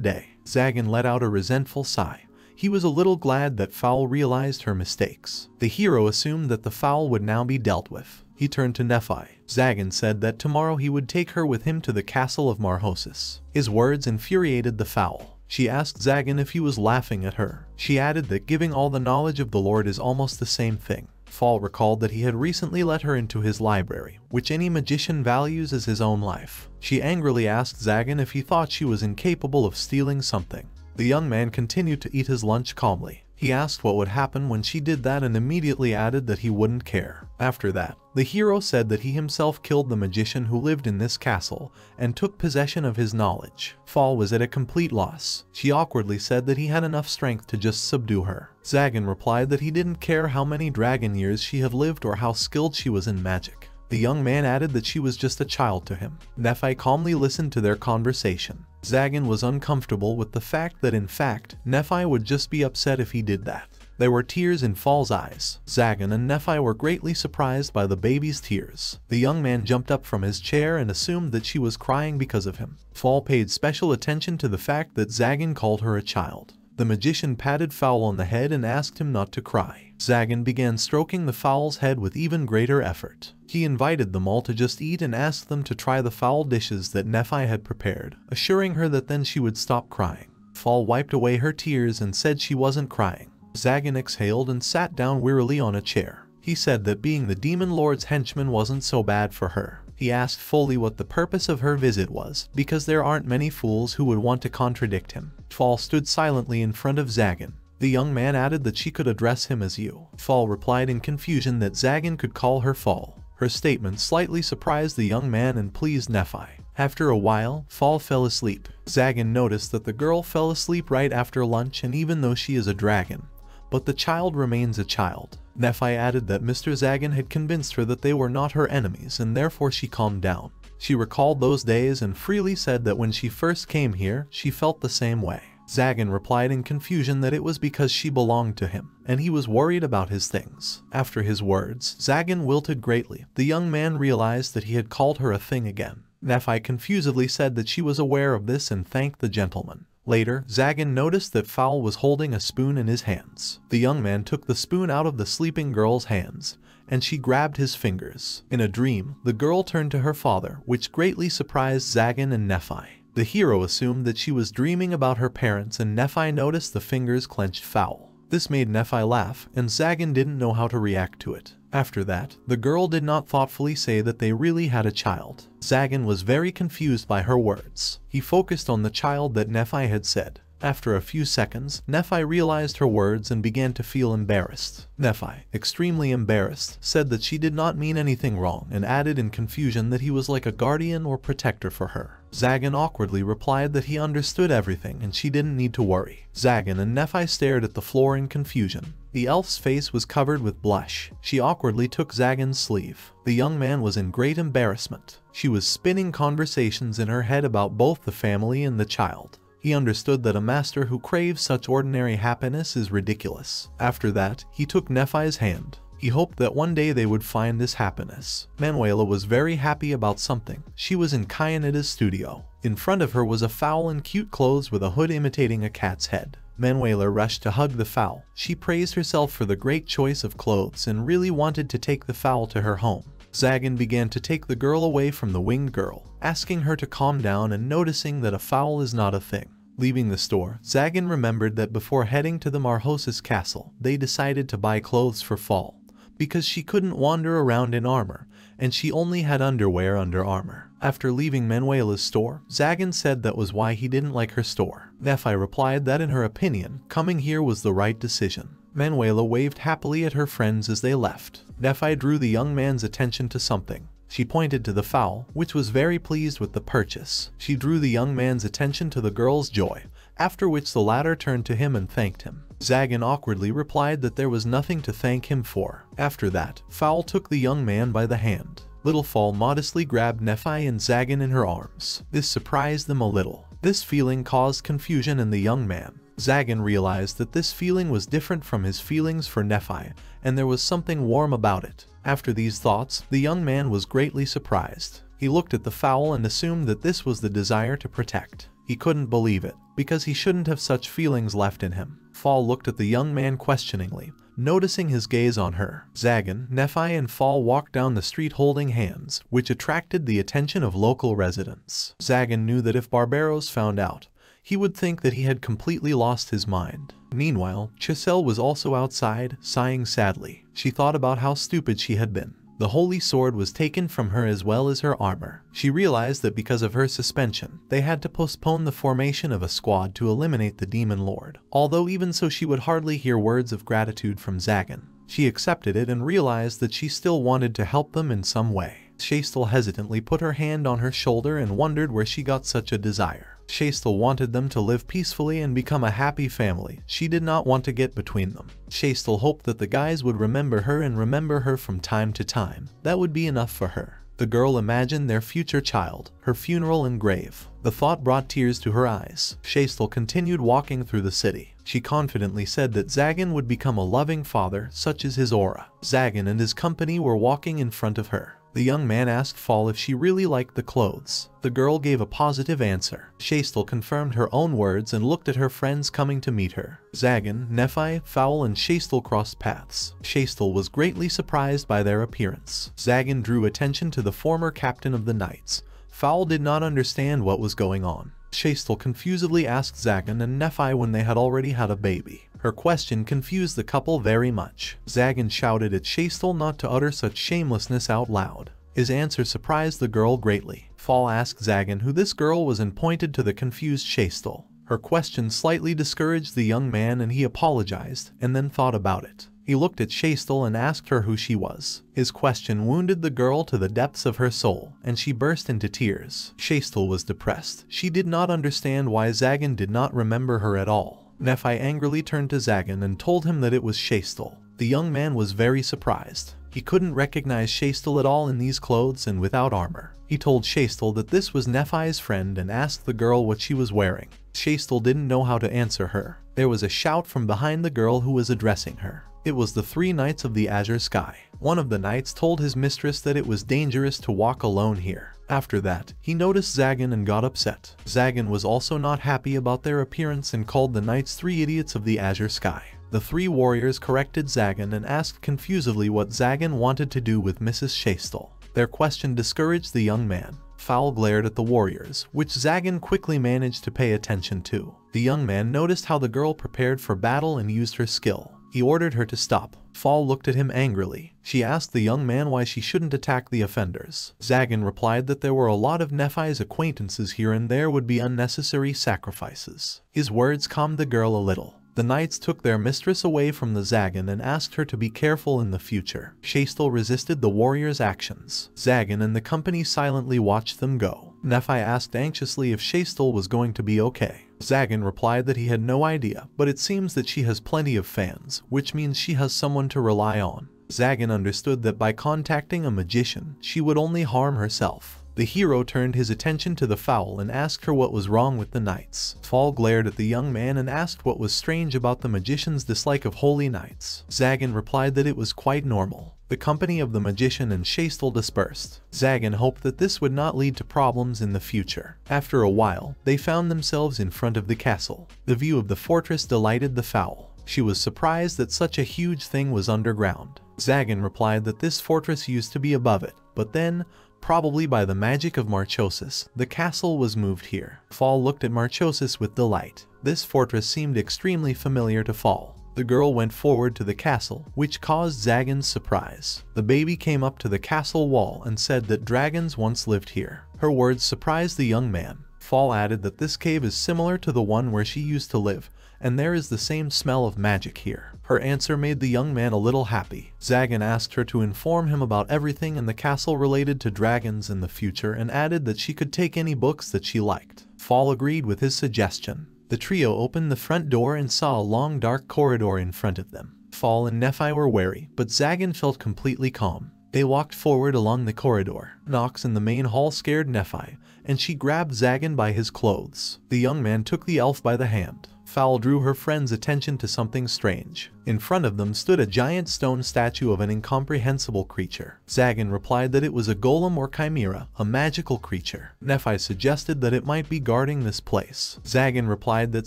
S1: day. Zagan let out a resentful sigh. He was a little glad that Fowl realized her mistakes. The hero assumed that the fowl would now be dealt with. He turned to Nephi. Zagan said that tomorrow he would take her with him to the castle of Marchosias. His words infuriated the fowl. She asked Zagan if he was laughing at her. She added that giving all the knowledge of the Lord is almost the same thing. Fall recalled that he had recently let her into his library, which any magician values as his own life. She angrily asked Zagan if he thought she was incapable of stealing something. The young man continued to eat his lunch calmly. He asked what would happen when she did that and immediately added that he wouldn't care. After that, the hero said that he himself killed the magician who lived in this castle and took possession of his knowledge. Fall was at a complete loss. She awkwardly said that he had enough strength to just subdue her. Zagan replied that he didn't care how many dragon years she had lived or how skilled she was in magic. The young man added that she was just a child to him. Nephi calmly listened to their conversation. Zagan was uncomfortable with the fact that in fact, Nephi would just be upset if he did that. There were tears in Fall's eyes. Zagan and Nephi were greatly surprised by the baby's tears. The young man jumped up from his chair and assumed that she was crying because of him. Fall paid special attention to the fact that Zagan called her a child. The magician patted Fowl on the head and asked him not to cry. Zagan began stroking the fowl's head with even greater effort. He invited them all to just eat and asked them to try the fowl dishes that Nephi had prepared, assuring her that then she would stop crying. Fall wiped away her tears and said she wasn't crying. Zagan exhaled and sat down wearily on a chair. He said that being the demon lord's henchman wasn't so bad for her. He asked fully what the purpose of her visit was, because there aren't many fools who would want to contradict him. Fall stood silently in front of Zagan. The young man added that she could address him as you. Fall replied in confusion that Zagan could call her Fall. Her statement slightly surprised the young man and pleased Nephi. After a while, Fall fell asleep. Zagan noticed that the girl fell asleep right after lunch and even though she is a dragon, but the child remains a child. Nephi added that Mr. Zagan had convinced her that they were not her enemies and therefore she calmed down. She recalled those days and freely said that when she first came here, she felt the same way. Zagan replied in confusion that it was because she belonged to him, and he was worried about his things. After his words, Zagan wilted greatly. The young man realized that he had called her a thing again. Nephi confusedly said that she was aware of this and thanked the gentleman. Later, Zagan noticed that Fowl was holding a spoon in his hands. The young man took the spoon out of the sleeping girl's hands, and she grabbed his fingers. In a dream, the girl turned to her father, which greatly surprised Zagan and Nephi. The hero assumed that she was dreaming about her parents and Nephi noticed the fingers clenched foul. This made Nephi laugh, and Zagan didn't know how to react to it. After that, the girl did not thoughtfully say that they really had a child. Zagan was very confused by her words. He focused on the child that Nephi had said. After a few seconds, Nephi realized her words and began to feel embarrassed. Nephi, extremely embarrassed, said that she did not mean anything wrong and added in confusion that he was like a guardian or protector for her. Zagan awkwardly replied that he understood everything and she didn't need to worry. Zagan and Nephi stared at the floor in confusion. The elf's face was covered with blush. She awkwardly took Zagan's sleeve. The young man was in great embarrassment. She was spinning conversations in her head about both the family and the child. He understood that a master who craves such ordinary happiness is ridiculous. After that, he took Nephi's hand. He hoped that one day they would find this happiness. Manuela was very happy about something. She was in Kyanita's studio. In front of her was a fowl in cute clothes with a hood imitating a cat's head. Manuela rushed to hug the fowl. She praised herself for the great choice of clothes and really wanted to take the fowl to her home. Zagan began to take the girl away from the winged girl, asking her to calm down and noticing that a fowl is not a thing. Leaving the store, Zagan remembered that before heading to the Marchosias castle, they decided to buy clothes for fall because she couldn't wander around in armor, and she only had underwear under armor. After leaving Manuela's store, Zagan said that was why he didn't like her store. Nephi replied that in her opinion, coming here was the right decision. Manuela waved happily at her friends as they left. Nephi drew the young man's attention to something. She pointed to the fowl, which was very pleased with the purchase. She drew the young man's attention to the girl's joy, after which the latter turned to him and thanked him. Zagan awkwardly replied that there was nothing to thank him for. After that, Fowl took the young man by the hand. Little Fall modestly grabbed Nephi and Zagan in her arms. This surprised them a little. This feeling caused confusion in the young man. Zagan realized that this feeling was different from his feelings for Nephi, and there was something warm about it. After these thoughts, the young man was greatly surprised. He looked at the fowl and assumed that this was the desire to protect. He couldn't believe it, because he shouldn't have such feelings left in him. Fall looked at the young man questioningly, noticing his gaze on her. Zagan, Nephi and Fall walked down the street holding hands, which attracted the attention of local residents. Zagan knew that if Barbaros found out, he would think that he had completely lost his mind. Meanwhile, Chiselle was also outside, sighing sadly. She thought about how stupid she had been. The holy sword was taken from her as well as her armor. She realized that because of her suspension, they had to postpone the formation of a squad to eliminate the demon lord. Although even so she would hardly hear words of gratitude from Zagan. She accepted it and realized that she still wanted to help them in some way. Chastel hesitantly put her hand on her shoulder and wondered where she got such a desire. Chastel wanted them to live peacefully and become a happy family. She did not want to get between them. Chastel hoped that the guys would remember her and remember her from time to time. That would be enough for her. The girl imagined their future child, her funeral and grave. The thought brought tears to her eyes. Chastel continued walking through the city. She confidently said that Zagan would become a loving father, such as his aura. Zagan and his company were walking in front of her. The young man asked Fall if she really liked the clothes. The girl gave a positive answer. Chastel confirmed her own words and looked at her friends coming to meet her. Zagan, Nephi, Fowl, and Chastel crossed paths. Chastel was greatly surprised by their appearance. Zagan drew attention to the former captain of the Knights. Fowl did not understand what was going on. Chastel confusedly asked Zagan and Nephi when they had already had a baby. Her question confused the couple very much. Zagan shouted at Chastel not to utter such shamelessness out loud. His answer surprised the girl greatly. Fall asked Zagan who this girl was and pointed to the confused Chastel. Her question slightly discouraged the young man and he apologized, and then thought about it. He looked at Chastel and asked her who she was. His question wounded the girl to the depths of her soul, and she burst into tears. Chastel was depressed. She did not understand why Zagan did not remember her at all. Nephi angrily turned to Zagan and told him that it was Chastel. The young man was very surprised. He couldn't recognize Chastel at all in these clothes and without armor. He told Chastel that this was Nephi's friend and asked the girl what she was wearing. Chastel didn't know how to answer her. There was a shout from behind the girl who was addressing her. It was the three knights of the azure sky. One of the knights told his mistress that it was dangerous to walk alone here. After that, he noticed Zagan and got upset. Zagan was also not happy about their appearance and called the knights three idiots of the azure sky. The three warriors corrected Zagan and asked confusedly what Zagan wanted to do with Mrs. Chastel. Their question discouraged the young man. Fowl glared at the warriors, which Zagan quickly managed to pay attention to. The young man noticed how the girl prepared for battle and used her skill. He ordered her to stop. Fall looked at him angrily. She asked the young man why she shouldn't attack the offenders. Zagan replied that there were a lot of Nephi's acquaintances here and there would be unnecessary sacrifices. His words calmed the girl a little. The knights took their mistress away from the Zagan and asked her to be careful in the future. Chastel resisted the warriors' actions. Zagan and the company silently watched them go. Nephi asked anxiously if Chastel was going to be okay. Zagan replied that he had no idea, but it seems that she has plenty of fans, which means she has someone to rely on. Zagan understood that by contacting a magician, she would only harm herself. The hero turned his attention to the fowl and asked her what was wrong with the knights. Fall glared at the young man and asked what was strange about the magician's dislike of holy knights. Zagan replied that it was quite normal. The company of the magician and Chastel dispersed. Zagan hoped that this would not lead to problems in the future. After a while, they found themselves in front of the castle. The view of the fortress delighted the fowl. She was surprised that such a huge thing was underground. Zagan replied that this fortress used to be above it, but then, Probably by the magic of Marchosias, the castle was moved here. Fall looked at Marchosias with delight. This fortress seemed extremely familiar to Fall. The girl went forward to the castle, which caused Zagan's surprise. The baby came up to the castle wall and said that dragons once lived here. Her words surprised the young man. Fall added that this cave is similar to the one where she used to live, and there is the same smell of magic here. Her answer made the young man a little happy. Zagan asked her to inform him about everything in the castle related to dragons in the future and added that she could take any books that she liked. Fall agreed with his suggestion. The trio opened the front door and saw a long dark corridor in front of them. Fall and Nephi were wary, but Zagan felt completely calm. They walked forward along the corridor. Knocks in the main hall scared Nephi, and she grabbed Zagan by his clothes. The young man took the elf by the hand. Fowl drew her friend's attention to something strange. In front of them stood a giant stone statue of an incomprehensible creature. Zagan replied that it was a golem or chimera, a magical creature. Nephi suggested that it might be guarding this place. Zagan replied that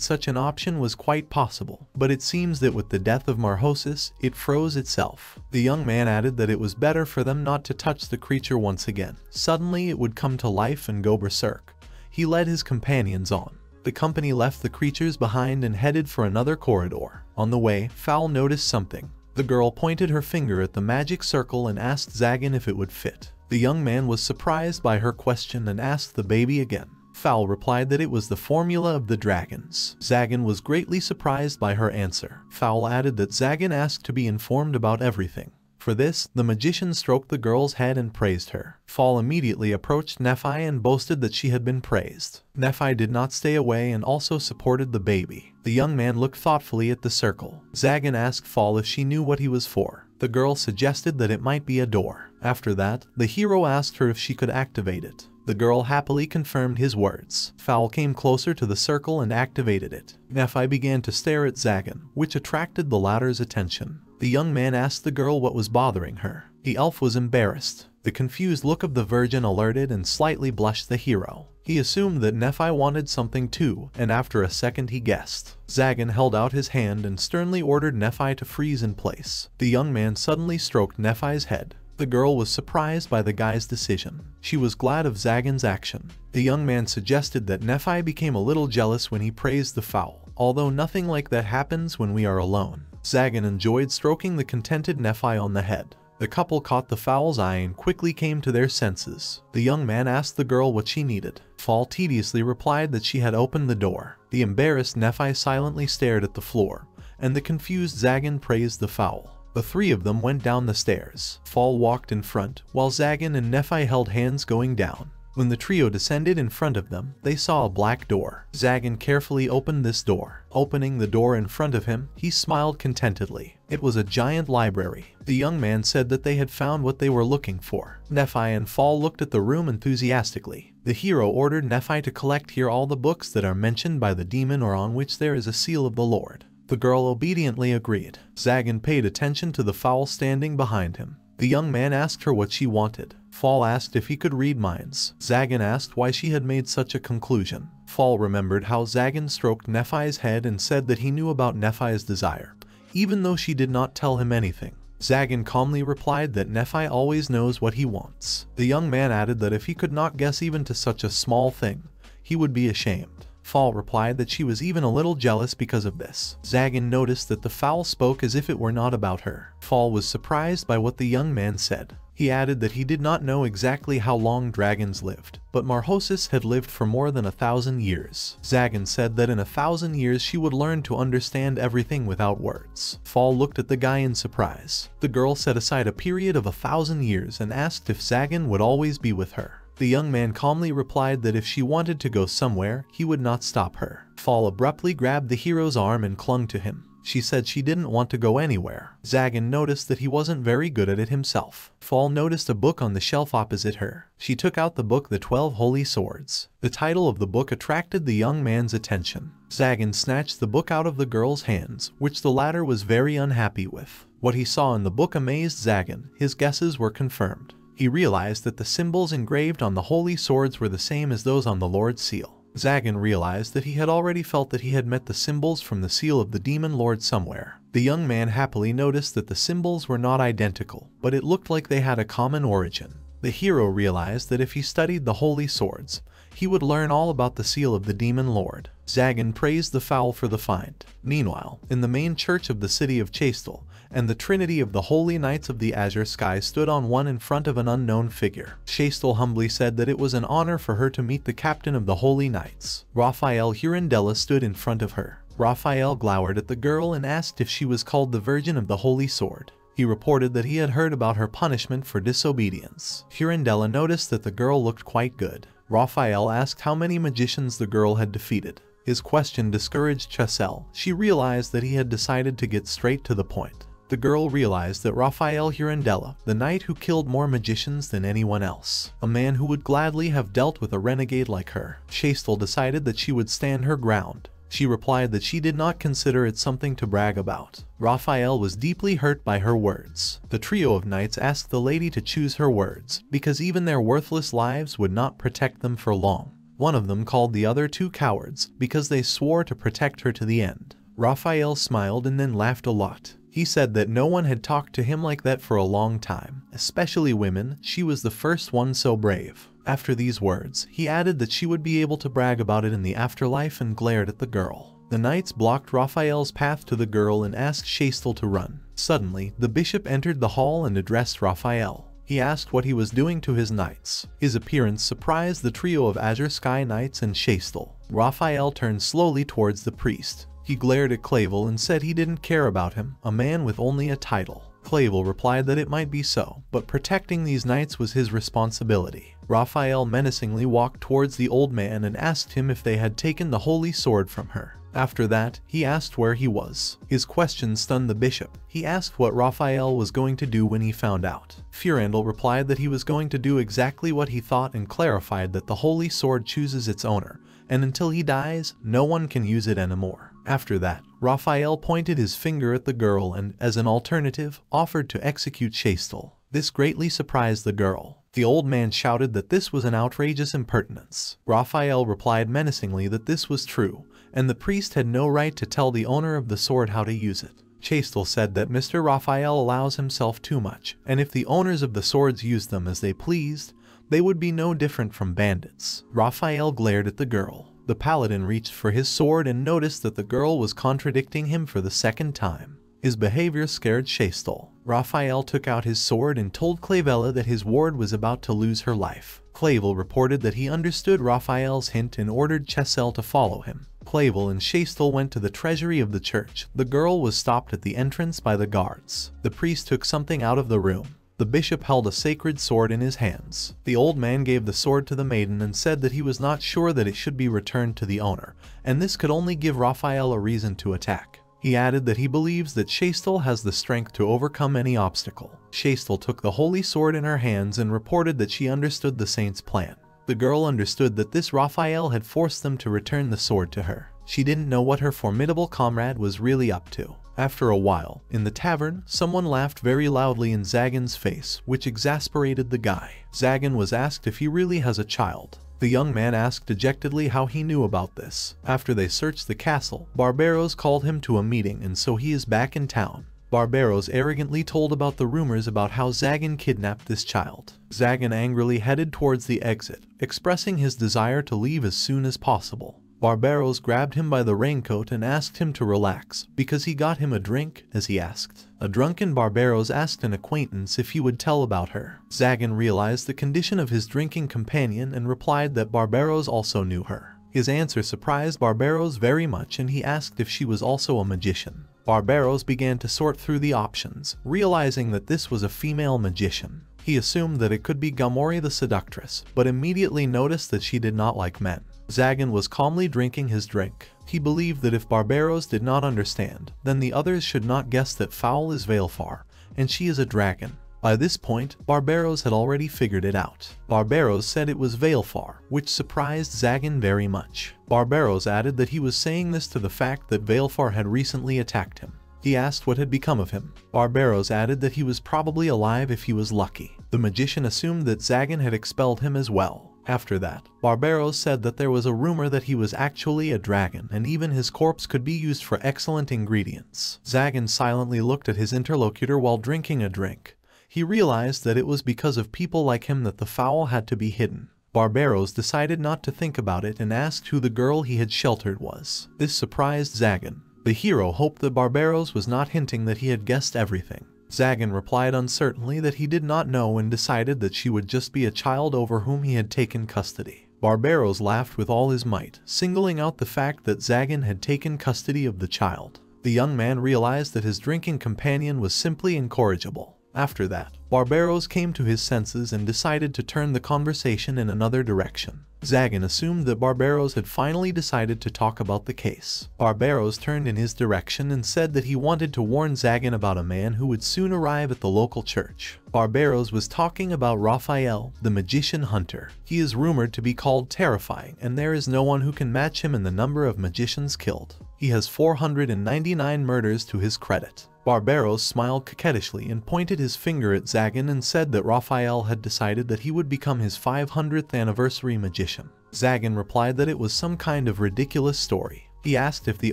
S1: such an option was quite possible, but it seems that with the death of Marchosias, it froze itself. The young man added that it was better for them not to touch the creature once again. Suddenly it would come to life and go berserk. He led his companions on. The company left the creatures behind and headed for another corridor. On the way, Fowl noticed something. The girl pointed her finger at the magic circle and asked Zagan if it would fit. The young man was surprised by her question and asked the baby again. Fowl replied that it was the formula of the dragons. Zagan was greatly surprised by her answer. Fowl added that Zagan asked to be informed about everything. For this, the magician stroked the girl's head and praised her. Fall immediately approached Nephi and boasted that she had been praised. Nephi did not stay away and also supported the baby. The young man looked thoughtfully at the circle. Zagan asked Fall if she knew what he was for. The girl suggested that it might be a door. After that, the hero asked her if she could activate it. The girl happily confirmed his words. Fowl came closer to the circle and activated it. Nephi began to stare at Zagan, which attracted the latter's attention. The young man asked the girl what was bothering her. The elf was embarrassed. The confused look of the virgin alerted and slightly blushed the hero. He assumed that Nephi wanted something too, and after a second he guessed. Zagan held out his hand and sternly ordered Nephi to freeze in place. The young man suddenly stroked Nephi's head. The girl was surprised by the guy's decision. She was glad of Zagan's action. The young man suggested that Nephi became a little jealous when he praised the fowl, although nothing like that happens when we are alone. Zagan enjoyed stroking the contented Nephi on the head. The couple caught the fowl's eye and quickly came to their senses. The young man asked the girl what she needed. Fall tediously replied that she had opened the door. The embarrassed Nephi silently stared at the floor, and the confused Zagan praised the fowl. The three of them went down the stairs. Fall walked in front, while Zagan and Nephi held hands going down. When the trio descended in front of them, they saw a black door. Zagan carefully opened this door. Opening the door in front of him, he smiled contentedly. It was a giant library. The young man said that they had found what they were looking for. Nephi and Fall looked at the room enthusiastically. The hero ordered Nephi to collect here all the books that are mentioned by the demon or on which there is a seal of the Lord. The girl obediently agreed. Zagan paid attention to the fowl standing behind him. The young man asked her what she wanted. Fall asked if he could read minds. Zagan asked why she had made such a conclusion. Fall remembered how Zagan stroked Nephi's head and said that he knew about Nephi's desire, even though she did not tell him anything. Zagan calmly replied that Nephi always knows what he wants. The young man added that if he could not guess even to such a small thing, he would be ashamed. Fall replied that she was even a little jealous because of this. Zagan noticed that the fowl spoke as if it were not about her. Fall was surprised by what the young man said. He added that he did not know exactly how long dragons lived, but Marchosias had lived for more than a thousand years. Zagan said that in a thousand years she would learn to understand everything without words. Fall looked at the guy in surprise. The girl set aside a period of a thousand years and asked if Zagan would always be with her. The young man calmly replied that if she wanted to go somewhere, he would not stop her. Fall abruptly grabbed the hero's arm and clung to him. She said she didn't want to go anywhere. Zagan noticed that he wasn't very good at it himself. Fall noticed a book on the shelf opposite her. She took out the book The Twelve Holy Swords. The title of the book attracted the young man's attention. Zagan snatched the book out of the girl's hands, which the latter was very unhappy with. What he saw in the book amazed Zagan. His guesses were confirmed. He realized that the symbols engraved on the holy swords were the same as those on the Lord's seal. Zagan realized that he had already felt that he had met the symbols from the seal of the demon lord somewhere. The young man happily noticed that the symbols were not identical, but it looked like they had a common origin. The hero realized that if he studied the holy swords, he would learn all about the seal of the demon lord. Zagan praised the fowl for the find. Meanwhile, in the main church of the city of Chastel, and the trinity of the holy knights of the azure sky stood on one in front of an unknown figure. Chastel humbly said that it was an honor for her to meet the captain of the holy knights. Raphael Hurandela stood in front of her. Raphael glowered at the girl and asked if she was called the Virgin of the Holy Sword. He reported that he had heard about her punishment for disobedience. Hurandela noticed that the girl looked quite good. Raphael asked how many magicians the girl had defeated. His question discouraged Chastel. She realized that he had decided to get straight to the point the girl realized that Raphael Hurandela, the knight who killed more magicians than anyone else, a man who would gladly have dealt with a renegade like her, Chastel decided that she would stand her ground. She replied that she did not consider it something to brag about. Raphael was deeply hurt by her words. The trio of knights asked the lady to choose her words, because even their worthless lives would not protect them for long. One of them called the other two cowards, because they swore to protect her to the end. Raphael smiled and then laughed a lot. He said that no one had talked to him like that for a long time, especially women, she was the first one so brave. After these words, he added that she would be able to brag about it in the afterlife and glared at the girl. The knights blocked Raphael's path to the girl and asked Chastel to run. Suddenly, the bishop entered the hall and addressed Raphael. He asked what he was doing to his knights. His appearance surprised the trio of Azure Sky Knights and Chastel. Raphael turned slowly towards the priest. He glared at Clavel and said he didn't care about him, a man with only a title. Clavel replied that it might be so, but protecting these knights was his responsibility. Raphael menacingly walked towards the old man and asked him if they had taken the holy sword from her. After that, he asked where he was. His question stunned the bishop. He asked what Raphael was going to do when he found out. Furandel replied that he was going to do exactly what he thought and clarified that the holy sword chooses its owner, and until he dies, no one can use it anymore. After that, Raphael pointed his finger at the girl and, as an alternative, offered to execute Chastel. This greatly surprised the girl. The old man shouted that this was an outrageous impertinence. Raphael replied menacingly that this was true, and the priest had no right to tell the owner of the sword how to use it. Chastel said that Mr. Raphael allows himself too much, and if the owners of the swords used them as they pleased, they would be no different from bandits. Raphael glared at the girl. The paladin reached for his sword and noticed that the girl was contradicting him for the second time. His behavior scared Chastel. Raphael took out his sword and told Clavella that his ward was about to lose her life. Clavel reported that he understood Raphael's hint and ordered Chastel to follow him. Clavel and Chastel went to the treasury of the church. The girl was stopped at the entrance by the guards. The priest took something out of the room. The bishop held a sacred sword in his hands. The old man gave the sword to the maiden and said that he was not sure that it should be returned to the owner, and this could only give Raphael a reason to attack. He added that he believes that Chastel has the strength to overcome any obstacle. Chastel took the holy sword in her hands and reported that she understood the saint's plan. The girl understood that this Raphael had forced them to return the sword to her. She didn't know what her formidable comrade was really up to. After a while, in the tavern, someone laughed very loudly in Zagan's face, which exasperated the guy. Zagan was asked if he really has a child. The young man asked dejectedly how he knew about this. After they searched the castle, Barbaros called him to a meeting and so he is back in town. Barbaros arrogantly told about the rumors about how Zagan kidnapped this child. Zagan angrily headed towards the exit, expressing his desire to leave as soon as possible. Barbaros grabbed him by the raincoat and asked him to relax, because he got him a drink, as he asked. A drunken Barbaros asked an acquaintance if he would tell about her. Zagan realized the condition of his drinking companion and replied that Barbaros also knew her. His answer surprised Barbaros very much and he asked if she was also a magician. Barbaros began to sort through the options, realizing that this was a female magician. He assumed that it could be Gamori the seductress, but immediately noticed that she did not like men. Zagan was calmly drinking his drink. He believed that if Barbaros did not understand, then the others should not guess that Fowl is Valefor, and she is a dragon. By this point, Barbaros had already figured it out. Barbaros said it was Valefor, which surprised Zagan very much. Barbaros added that he was saying this to the fact that Valefor had recently attacked him. He asked what had become of him. Barbaros added that he was probably alive if he was lucky. The magician assumed that Zagan had expelled him as well. After that, Barbaros said that there was a rumor that he was actually a dragon and even his corpse could be used for excellent ingredients. Zagan silently looked at his interlocutor while drinking a drink. He realized that it was because of people like him that the fowl had to be hidden. Barbaros decided not to think about it and asked who the girl he had sheltered was. This surprised Zagan. The hero hoped that Barbaros was not hinting that he had guessed everything. Zagan replied uncertainly that he did not know and decided that she would just be a child over whom he had taken custody. Barbaros laughed with all his might, singling out the fact that Zagan had taken custody of the child. The young man realized that his drinking companion was simply incorrigible. After that, Barbaros came to his senses and decided to turn the conversation in another direction. Zagan assumed that Barbaros had finally decided to talk about the case. Barbaros turned in his direction and said that he wanted to warn Zagan about a man who would soon arrive at the local church. Barbaros was talking about Raphael, the magician hunter. He is rumored to be called terrifying and there is no one who can match him in the number of magicians killed. He has 499 murders to his credit. Barbaros smiled coquettishly and pointed his finger at Zagan and said that Raphael had decided that he would become his 500th anniversary magician. Zagan replied that it was some kind of ridiculous story. He asked if the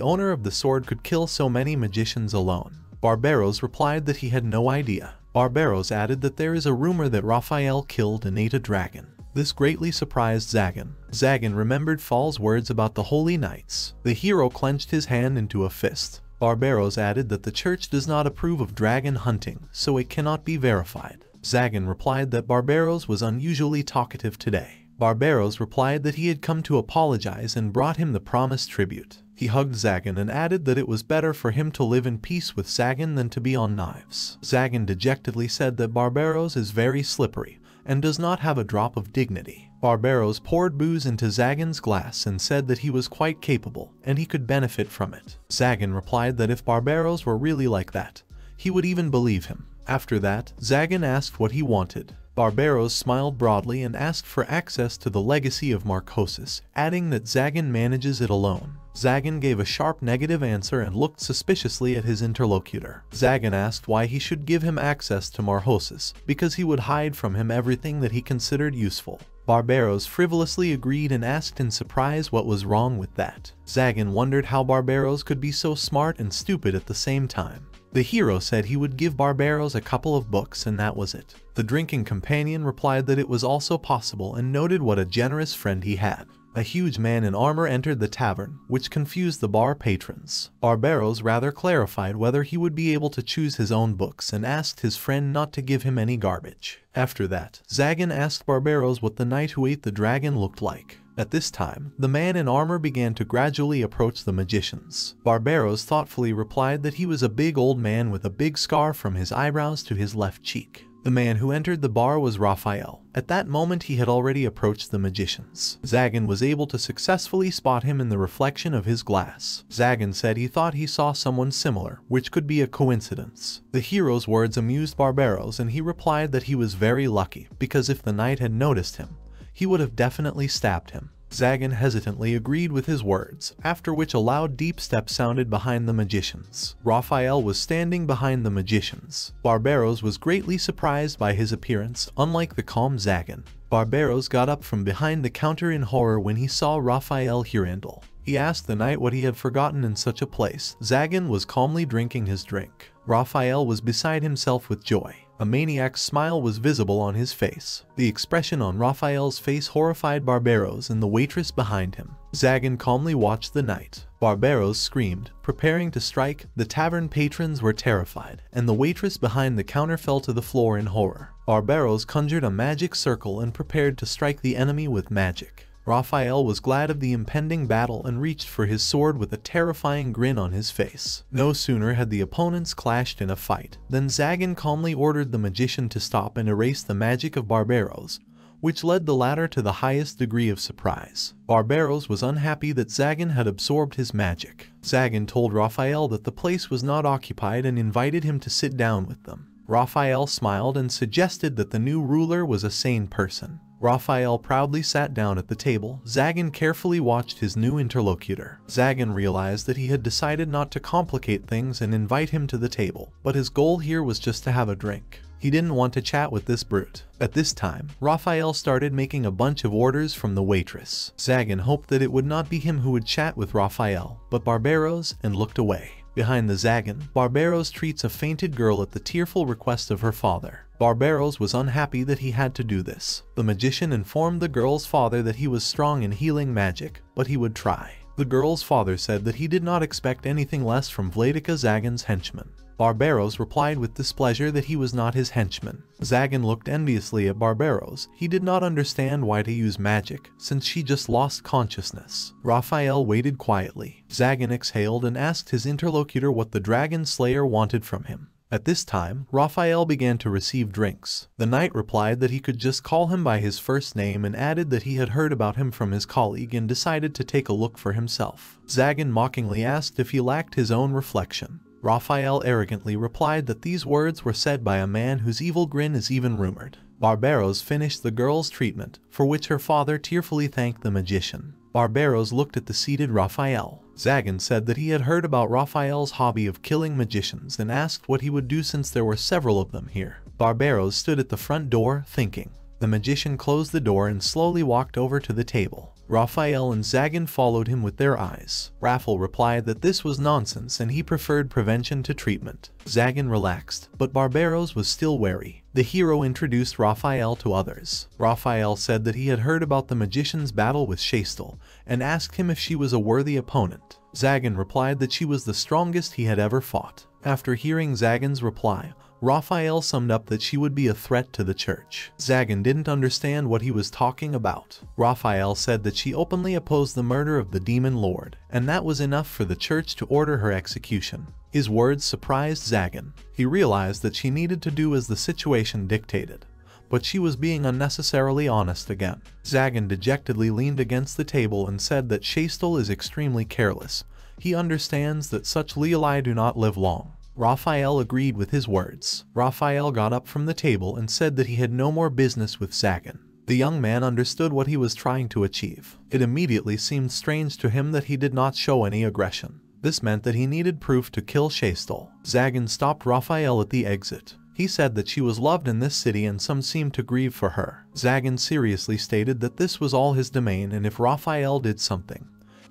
S1: owner of the sword could kill so many magicians alone. Barbaros replied that he had no idea. Barbaros added that there is a rumor that Raphael killed and ate a dragon. This greatly surprised Zagan. Zagan remembered Fall's words about the Holy Knights. The hero clenched his hand into a fist. Barbaros added that the church does not approve of dragon hunting, so it cannot be verified. Zagan replied that Barbaros was unusually talkative today. Barbaros replied that he had come to apologize and brought him the promised tribute. He hugged Zagan and added that it was better for him to live in peace with Zagan than to be on knives. Zagan dejectedly said that Barbaros is very slippery and does not have a drop of dignity. Barbaros poured booze into Zagan's glass and said that he was quite capable and he could benefit from it. Zagan replied that if Barbaros were really like that, he would even believe him. After that, Zagan asked what he wanted. Barbaros smiled broadly and asked for access to the legacy of Marchosias, adding that Zagan manages it alone. Zagan gave a sharp negative answer and looked suspiciously at his interlocutor. Zagan asked why he should give him access to Marchosias, because he would hide from him everything that he considered useful. Barbaros frivolously agreed and asked in surprise what was wrong with that. Zagan wondered how Barbaros could be so smart and stupid at the same time. The hero said he would give Barbaros a couple of books and that was it. The drinking companion replied that it was also possible and noted what a generous friend he had. A huge man in armor entered the tavern, which confused the bar patrons. Barbaros rather clarified whether he would be able to choose his own books and asked his friend not to give him any garbage. After that, Zagan asked Barbaros what the knight who ate the dragon looked like. At this time, the man in armor began to gradually approach the magicians. Barbaros thoughtfully replied that he was a big old man with a big scar from his eyebrows to his left cheek. The man who entered the bar was Raphael. At that moment he had already approached the magicians. Zagan was able to successfully spot him in the reflection of his glass. Zagan said he thought he saw someone similar, which could be a coincidence. The hero's words amused Barbaros and he replied that he was very lucky, because if the knight had noticed him, he would have definitely stabbed him. Zagan hesitantly agreed with his words, after which a loud deep step sounded behind the magicians. Raphael was standing behind the magicians. Barbaros was greatly surprised by his appearance, unlike the calm Zagan. Barbaros got up from behind the counter in horror when he saw Raphael Hirandel. He asked the knight what he had forgotten in such a place. Zagan was calmly drinking his drink. Raphael was beside himself with joy. A maniac's smile was visible on his face. The expression on Raphael's face horrified Barbaros and the waitress behind him. Zagan calmly watched the knight. Barbaros screamed, preparing to strike. The tavern patrons were terrified, and the waitress behind the counter fell to the floor in horror. Barbaros conjured a magic circle and prepared to strike the enemy with magic. Raphael was glad of the impending battle and reached for his sword with a terrifying grin on his face. No sooner had the opponents clashed in a fight than Zagan calmly ordered the magician to stop and erase the magic of Barbaros, which led the latter to the highest degree of surprise. Barbaros was unhappy that Zagan had absorbed his magic. Zagan told Raphael that the place was not occupied and invited him to sit down with them. Raphael smiled and suggested that the new ruler was a sane person. Raphael proudly sat down at the table. Zagan carefully watched his new interlocutor. Zagan realized that he had decided not to complicate things and invite him to the table, but his goal here was just to have a drink. He didn't want to chat with this brute. At this time, Raphael started making a bunch of orders from the waitress. Zagan hoped that it would not be him who would chat with Raphael, but Barbaros, and looked away. Behind the Zagan, Barbaros treats a fainted girl at the tearful request of her father. Barbaros was unhappy that he had to do this. The magician informed the girl's father that he was strong in healing magic, but he would try. The girl's father said that he did not expect anything less from Vladika Zagan's henchman. Barbaros replied with displeasure that he was not his henchman. Zagan looked enviously at Barbaros. He did not understand why to use magic, since she just lost consciousness. Raphael waited quietly. Zagan exhaled and asked his interlocutor what the Dragon Slayer wanted from him. At this time, Raphael began to receive drinks. The knight replied that he could just call him by his first name and added that he had heard about him from his colleague and decided to take a look for himself. Zagan mockingly asked if he lacked his own reflection. Raphael arrogantly replied that these words were said by a man whose evil grin is even rumored. Barbaros finished the girl's treatment, for which her father tearfully thanked the magician. Barbaros looked at the seated Raphael. Zagan said that he had heard about Raphael's hobby of killing magicians and asked what he would do since there were several of them here. Barbaros stood at the front door, thinking. The magician closed the door and slowly walked over to the table. Raphael and Zagan followed him with their eyes. Raphael replied that this was nonsense and he preferred prevention to treatment. Zagan relaxed, but Barbaros was still wary. The hero introduced Raphael to others. Raphael said that he had heard about the magician's battle with Chastel and asked him if she was a worthy opponent. Zagan replied that she was the strongest he had ever fought. After hearing Zagan's reply, Raphael summed up that she would be a threat to the church. Zagan didn't understand what he was talking about. Raphael said that she openly opposed the murder of the demon lord, and that was enough for the church to order her execution. His words surprised Zagan. He realized that she needed to do as the situation dictated but she was being unnecessarily honest again. Zagan dejectedly leaned against the table and said that Chastel is extremely careless. He understands that such Leoli do not live long. Raphael agreed with his words. Raphael got up from the table and said that he had no more business with Zagan. The young man understood what he was trying to achieve. It immediately seemed strange to him that he did not show any aggression. This meant that he needed proof to kill Chastel. Zagan stopped Raphael at the exit. He said that she was loved in this city and some seemed to grieve for her. Zagan seriously stated that this was all his domain and if Raphael did something,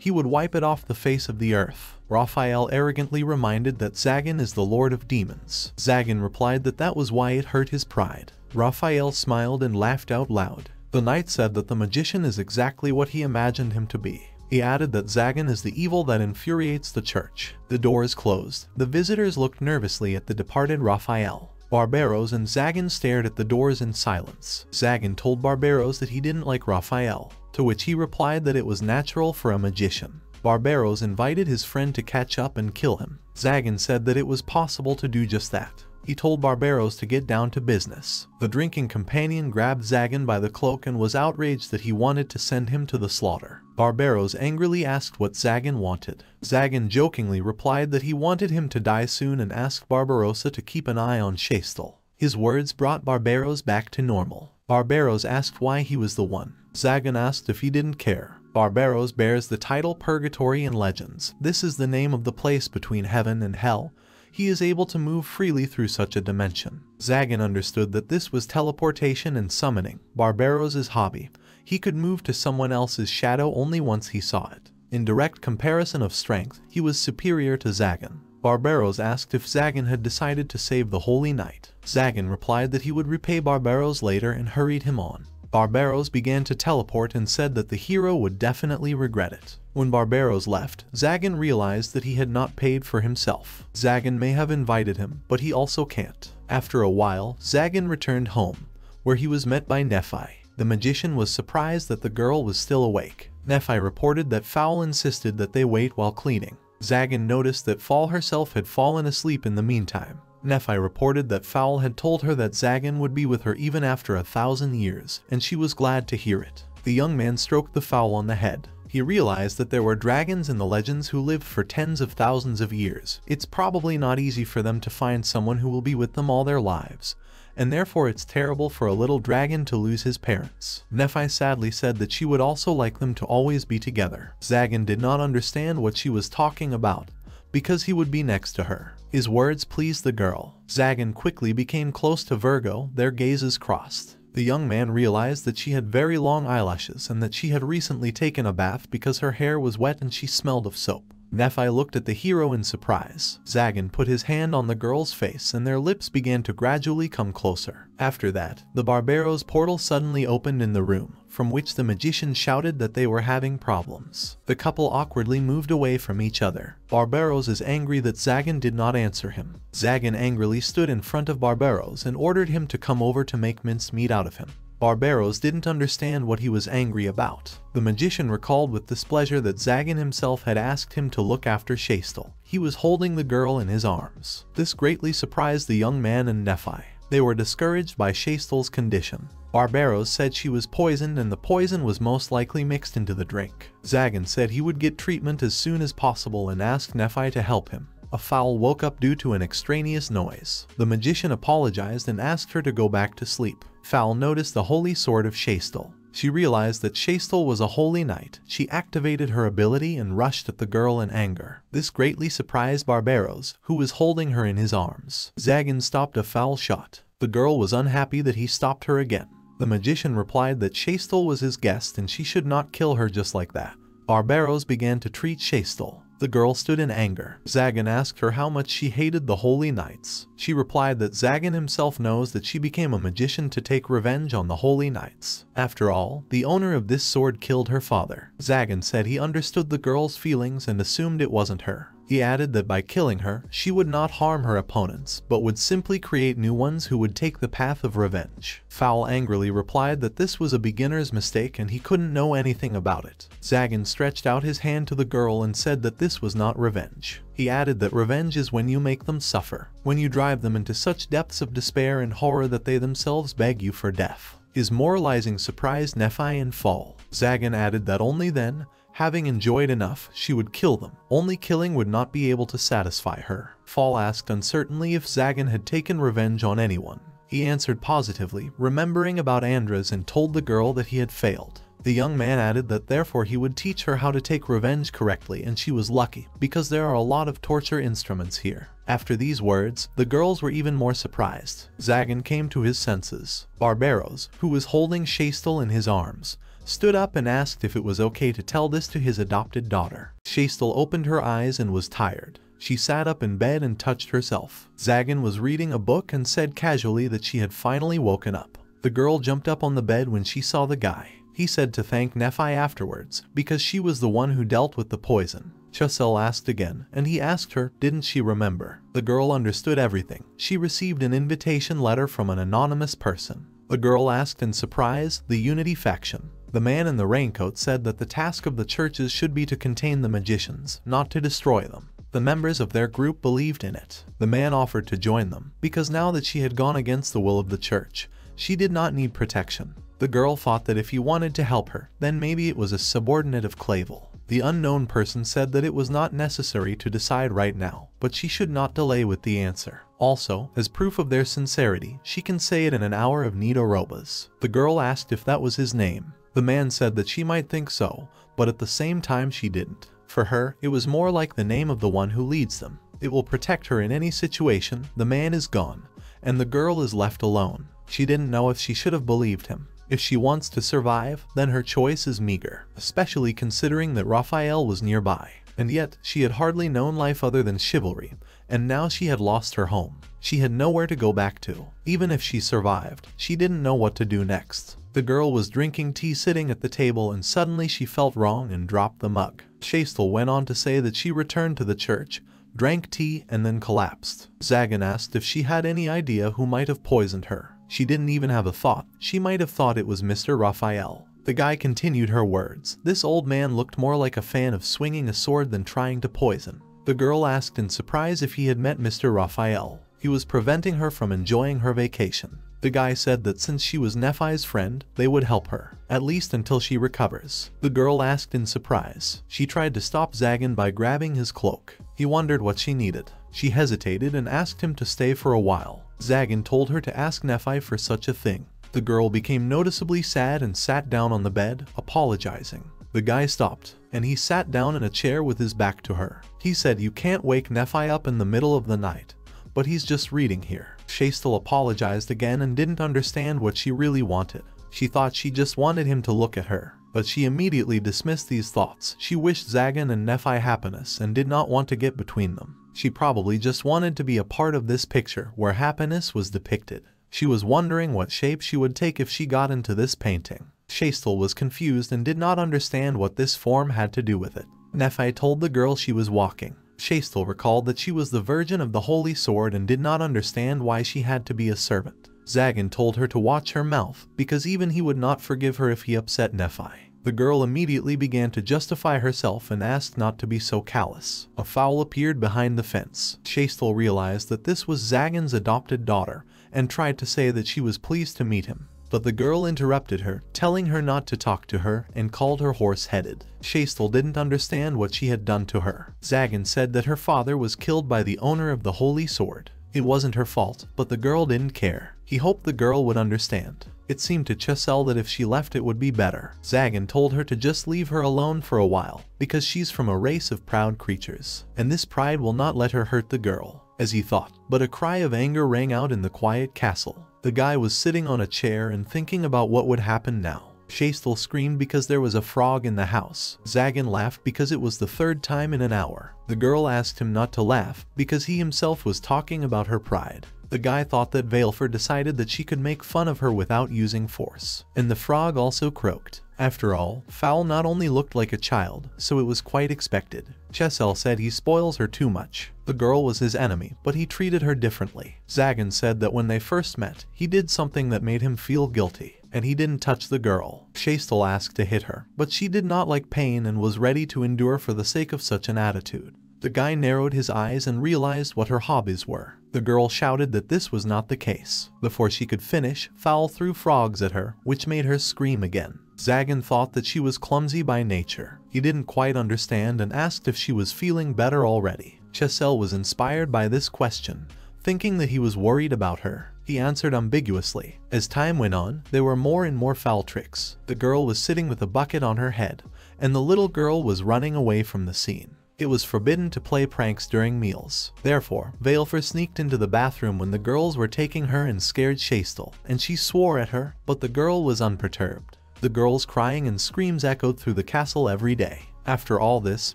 S1: he would wipe it off the face of the earth. Raphael arrogantly reminded that Zagan is the lord of demons. Zagan replied that that was why it hurt his pride. Raphael smiled and laughed out loud. The knight said that the magician is exactly what he imagined him to be. He added that Zagan is the evil that infuriates the church. The door is closed. The visitors looked nervously at the departed Raphael. Barbaros and Zagan stared at the doors in silence. Zagan told Barbaros that he didn't like Raphael, to which he replied that it was natural for a magician. Barbaros invited his friend to catch up and kill him. Zagan said that it was possible to do just that. He told Barbaros to get down to business. The drinking companion grabbed Zagan by the cloak and was outraged that he wanted to send him to the slaughter. Barbaros angrily asked what Zagan wanted. Zagan jokingly replied that he wanted him to die soon and asked Barbaros to keep an eye on Chastel. His words brought Barbaros back to normal. Barbaros asked why he was the one. Zagan asked if he didn't care. Barbaros bears the title Purgatory in Legends. This is the name of the place between heaven and hell. He is able to move freely through such a dimension. Zagan understood that this was teleportation and summoning, Barbaros' hobby. He could move to someone else's shadow only once he saw it. In direct comparison of strength, he was superior to Zagan. Barbaros asked if Zagan had decided to save the Holy Knight. Zagan replied that he would repay Barbaros later and hurried him on. Barbaros began to teleport and said that the hero would definitely regret it. When Barbaros left, Zagan realized that he had not paid for himself. Zagan may have invited him, but he also can't. After a while, Zagan returned home, where he was met by Nephi. The magician was surprised that the girl was still awake. Nephi reported that Fowl insisted that they wait while cleaning. Zagan noticed that Fall herself had fallen asleep in the meantime. Nephi reported that Fowl had told her that Zagan would be with her even after a thousand years, and she was glad to hear it. The young man stroked the fowl on the head. He realized that there were dragons in the legends who lived for tens of thousands of years. It's probably not easy for them to find someone who will be with them all their lives, and therefore it's terrible for a little dragon to lose his parents. Nephi sadly said that she would also like them to always be together. Zagan did not understand what she was talking about, because he would be next to her. His words pleased the girl. Zagan quickly became close to Virgo, their gazes crossed. The young man realized that she had very long eyelashes and that she had recently taken a bath because her hair was wet and she smelled of soap. Nephi looked at the hero in surprise. Zagan put his hand on the girl's face and their lips began to gradually come closer. After that, the Barbaros portal suddenly opened in the room, from which the magician shouted that they were having problems. The couple awkwardly moved away from each other. Barbaros is angry that Zagan did not answer him. Zagan angrily stood in front of Barbaros and ordered him to come over to make mincemeat out of him. Barbaros didn't understand what he was angry about. The magician recalled with displeasure that Zagan himself had asked him to look after Chastel. He was holding the girl in his arms. This greatly surprised the young man and Nephi. They were discouraged by Chastel's condition. Barbaros said she was poisoned and the poison was most likely mixed into the drink. Zagan said he would get treatment as soon as possible and asked Nephi to help him. A fowl woke up due to an extraneous noise. The magician apologized and asked her to go back to sleep. Fowl noticed the holy sword of Chastel. She realized that Chastel was a holy knight. She activated her ability and rushed at the girl in anger. This greatly surprised Barbaros, who was holding her in his arms. Zagan stopped a foul shot. The girl was unhappy that he stopped her again. The magician replied that Chastel was his guest and she should not kill her just like that. Barbaros began to treat Chastel. The girl stood in anger. Zagan asked her how much she hated the Holy Knights. She replied that Zagan himself knows that she became a magician to take revenge on the Holy Knights. After all, the owner of this sword killed her father. Zagan said he understood the girl's feelings and assumed it wasn't her. He added that by killing her, she would not harm her opponents, but would simply create new ones who would take the path of revenge. Fowl angrily replied that this was a beginner's mistake and he couldn't know anything about it. Zagan stretched out his hand to the girl and said that this was not revenge. He added that revenge is when you make them suffer, when you drive them into such depths of despair and horror that they themselves beg you for death. His moralizing surprised Nephi and Fall. Zagan added that only then, Having enjoyed enough, she would kill them. Only killing would not be able to satisfy her. Fall asked uncertainly if Zagan had taken revenge on anyone. He answered positively, remembering about Andras and told the girl that he had failed. The young man added that therefore he would teach her how to take revenge correctly and she was lucky, because there are a lot of torture instruments here. After these words, the girls were even more surprised. Zagan came to his senses. Barbaros, who was holding Chastel in his arms, stood up and asked if it was okay to tell this to his adopted daughter. Chastel opened her eyes and was tired. She sat up in bed and touched herself. Zagan was reading a book and said casually that she had finally woken up. The girl jumped up on the bed when she saw the guy. He said to thank Nephi afterwards, because she was the one who dealt with the poison. Chastel asked again, and he asked her, didn't she remember? The girl understood everything. She received an invitation letter from an anonymous person. The girl asked in surprise, the Unity faction. The man in the raincoat said that the task of the churches should be to contain the magicians, not to destroy them. The members of their group believed in it. The man offered to join them, because now that she had gone against the will of the church, she did not need protection. The girl thought that if he wanted to help her, then maybe it was a subordinate of Clavel. The unknown person said that it was not necessary to decide right now, but she should not delay with the answer. Also, as proof of their sincerity, she can say it in an hour of Nito Robas. The girl asked if that was his name. The man said that she might think so, but at the same time she didn't. For her, it was more like the name of the one who leads them. It will protect her in any situation, the man is gone, and the girl is left alone. She didn't know if she should have believed him. If she wants to survive, then her choice is meager, especially considering that Raphael was nearby. And yet, she had hardly known life other than chivalry, and now she had lost her home. She had nowhere to go back to. Even if she survived, she didn't know what to do next. The girl was drinking tea sitting at the table and suddenly she felt wrong and dropped the mug. Chastel went on to say that she returned to the church, drank tea, and then collapsed. Zagan asked if she had any idea who might have poisoned her. She didn't even have a thought. She might have thought it was Mr. Raphael. The guy continued her words. This old man looked more like a fan of swinging a sword than trying to poison. The girl asked in surprise if he had met Mr. Raphael. He was preventing her from enjoying her vacation. The guy said that since she was Nephi's friend, they would help her, at least until she recovers. The girl asked in surprise. She tried to stop Zagan by grabbing his cloak. He wondered what she needed. She hesitated and asked him to stay for a while. Zagan told her to ask Nephi for such a thing. The girl became noticeably sad and sat down on the bed, apologizing. The guy stopped, and he sat down in a chair with his back to her. He said you can't wake Nephi up in the middle of the night, but he's just reading here. Chastel apologized again and didn't understand what she really wanted. She thought she just wanted him to look at her, but she immediately dismissed these thoughts. She wished Zagan and Nephi happiness and did not want to get between them. She probably just wanted to be a part of this picture where happiness was depicted. She was wondering what shape she would take if she got into this painting. Chastel was confused and did not understand what this form had to do with it. Nephi told the girl she was walking. Chastel recalled that she was the virgin of the Holy Sword and did not understand why she had to be a servant. Zagan told her to watch her mouth, because even he would not forgive her if he upset Nephi. The girl immediately began to justify herself and asked not to be so callous. A fowl appeared behind the fence. Chastel realized that this was Zagan's adopted daughter and tried to say that she was pleased to meet him. But the girl interrupted her, telling her not to talk to her and called her horse-headed. Chastel didn't understand what she had done to her. Zagan said that her father was killed by the owner of the Holy Sword. It wasn't her fault, but the girl didn't care. He hoped the girl would understand. It seemed to Chastel that if she left it would be better. Zagan told her to just leave her alone for a while, because she's from a race of proud creatures, and this pride will not let her hurt the girl as he thought. But a cry of anger rang out in the quiet castle. The guy was sitting on a chair and thinking about what would happen now. Chastel screamed because there was a frog in the house. Zagan laughed because it was the third time in an hour. The girl asked him not to laugh because he himself was talking about her pride. The guy thought that Valefor decided that she could make fun of her without using force. And the frog also croaked. After all, Fowl not only looked like a child, so it was quite expected. Chastel said he spoils her too much. The girl was his enemy, but he treated her differently. Zagan said that when they first met, he did something that made him feel guilty, and he didn't touch the girl. Chastel asked to hit her, but she did not like pain and was ready to endure for the sake of such an attitude. The guy narrowed his eyes and realized what her hobbies were. The girl shouted that this was not the case. Before she could finish, Fowl threw frogs at her, which made her scream again. Zagan thought that she was clumsy by nature. He didn't quite understand and asked if she was feeling better already. Chastel was inspired by this question, thinking that he was worried about her. He answered ambiguously. As time went on, there were more and more foul tricks. The girl was sitting with a bucket on her head, and the little girl was running away from the scene. It was forbidden to play pranks during meals. Therefore, Valefor sneaked into the bathroom when the girls were taking her and scared Chastel, and she swore at her, but the girl was unperturbed. The girls' crying and screams echoed through the castle every day. After all this,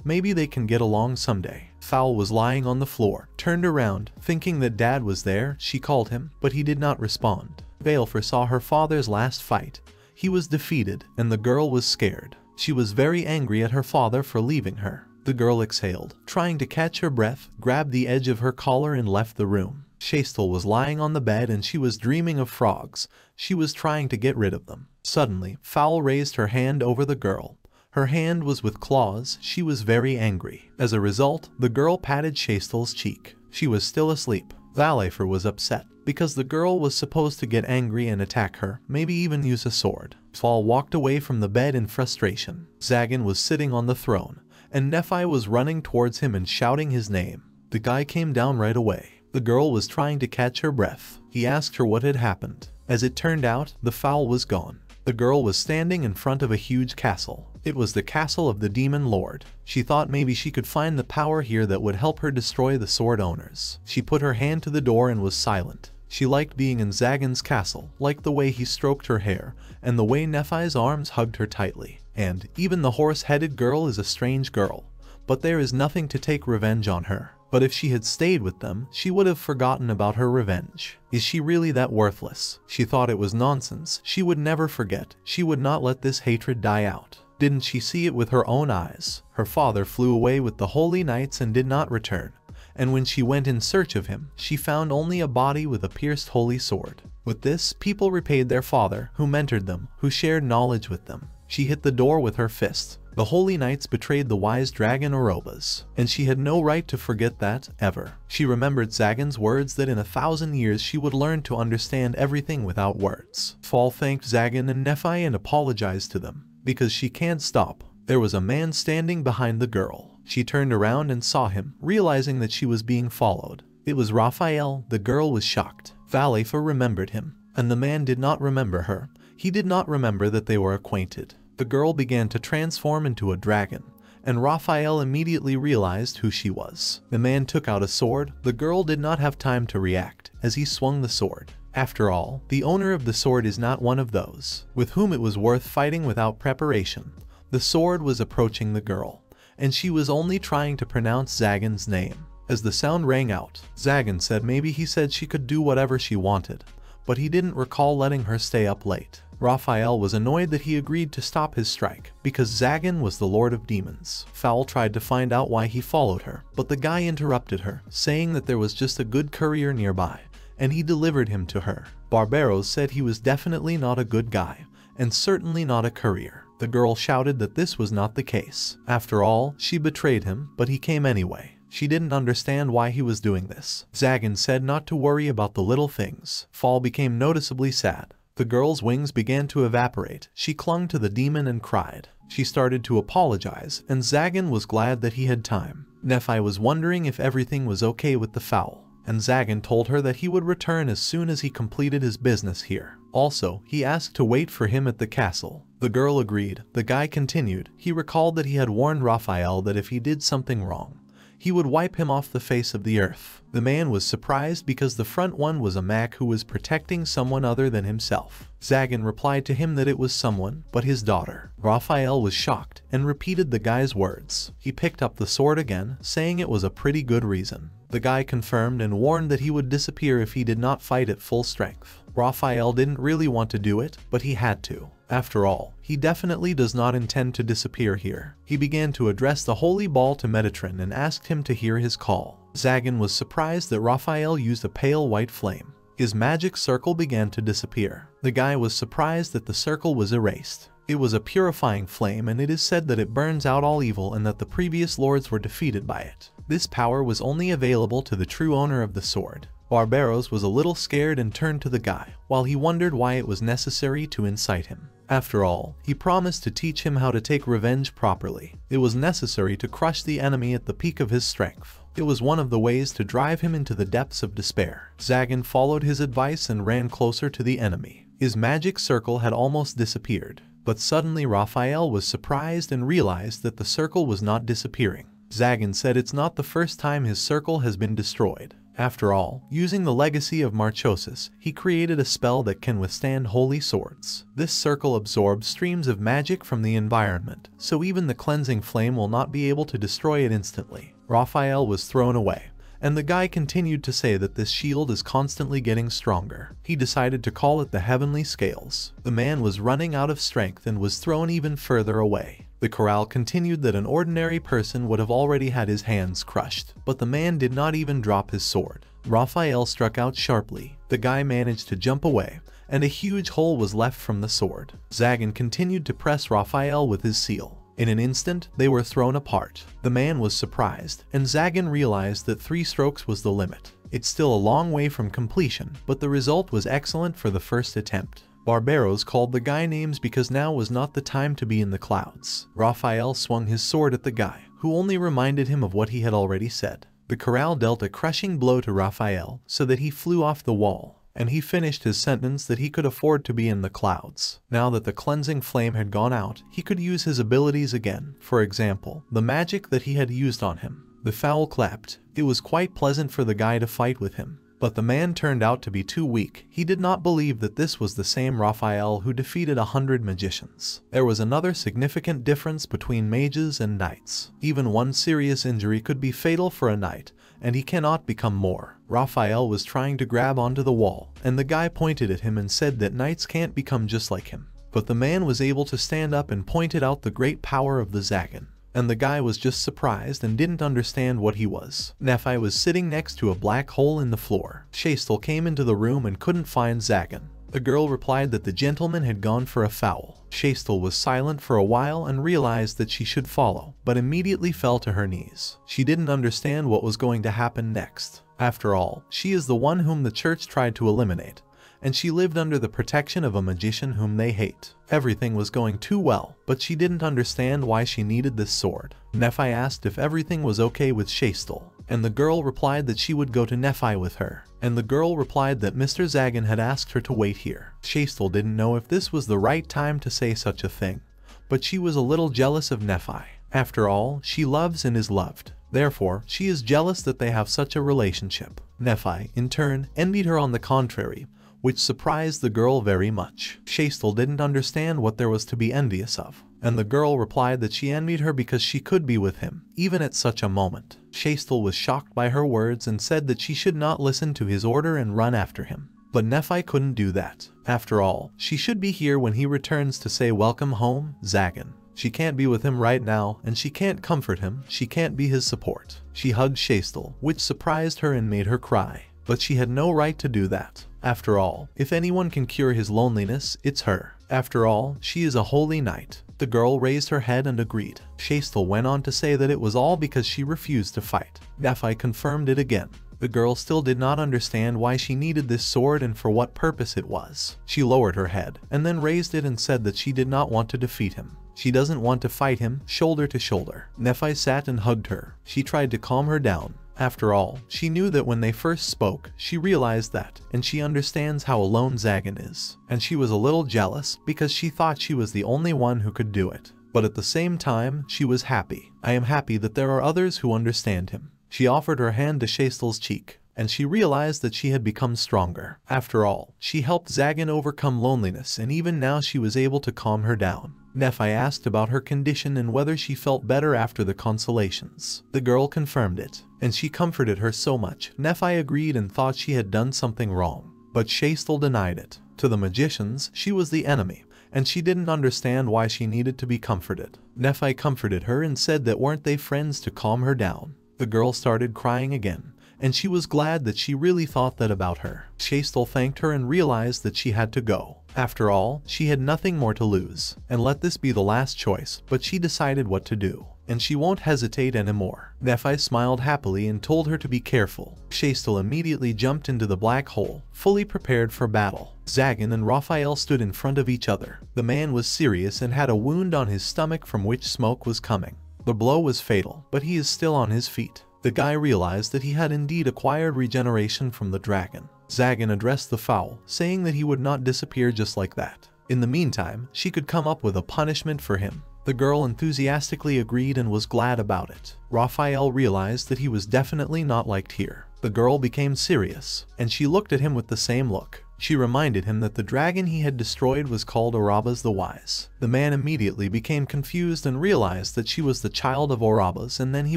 S1: maybe they can get along someday. Fowl was lying on the floor, turned around, thinking that dad was there, she called him, but he did not respond. Valefor saw her father's last fight. He was defeated, and the girl was scared. She was very angry at her father for leaving her. The girl exhaled, trying to catch her breath, grabbed the edge of her collar and left the room. Chastel was lying on the bed and she was dreaming of frogs. She was trying to get rid of them. Suddenly, Fowl raised her hand over the girl. Her hand was with claws, she was very angry. As a result, the girl patted Chastel's cheek. She was still asleep. Valefor was upset, because the girl was supposed to get angry and attack her, maybe even use a sword. Fowl walked away from the bed in frustration. Zagan was sitting on the throne and Nephi was running towards him and shouting his name. The guy came down right away. The girl was trying to catch her breath. He asked her what had happened. As it turned out, the fowl was gone. The girl was standing in front of a huge castle. It was the castle of the demon lord. She thought maybe she could find the power here that would help her destroy the sword owners. She put her hand to the door and was silent. She liked being in Zagan's castle, liked the way he stroked her hair, and the way Nephi's arms hugged her tightly. And even the horse-headed girl is a strange girl, but there is nothing to take revenge on her. But if she had stayed with them, she would have forgotten about her revenge. Is she really that worthless? She thought it was nonsense. She would never forget. She would not let this hatred die out. Didn't she see it with her own eyes? Her father flew away with the holy knights and did not return and when she went in search of him, she found only a body with a pierced holy sword. With this, people repaid their father, who mentored them, who shared knowledge with them. She hit the door with her fist. The holy knights betrayed the wise dragon Orobas, and she had no right to forget that, ever. She remembered Zagan's words that in a thousand years she would learn to understand everything without words. Fall thanked Zagan and Nephi and apologized to them, because she can't stop. There was a man standing behind the girl. She turned around and saw him, realizing that she was being followed. It was Raphael, the girl was shocked. Valefor remembered him, and the man did not remember her. He did not remember that they were acquainted the girl began to transform into a dragon, and Raphael immediately realized who she was. The man took out a sword, the girl did not have time to react, as he swung the sword. After all, the owner of the sword is not one of those, with whom it was worth fighting without preparation. The sword was approaching the girl, and she was only trying to pronounce Zagan's name. As the sound rang out, Zagan said maybe he said she could do whatever she wanted, but he didn't recall letting her stay up late. Raphael was annoyed that he agreed to stop his strike, because Zagan was the Lord of Demons. Fowl tried to find out why he followed her, but the guy interrupted her, saying that there was just a good courier nearby, and he delivered him to her. Barbaros said he was definitely not a good guy, and certainly not a courier. The girl shouted that this was not the case. After all, she betrayed him, but he came anyway. She didn't understand why he was doing this. Zagan said not to worry about the little things. Fall became noticeably sad. The girl's wings began to evaporate. She clung to the demon and cried. She started to apologize, and Zagan was glad that he had time. Nephi was wondering if everything was okay with the fowl, and Zagan told her that he would return as soon as he completed his business here. Also, he asked to wait for him at the castle. The girl agreed. The guy continued. He recalled that he had warned Raphael that if he did something wrong, he would wipe him off the face of the earth. The man was surprised because the front one was a Mac who was protecting someone other than himself. Zagan replied to him that it was someone, but his daughter. Raphael was shocked and repeated the guy's words. He picked up the sword again, saying it was a pretty good reason. The guy confirmed and warned that he would disappear if he did not fight at full strength. Raphael didn't really want to do it, but he had to. After all, he definitely does not intend to disappear here. He began to address the holy ball to Metatron and asked him to hear his call. Zagan was surprised that Raphael used a pale white flame. His magic circle began to disappear. The guy was surprised that the circle was erased. It was a purifying flame and it is said that it burns out all evil and that the previous lords were defeated by it. This power was only available to the true owner of the sword. Barbaros was a little scared and turned to the guy, while he wondered why it was necessary to incite him. After all, he promised to teach him how to take revenge properly. It was necessary to crush the enemy at the peak of his strength. It was one of the ways to drive him into the depths of despair. Zagan followed his advice and ran closer to the enemy. His magic circle had almost disappeared, but suddenly Raphael was surprised and realized that the circle was not disappearing. Zagan said it's not the first time his circle has been destroyed. After all, using the legacy of Marchosias, he created a spell that can withstand holy swords. This circle absorbs streams of magic from the environment, so even the cleansing flame will not be able to destroy it instantly. Raphael was thrown away, and the guy continued to say that this shield is constantly getting stronger. He decided to call it the Heavenly Scales. The man was running out of strength and was thrown even further away. The chorale continued that an ordinary person would have already had his hands crushed, but the man did not even drop his sword. Raphael struck out sharply. The guy managed to jump away, and a huge hole was left from the sword. Zagan continued to press Raphael with his seal. In an instant, they were thrown apart. The man was surprised, and Zagan realized that three strokes was the limit. It's still a long way from completion, but the result was excellent for the first attempt. Barbaros called the guy names because now was not the time to be in the clouds. Raphael swung his sword at the guy, who only reminded him of what he had already said. The chorale dealt a crushing blow to Raphael so that he flew off the wall, and he finished his sentence that he could afford to be in the clouds. Now that the cleansing flame had gone out, he could use his abilities again, for example, the magic that he had used on him. The fowl clapped. It was quite pleasant for the guy to fight with him, but the man turned out to be too weak. He did not believe that this was the same Raphael who defeated a hundred magicians. There was another significant difference between mages and knights. Even one serious injury could be fatal for a knight, and he cannot become more. Raphael was trying to grab onto the wall, and the guy pointed at him and said that knights can't become just like him. But the man was able to stand up and pointed out the great power of the Zagan. And the guy was just surprised and didn't understand what he was. Nephi was sitting next to a black hole in the floor. Chastel came into the room and couldn't find Zagan. The girl replied that the gentleman had gone for a foul. Chastel was silent for a while and realized that she should follow, but immediately fell to her knees. She didn't understand what was going to happen next. After all, she is the one whom the church tried to eliminate, and she lived under the protection of a magician whom they hate. Everything was going too well, but she didn't understand why she needed this sword. Nephi asked if everything was okay with Chastel, and the girl replied that she would go to Nephi with her. And the girl replied that Mr. Zagan had asked her to wait here. Chastel didn't know if this was the right time to say such a thing, but she was a little jealous of Nephi. After all, she loves and is loved. Therefore, she is jealous that they have such a relationship. Nephi, in turn, envied her on the contrary, which surprised the girl very much. Chastel didn't understand what there was to be envious of, and the girl replied that she envied her because she could be with him, even at such a moment. Chastel was shocked by her words and said that she should not listen to his order and run after him. But Nephi couldn't do that. After all, she should be here when he returns to say welcome home, Zagan. She can't be with him right now, and she can't comfort him, she can't be his support. She hugged Chastel, which surprised her and made her cry. But she had no right to do that. After all, if anyone can cure his loneliness, it's her. After all, she is a holy knight. The girl raised her head and agreed. Chastel went on to say that it was all because she refused to fight. Nephi confirmed it again. The girl still did not understand why she needed this sword and for what purpose it was. She lowered her head, and then raised it and said that she did not want to defeat him. She doesn't want to fight him, shoulder to shoulder. Nephi sat and hugged her. She tried to calm her down. After all, she knew that when they first spoke, she realized that, and she understands how alone Zagan is. And she was a little jealous because she thought she was the only one who could do it. But at the same time, she was happy. I am happy that there are others who understand him. She offered her hand to Chastel's cheek, and she realized that she had become stronger. After all, she helped Zagan overcome loneliness and even now she was able to calm her down. Nephi asked about her condition and whether she felt better after the consolations. The girl confirmed it, and she comforted her so much. Nephi agreed and thought she had done something wrong, but Chastel denied it. To the magicians, she was the enemy, and she didn't understand why she needed to be comforted. Nephi comforted her and said that weren't they friends to calm her down. The girl started crying again, and she was glad that she really thought that about her. Chastel thanked her and realized that she had to go. After all, she had nothing more to lose, and let this be the last choice, but she decided what to do, and she won't hesitate anymore. Nephi smiled happily and told her to be careful. Chastel immediately jumped into the black hole, fully prepared for battle. Zagan and Raphael stood in front of each other. The man was serious and had a wound on his stomach from which smoke was coming. The blow was fatal, but he is still on his feet. The guy realized that he had indeed acquired regeneration from the dragon. Zagan addressed the fowl, saying that he would not disappear just like that. In the meantime, she could come up with a punishment for him. The girl enthusiastically agreed and was glad about it. Raphael realized that he was definitely not liked here. The girl became serious, and she looked at him with the same look. She reminded him that the dragon he had destroyed was called Orobas the Wise. The man immediately became confused and realized that she was the child of Orobas and then he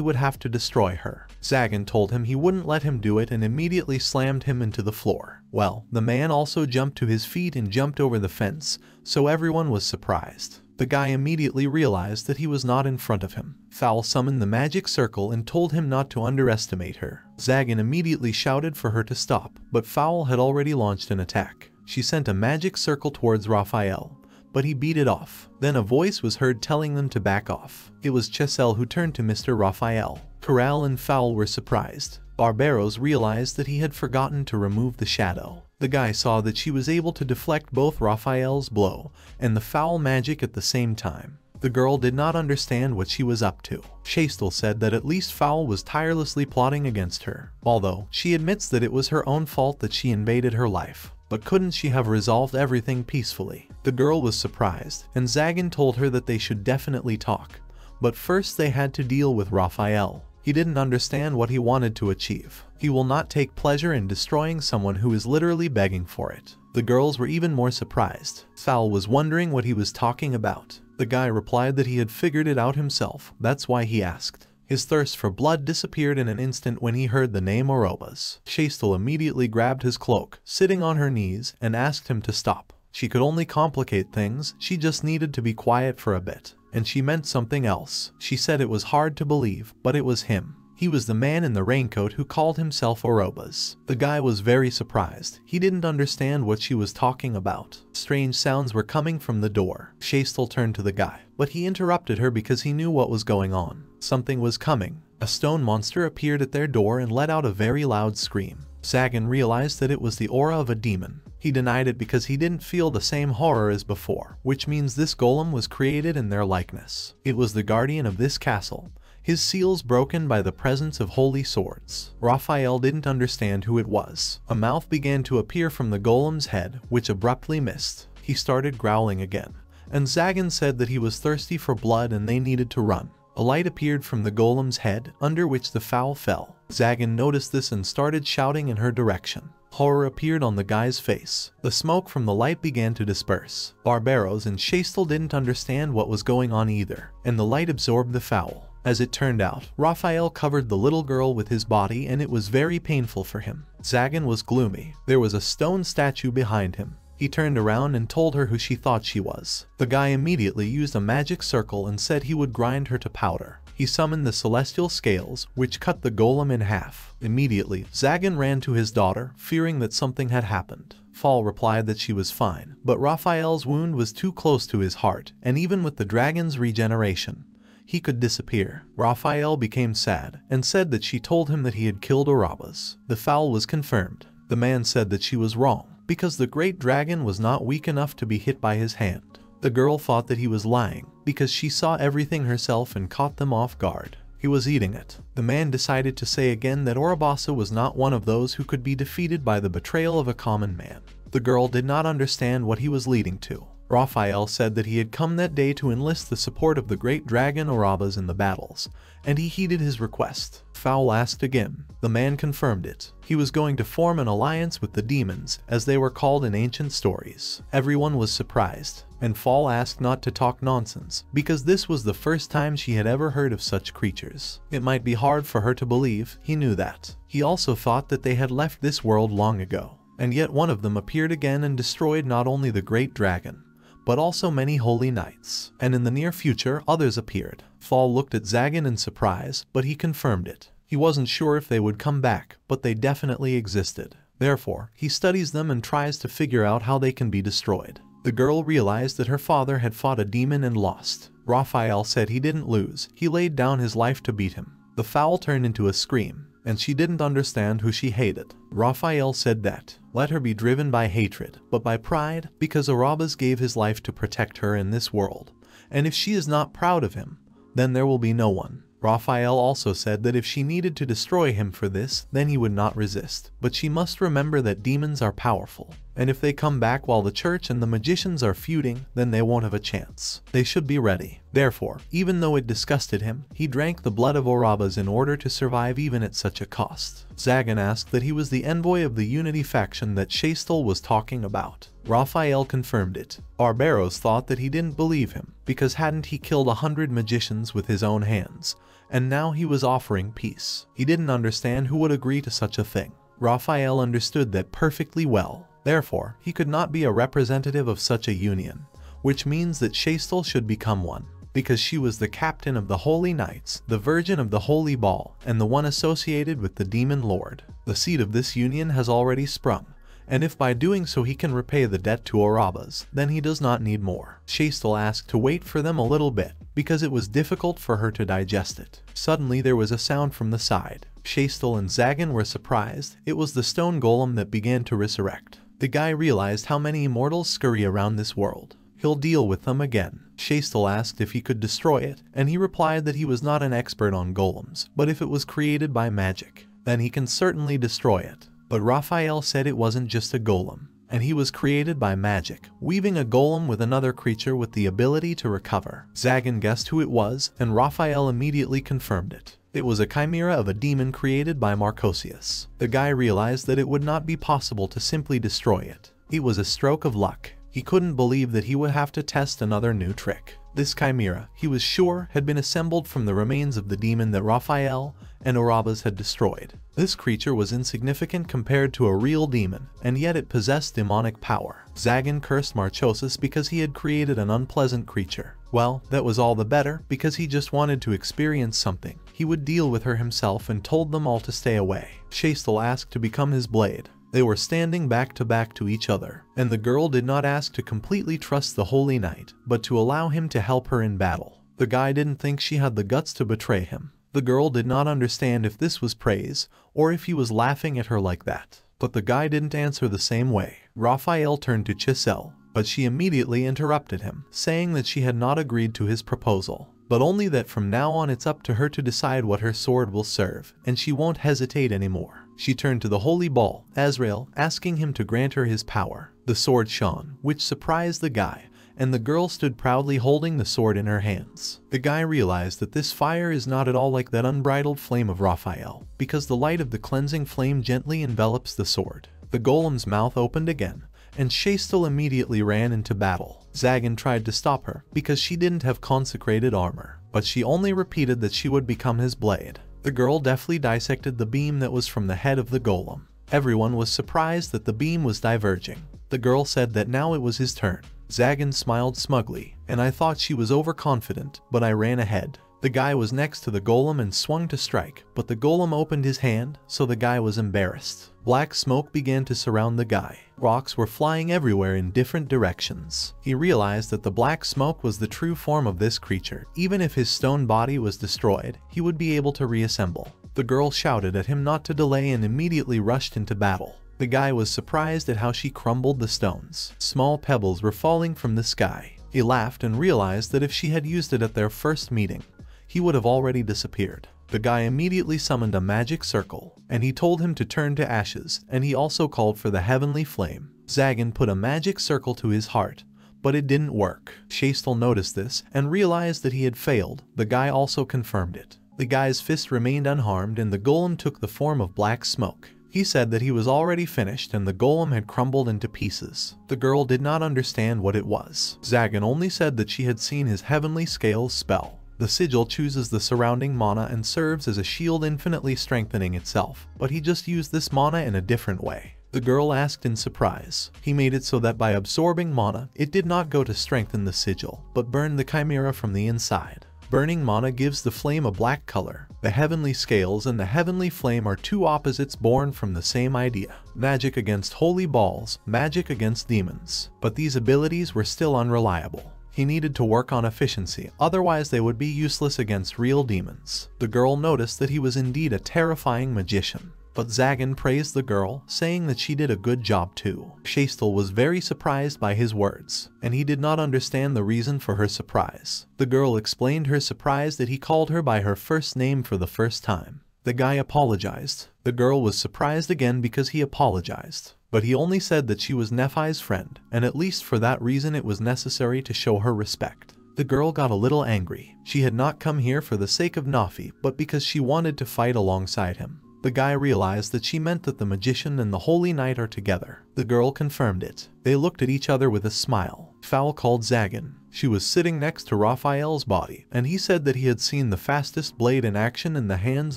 S1: would have to destroy her. Zagan told him he wouldn't let him do it and immediately slammed him into the floor. Well, the man also jumped to his feet and jumped over the fence, so everyone was surprised. The guy immediately realized that he was not in front of him. Foul summoned the magic circle and told him not to underestimate her. Zagan immediately shouted for her to stop, but Foul had already launched an attack. She sent a magic circle towards Raphael, but he beat it off. Then a voice was heard telling them to back off. It was Chastel who turned to Mr. Raphael. Corral and Foul were surprised. Barbaros realized that he had forgotten to remove the shadow. The guy saw that she was able to deflect both Raphael's blow and the foul magic at the same time. The girl did not understand what she was up to. Chastel said that at least Foul was tirelessly plotting against her, although she admits that it was her own fault that she invaded her life. But couldn't she have resolved everything peacefully? The girl was surprised, and Zagan told her that they should definitely talk. But first they had to deal with Raphael. He didn't understand what he wanted to achieve. He will not take pleasure in destroying someone who is literally begging for it. The girls were even more surprised. Foul was wondering what he was talking about. The guy replied that he had figured it out himself, that's why he asked. His thirst for blood disappeared in an instant when he heard the name Orobas. Chastel immediately grabbed his cloak, sitting on her knees, and asked him to stop. She could only complicate things, she just needed to be quiet for a bit. And she meant something else. She said it was hard to believe, but it was him. He was the man in the raincoat who called himself Orobas. The guy was very surprised. He didn't understand what she was talking about. Strange sounds were coming from the door. Chastel turned to the guy, but he interrupted her because he knew what was going on. Something was coming. A stone monster appeared at their door and let out a very loud scream. Zagan realized that it was the aura of a demon. He denied it because he didn't feel the same horror as before, which means this golem was created in their likeness. It was the guardian of this castle, his seals broken by the presence of holy swords. Raphael didn't understand who it was. A mouth began to appear from the golem's head, which abruptly missed. He started growling again, and Zagan said that he was thirsty for blood and they needed to run. A light appeared from the golem's head, under which the fowl fell. Zagan noticed this and started shouting in her direction. Horror appeared on the guy's face. The smoke from the light began to disperse. Barbaros and Chastel didn't understand what was going on either, and the light absorbed the fowl. As it turned out, Raphael covered the little girl with his body and it was very painful for him. Zagan was gloomy. There was a stone statue behind him. He turned around and told her who she thought she was. The guy immediately used a magic circle and said he would grind her to powder. He summoned the celestial scales, which cut the golem in half. Immediately, Zagan ran to his daughter, fearing that something had happened. Fall replied that she was fine, but Raphael's wound was too close to his heart, and even with the dragon's regeneration, he could disappear. Raphael became sad and said that she told him that he had killed Orobas. The foul was confirmed. The man said that she was wrong because the great dragon was not weak enough to be hit by his hand. The girl thought that he was lying because she saw everything herself and caught them off guard. He was eating it. The man decided to say again that Orobasa was not one of those who could be defeated by the betrayal of a common man. The girl did not understand what he was leading to. Raphael said that he had come that day to enlist the support of the great dragon Orobas in the battles, and he heeded his request. Fowl asked again. The man confirmed it. He was going to form an alliance with the demons, as they were called in ancient stories. Everyone was surprised, and Fall asked not to talk nonsense, because this was the first time she had ever heard of such creatures. It might be hard for her to believe, he knew that. He also thought that they had left this world long ago, and yet one of them appeared again and destroyed not only the great dragon, but also many holy knights, and in the near future others appeared. Fall looked at Zagan in surprise, but he confirmed it. He wasn't sure if they would come back, but they definitely existed. Therefore, he studies them and tries to figure out how they can be destroyed. The girl realized that her father had fought a demon and lost. Raphael said he didn't lose, he laid down his life to beat him. The fowl turned into a scream, and she didn't understand who she hated. Raphael said that, let her be driven by hatred, but by pride, because Orobas gave his life to protect her in this world, and if she is not proud of him, then there will be no one. Raphael also said that if she needed to destroy him for this, then he would not resist. But she must remember that demons are powerful, and if they come back while the church and the magicians are feuding, then they won't have a chance. They should be ready. Therefore, even though it disgusted him, he drank the blood of Orobas in order to survive even at such a cost. Zagan asked that he was the envoy of the Unity faction that Chastel was talking about. Raphael confirmed it. Barbaros thought that he didn't believe him, because hadn't he killed a hundred magicians with his own hands, and now he was offering peace. He didn't understand who would agree to such a thing. Raphael understood that perfectly well. Therefore, he could not be a representative of such a union, which means that Chastel should become one, because she was the captain of the Holy Knights, the virgin of the Holy Ball, and the one associated with the Demon Lord. The seed of this union has already sprung, and if by doing so he can repay the debt to Orobas, then he does not need more. Chastel asked to wait for them a little bit, because it was difficult for her to digest it. Suddenly there was a sound from the side. Chastel and Zagan were surprised. It was the stone golem that began to resurrect. The guy realized how many immortals scurry around this world. He'll deal with them again. Chastel asked if he could destroy it, and he replied that he was not an expert on golems, but if it was created by magic, then he can certainly destroy it. But Raphael said it wasn't just a golem, and he was created by magic, weaving a golem with another creature with the ability to recover. Zagan guessed who it was, and Raphael immediately confirmed it. It was a chimera of a demon created by Marchosias. The guy realized that it would not be possible to simply destroy it. It was a stroke of luck. He couldn't believe that he would have to test another new trick. This chimera, he was sure, had been assembled from the remains of the demon that Raphael and Orobas had destroyed. This creature was insignificant compared to a real demon, and yet it possessed demonic power. Zagan cursed Marchosias because he had created an unpleasant creature. Well, that was all the better, because he just wanted to experience something. He would deal with her himself and told them all to stay away. Chastel asked to become his blade. They were standing back to back to each other, and the girl did not ask to completely trust the Holy Knight, but to allow him to help her in battle. The guy didn't think she had the guts to betray him. The girl did not understand if this was praise, or if he was laughing at her like that. But the guy didn't answer the same way. Raphael turned to Chastel, but she immediately interrupted him, saying that she had not agreed to his proposal, but only that from now on it's up to her to decide what her sword will serve, and she won't hesitate anymore. She turned to the holy ball, Azrael, asking him to grant her his power. The sword shone, which surprised the guy, and the girl stood proudly holding the sword in her hands. The guy realized that this fire is not at all like that unbridled flame of Raphael, because the light of the cleansing flame gently envelops the sword. The golem's mouth opened again, and Chastel immediately ran into battle. Zagan tried to stop her, because she didn't have consecrated armor, but she only repeated that she would become his blade. The girl deftly dissected the beam that was from the head of the golem. Everyone was surprised that the beam was diverging. The girl said that now it was his turn. Zagan smiled smugly, and I thought she was overconfident, but I ran ahead. The guy was next to the golem and swung to strike, but the golem opened his hand, so the guy was embarrassed. Black smoke began to surround the guy. Rocks were flying everywhere in different directions. He realized that the black smoke was the true form of this creature. Even if his stone body was destroyed, he would be able to reassemble. The girl shouted at him not to delay and immediately rushed into battle. The guy was surprised at how she crumbled the stones. Small pebbles were falling from the sky. He laughed and realized that if she had used it at their first meeting, he would have already disappeared. The guy immediately summoned a magic circle, and he told him to turn to ashes, and he also called for the heavenly flame. Zagan put a magic circle to his heart, but it didn't work. Chastel noticed this and realized that he had failed. The guy also confirmed it. The guy's fist remained unharmed and the golem took the form of black smoke. He said that he was already finished and the golem had crumbled into pieces. The girl did not understand what it was. Zagan only said that she had seen his heavenly scales spell. The sigil chooses the surrounding mana and serves as a shield infinitely strengthening itself, but he just used this mana in a different way. The girl asked in surprise. He made it so that by absorbing mana, it did not go to strengthen the sigil, but burned the chimera from the inside. Burning mana gives the flame a black color. The heavenly scales and the heavenly flame are two opposites born from the same idea. Magic against holy balls, magic against demons. But these abilities were still unreliable. He needed to work on efficiency, otherwise they would be useless against real demons. The girl noticed that he was indeed a terrifying magician. But Zagan praised the girl, saying that she did a good job too. Chastel was very surprised by his words, and he did not understand the reason for her surprise. The girl explained her surprise that he called her by her first name for the first time. The guy apologized. The girl was surprised again because he apologized. But he only said that she was Nephi's friend, and at least for that reason it was necessary to show her respect. The girl got a little angry. She had not come here for the sake of Nephi, but because she wanted to fight alongside him. The guy realized that she meant that the magician and the holy knight are together. The girl confirmed it. They looked at each other with a smile. Fowl called Zagan. She was sitting next to Raphael's body, and he said that he had seen the fastest blade in action in the hands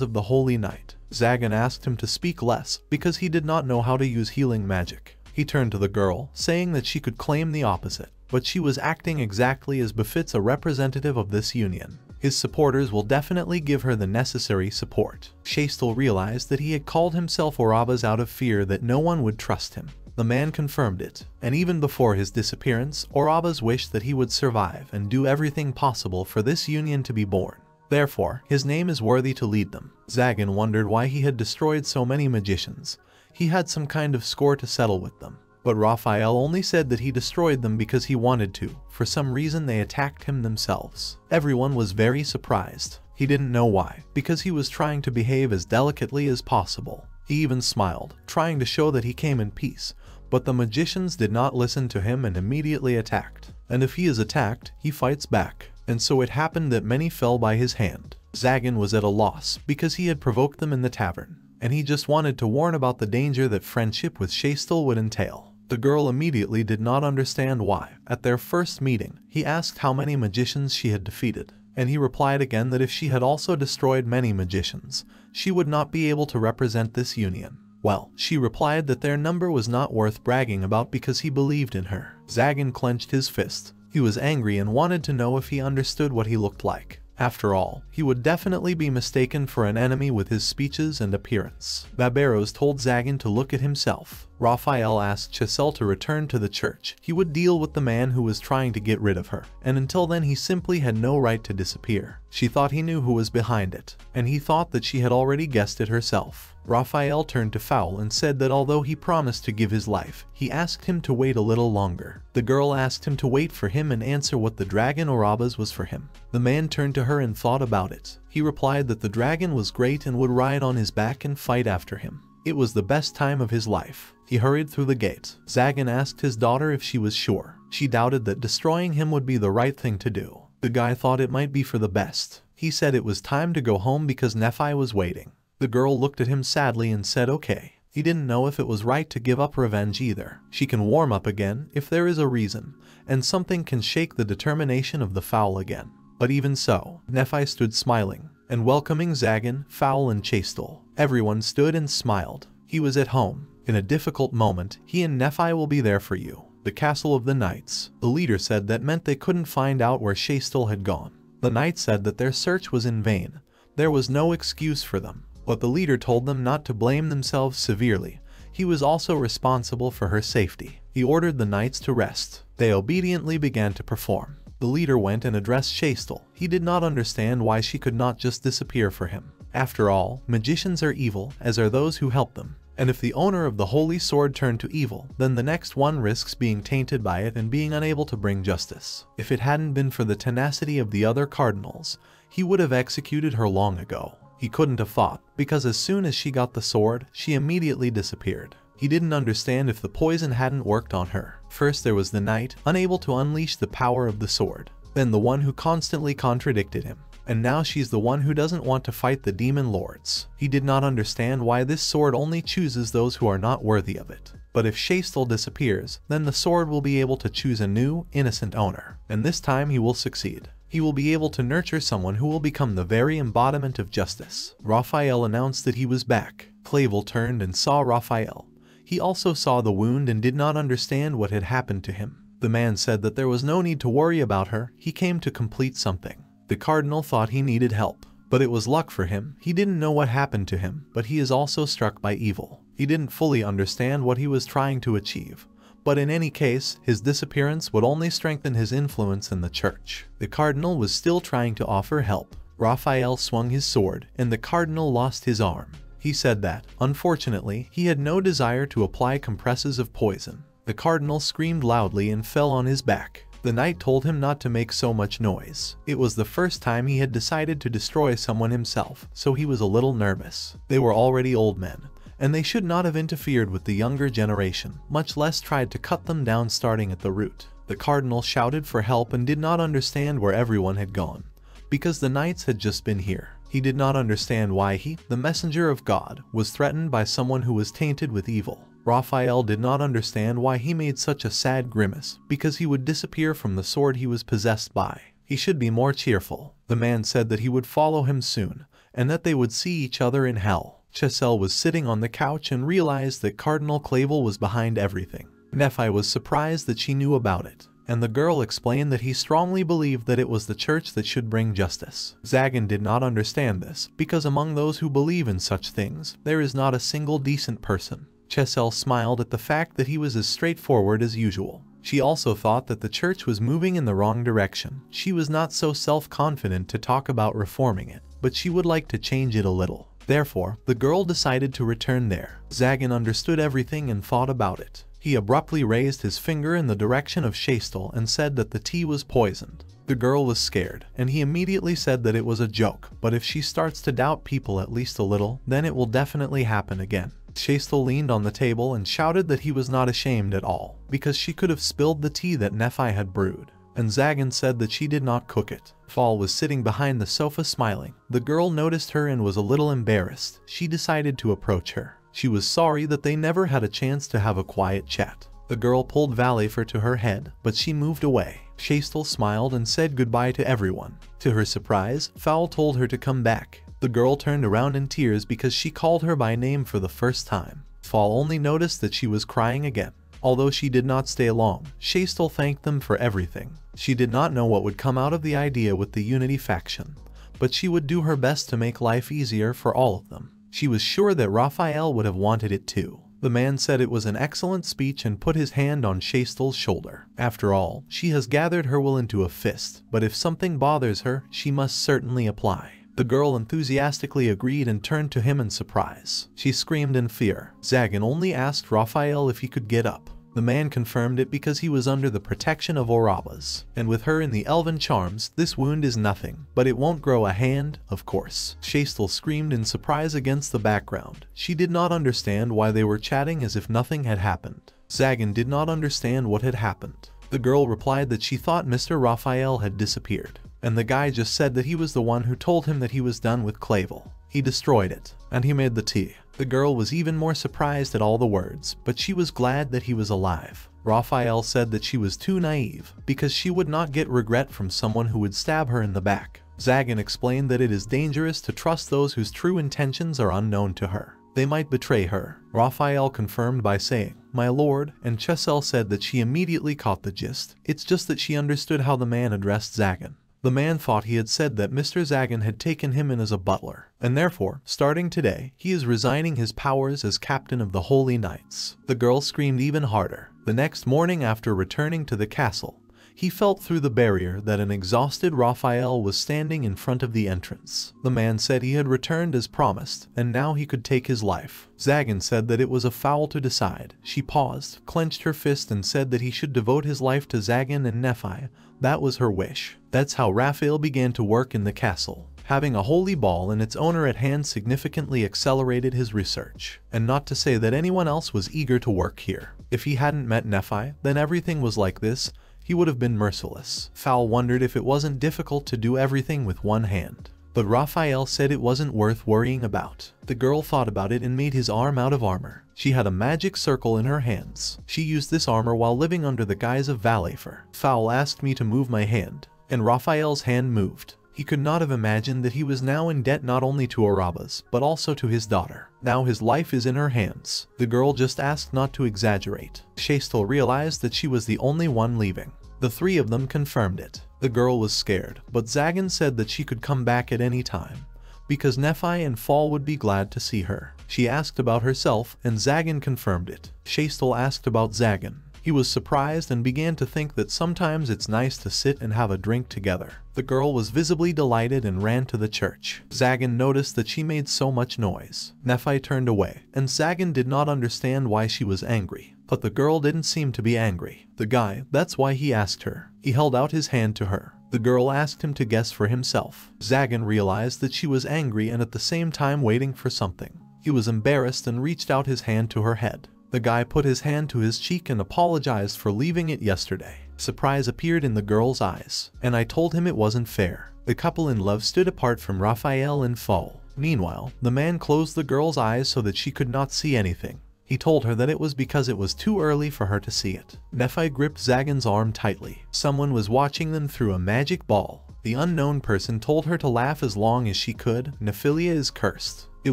S1: of the holy knight. Zagan asked him to speak less because he did not know how to use healing magic. He turned to the girl, saying that she could claim the opposite, but she was acting exactly as befits a representative of this union. His supporters will definitely give her the necessary support. Chastel realized that he had called himself Orobas out of fear that no one would trust him. The man confirmed it, and even before his disappearance, Orobas wished that he would survive and do everything possible for this union to be born. Therefore, his name is worthy to lead them. Zagan wondered why he had destroyed so many magicians. He had some kind of score to settle with them. But Raphael only said that he destroyed them because he wanted to. For some reason they attacked him themselves. Everyone was very surprised. He didn't know why, because he was trying to behave as delicately as possible. He even smiled, trying to show that he came in peace. But the magicians did not listen to him and immediately attacked. And if he is attacked, he fights back and so it happened that many fell by his hand. Zagan was at a loss because he had provoked them in the tavern, and he just wanted to warn about the danger that friendship with Chastel would entail. The girl immediately did not understand why. At their first meeting, he asked how many magicians she had defeated, and he replied again that if she had also destroyed many magicians, she would not be able to represent this union. Well, she replied that their number was not worth bragging about because he believed in her. Zagan clenched his fist. He was angry and wanted to know if he understood what he looked like. After all, he would definitely be mistaken for an enemy with his speeches and appearance. Barbaros told Zagan to look at himself. Raphael asked Chastel to return to the church. He would deal with the man who was trying to get rid of her, and until then he simply had no right to disappear. She thought he knew who was behind it, and he thought that she had already guessed it herself. Raphael turned to Fowl and said that although he promised to give his life, he asked him to wait a little longer. The girl asked him to wait for him and answer what the dragon Orobas was for him. The man turned to her and thought about it. He replied that the dragon was great and would ride on his back and fight after him. It was the best time of his life. He hurried through the gate. Zagan asked his daughter if she was sure. She doubted that destroying him would be the right thing to do. The guy thought it might be for the best. He said it was time to go home because Nephi was waiting. The girl looked at him sadly and said okay. He didn't know if it was right to give up revenge either. She can warm up again if there is a reason, and something can shake the determination of the fowl again. But even so, Nephi stood smiling and welcoming Zagan, Fowl, and Chastel. Everyone stood and smiled. He was at home. In a difficult moment, he and Nephi will be there for you. The castle of the knights. The leader said that meant they couldn't find out where Chastel had gone. The knights said that their search was in vain. There was no excuse for them. But the leader told them not to blame themselves severely. He was also responsible for her safety. He ordered the knights to rest. They obediently began to perform. The leader went and addressed Chastel. He did not understand why she could not just disappear for him. After all, magicians are evil, as are those who help them. And if the owner of the holy sword turned to evil, then the next one risks being tainted by it and being unable to bring justice. If it hadn't been for the tenacity of the other cardinals, he would have executed her long ago. He couldn't have fought, because as soon as she got the sword, she immediately disappeared. He didn't understand if the poison hadn't worked on her. First there was the knight, unable to unleash the power of the sword. Then the one who constantly contradicted him. And now she's the one who doesn't want to fight the demon lords. He did not understand why this sword only chooses those who are not worthy of it. But if Shastel disappears, then the sword will be able to choose a new, innocent owner. And this time he will succeed he will be able to nurture someone who will become the very embodiment of justice. Raphael announced that he was back. Clavel turned and saw Raphael. He also saw the wound and did not understand what had happened to him. The man said that there was no need to worry about her, he came to complete something. The cardinal thought he needed help, but it was luck for him. He didn't know what happened to him, but he is also struck by evil. He didn't fully understand what he was trying to achieve, but in any case, his disappearance would only strengthen his influence in the church. The cardinal was still trying to offer help. Raphael swung his sword, and the cardinal lost his arm. He said that, unfortunately, he had no desire to apply compresses of poison. The cardinal screamed loudly and fell on his back. The knight told him not to make so much noise. It was the first time he had decided to destroy someone himself, so he was a little nervous. They were already old men, and they should not have interfered with the younger generation, much less tried to cut them down starting at the root. The cardinal shouted for help and did not understand where everyone had gone, because the knights had just been here. He did not understand why he, the messenger of God, was threatened by someone who was tainted with evil. Raphael did not understand why he made such a sad grimace, because he would disappear from the sword he was possessed by. He should be more cheerful. The man said that he would follow him soon, and that they would see each other in hell. Chastel was sitting on the couch and realized that Cardinal Clavel was behind everything. Nephi was surprised that she knew about it, and the girl explained that he strongly believed that it was the church that should bring justice. Zagan did not understand this, because among those who believe in such things, there is not a single decent person. Chastel smiled at the fact that he was as straightforward as usual. She also thought that the church was moving in the wrong direction. She was not so self-confident to talk about reforming it, but she would like to change it a little. Therefore, the girl decided to return there. Zagan understood everything and thought about it. He abruptly raised his finger in the direction of Chastel and said that the tea was poisoned. The girl was scared, and he immediately said that it was a joke, but if she starts to doubt people at least a little, then it will definitely happen again. Chastel leaned on the table and shouted that he was not ashamed at all, because she could have spilled the tea that Nephi had brewed and Zagan said that she did not cook it. Fall was sitting behind the sofa smiling. The girl noticed her and was a little embarrassed. She decided to approach her. She was sorry that they never had a chance to have a quiet chat. The girl pulled Valefor to her head, but she moved away. Chastel smiled and said goodbye to everyone. To her surprise, Fowl told her to come back. The girl turned around in tears because she called her by name for the first time. Fall only noticed that she was crying again. Although she did not stay long, Chastel thanked them for everything. She did not know what would come out of the idea with the Unity faction, but she would do her best to make life easier for all of them. She was sure that Raphael would have wanted it too. The man said it was an excellent speech and put his hand on Chastel's shoulder. After all, she has gathered her will into a fist, but if something bothers her, she must certainly apply. The girl enthusiastically agreed and turned to him in surprise. She screamed in fear. Zagan only asked Raphael if he could get up. The man confirmed it because he was under the protection of Orobas, and with her in the elven charms, this wound is nothing, but it won't grow a hand, of course. Chastel screamed in surprise against the background. She did not understand why they were chatting as if nothing had happened. Zagan did not understand what had happened. The girl replied that she thought Mr. Raphael had disappeared and the guy just said that he was the one who told him that he was done with Clavel. He destroyed it, and he made the tea. The girl was even more surprised at all the words, but she was glad that he was alive. Raphael said that she was too naive, because she would not get regret from someone who would stab her in the back. Zagan explained that it is dangerous to trust those whose true intentions are unknown to her. They might betray her. Raphael confirmed by saying, My lord, and Chastel said that she immediately caught the gist. It's just that she understood how the man addressed Zagan. The man thought he had said that Mr. Zagan had taken him in as a butler, and therefore, starting today, he is resigning his powers as captain of the Holy Knights. The girl screamed even harder. The next morning after returning to the castle, he felt through the barrier that an exhausted Raphael was standing in front of the entrance. The man said he had returned as promised, and now he could take his life. Zagan said that it was a foul to decide. She paused, clenched her fist and said that he should devote his life to Zagan and Nephi. That was her wish. That's how Raphael began to work in the castle. Having a holy ball and its owner at hand significantly accelerated his research. And not to say that anyone else was eager to work here. If he hadn't met Nephi, then everything was like this, he would have been merciless. Fowl wondered if it wasn't difficult to do everything with one hand. But Raphael said it wasn't worth worrying about. The girl thought about it and made his arm out of armor. She had a magic circle in her hands. She used this armor while living under the guise of Valefor. Fowl asked me to move my hand, and Raphael's hand moved. He could not have imagined that he was now in debt not only to Orobas, but also to his daughter. Now his life is in her hands. The girl just asked not to exaggerate. Chastel realized that she was the only one leaving. The three of them confirmed it. The girl was scared, but Zagan said that she could come back at any time, because Nephi and Fall would be glad to see her. She asked about herself, and Zagan confirmed it. Chastel asked about Zagan, he was surprised and began to think that sometimes it's nice to sit and have a drink together. The girl was visibly delighted and ran to the church. Zagan noticed that she made so much noise. Nephi turned away, and Zagan did not understand why she was angry. But the girl didn't seem to be angry. The guy, that's why he asked her. He held out his hand to her. The girl asked him to guess for himself. Zagan realized that she was angry and at the same time waiting for something. He was embarrassed and reached out his hand to her head. The guy put his hand to his cheek and apologized for leaving it yesterday. Surprise appeared in the girl's eyes, and I told him it wasn't fair. The couple in love stood apart from Raphael and Fall. Meanwhile, the man closed the girl's eyes so that she could not see anything. He told her that it was because it was too early for her to see it. Nephi gripped Zagan's arm tightly. Someone was watching them through a magic ball. The unknown person told her to laugh as long as she could. Nephilia is cursed. It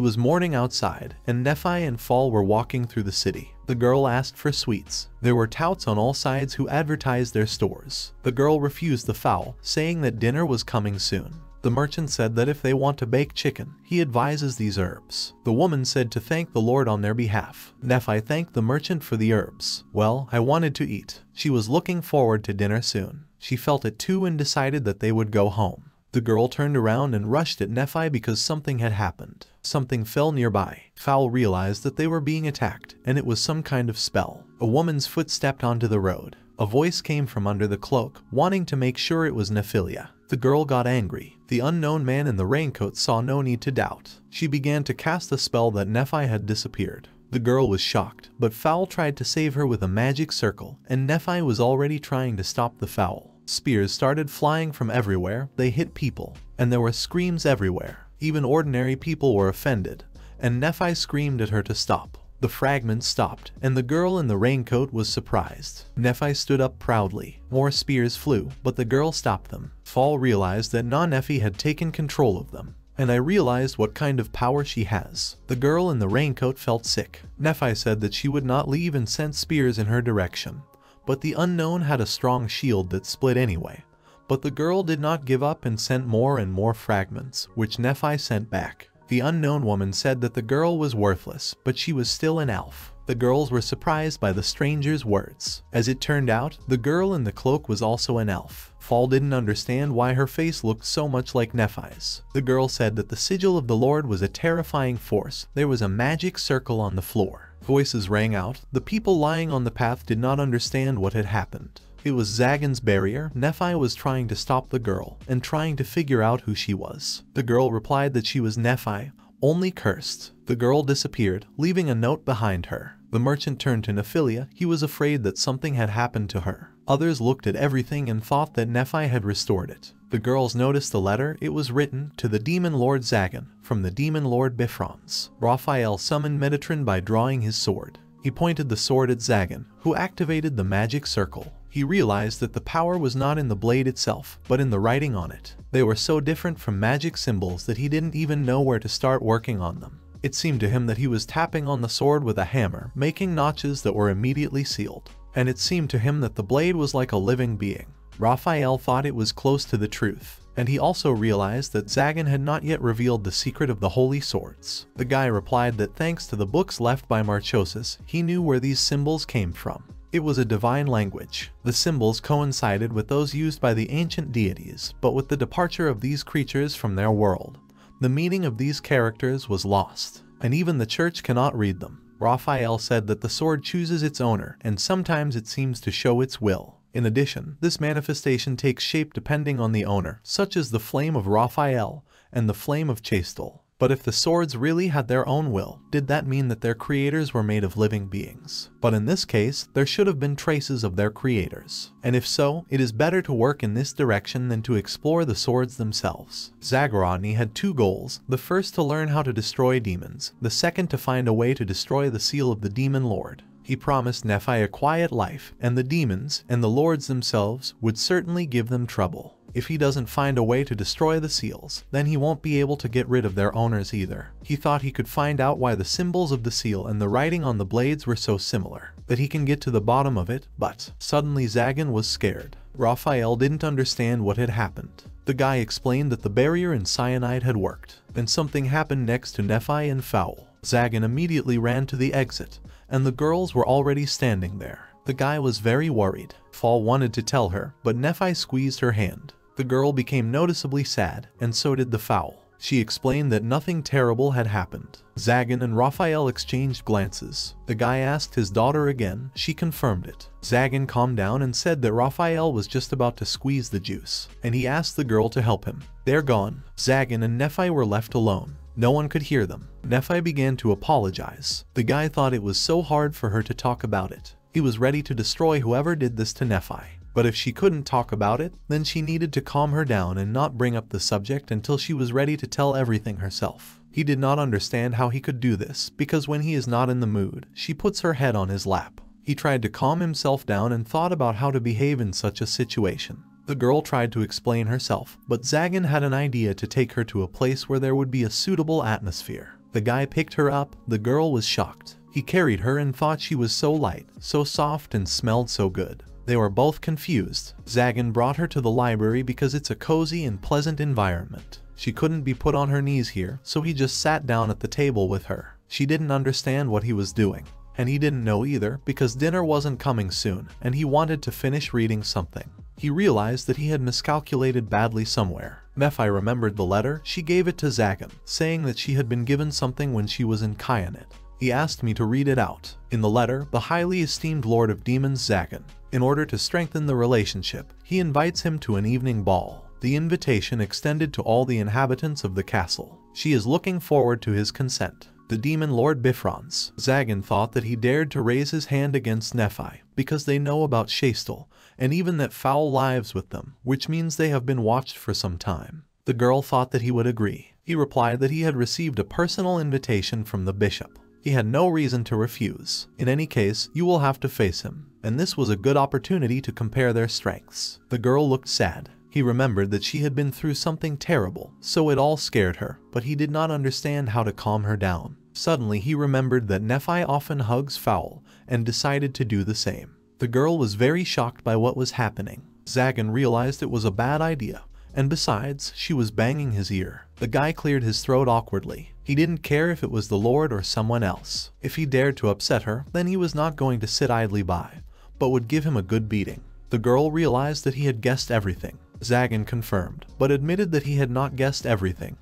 S1: was morning outside, and Nephi and Fall were walking through the city. The girl asked for sweets. There were touts on all sides who advertised their stores. The girl refused the fowl, saying that dinner was coming soon. The merchant said that if they want to bake chicken, he advises these herbs. The woman said to thank the Lord on their behalf. Nephi thanked the merchant for the herbs. Well, I wanted to eat. She was looking forward to dinner soon. She felt it too and decided that they would go home. The girl turned around and rushed at Nephi because something had happened. Something fell nearby. Fowl realized that they were being attacked, and it was some kind of spell. A woman's foot stepped onto the road. A voice came from under the cloak, wanting to make sure it was Nephilia. The girl got angry. The unknown man in the raincoat saw no need to doubt. She began to cast a spell that Nephi had disappeared. The girl was shocked, but Fowl tried to save her with a magic circle, and Nephi was already trying to stop the fowl. Spears started flying from everywhere, they hit people, and there were screams everywhere. Even ordinary people were offended, and Nephi screamed at her to stop. The fragments stopped, and the girl in the raincoat was surprised. Nephi stood up proudly. More spears flew, but the girl stopped them. Fall realized that Na-Nephi had taken control of them. and I realized what kind of power she has. The girl in the raincoat felt sick. Nephi said that she would not leave and sent spears in her direction, but the unknown had a strong shield that split anyway. But the girl did not give up and sent more and more fragments, which Nephi sent back. The unknown woman said that the girl was worthless, but she was still an elf. The girls were surprised by the stranger's words. As it turned out, the girl in the cloak was also an elf. Fall didn't understand why her face looked so much like Nephi's. The girl said that the sigil of the Lord was a terrifying force. There was a magic circle on the floor. Voices rang out. The people lying on the path did not understand what had happened. It was Zagan's barrier. Nephi was trying to stop the girl and trying to figure out who she was. The girl replied that she was Nephi, only cursed. The girl disappeared, leaving a note behind her. The merchant turned to Nephilia. He was afraid that something had happened to her. Others looked at everything and thought that Nephi had restored it. The girls noticed the letter. It was written to the demon lord Zagan from the demon lord Bifrons. Raphael summoned Metatron by drawing his sword. He pointed the sword at Zagan, who activated the magic circle. He realized that the power was not in the blade itself, but in the writing on it. They were so different from magic symbols that he didn't even know where to start working on them. It seemed to him that he was tapping on the sword with a hammer, making notches that were immediately sealed. And it seemed to him that the blade was like a living being. Raphael thought it was close to the truth, and he also realized that Zagan had not yet revealed the secret of the holy swords. The guy replied that thanks to the books left by Marchosias, he knew where these symbols came from. It was a divine language. The symbols coincided with those used by the ancient deities, but with the departure of these creatures from their world, the meaning of these characters was lost, and even the church cannot read them. Raphael said that the sword chooses its owner, and sometimes it seems to show its will. In addition, this manifestation takes shape depending on the owner, such as the flame of Raphael and the flame of Chastel. But if the swords really had their own will, did that mean that their creators were made of living beings? But in this case, there should have been traces of their creators. And if so, it is better to work in this direction than to explore the swords themselves. Zagorodny had two goals, the first to learn how to destroy demons, the second to find a way to destroy the seal of the demon lord. He promised Nephi a quiet life, and the demons and the lords themselves would certainly give them trouble. If he doesn't find a way to destroy the seals, then he won't be able to get rid of their owners either. He thought he could find out why the symbols of the seal and the writing on the blades were so similar, that he can get to the bottom of it, but suddenly Zagan was scared. Raphael didn't understand what had happened. The guy explained that the barrier in cyanide had worked. and something happened next to Nephi and Fowl. Zagan immediately ran to the exit, and the girls were already standing there. The guy was very worried. Fall wanted to tell her, but Nephi squeezed her hand. The girl became noticeably sad, and so did the fowl. She explained that nothing terrible had happened. Zagan and Raphael exchanged glances. The guy asked his daughter again, she confirmed it. Zagan calmed down and said that Raphael was just about to squeeze the juice, and he asked the girl to help him. They're gone. Zagan and Nephi were left alone. No one could hear them. Nephi began to apologize. The guy thought it was so hard for her to talk about it. He was ready to destroy whoever did this to Nephi. But if she couldn't talk about it, then she needed to calm her down and not bring up the subject until she was ready to tell everything herself. He did not understand how he could do this, because when he is not in the mood, she puts her head on his lap. He tried to calm himself down and thought about how to behave in such a situation. The girl tried to explain herself, but Zagan had an idea to take her to a place where there would be a suitable atmosphere. The guy picked her up, the girl was shocked. He carried her and thought she was so light, so soft and smelled so good. They were both confused. Zagan brought her to the library because it's a cozy and pleasant environment. She couldn't be put on her knees here, so he just sat down at the table with her. She didn't understand what he was doing, and he didn't know either because dinner wasn't coming soon, and he wanted to finish reading something. He realized that he had miscalculated badly somewhere. Nephi remembered the letter, she gave it to Zagan, saying that she had been given something when she was in Kyanit. He asked me to read it out. In the letter, the highly esteemed Lord of Demons Zagan in order to strengthen the relationship, he invites him to an evening ball. The invitation extended to all the inhabitants of the castle. She is looking forward to his consent. The demon Lord Bifrons. Zagan thought that he dared to raise his hand against Nephi, because they know about Chastel, and even that foul lives with them, which means they have been watched for some time. The girl thought that he would agree. He replied that he had received a personal invitation from the bishop. He had no reason to refuse. In any case, you will have to face him, and this was a good opportunity to compare their strengths. The girl looked sad. He remembered that she had been through something terrible, so it all scared her, but he did not understand how to calm her down. Suddenly he remembered that Nephi often hugs Fowl, and decided to do the same. The girl was very shocked by what was happening. Zagan realized it was a bad idea, and besides, she was banging his ear. The guy cleared his throat awkwardly. He didn't care if it was the Lord or someone else. If he dared to upset her, then he was not going to sit idly by, but would give him a good beating. The girl realized that he had guessed everything. Zagan confirmed, but admitted that he had not guessed everything.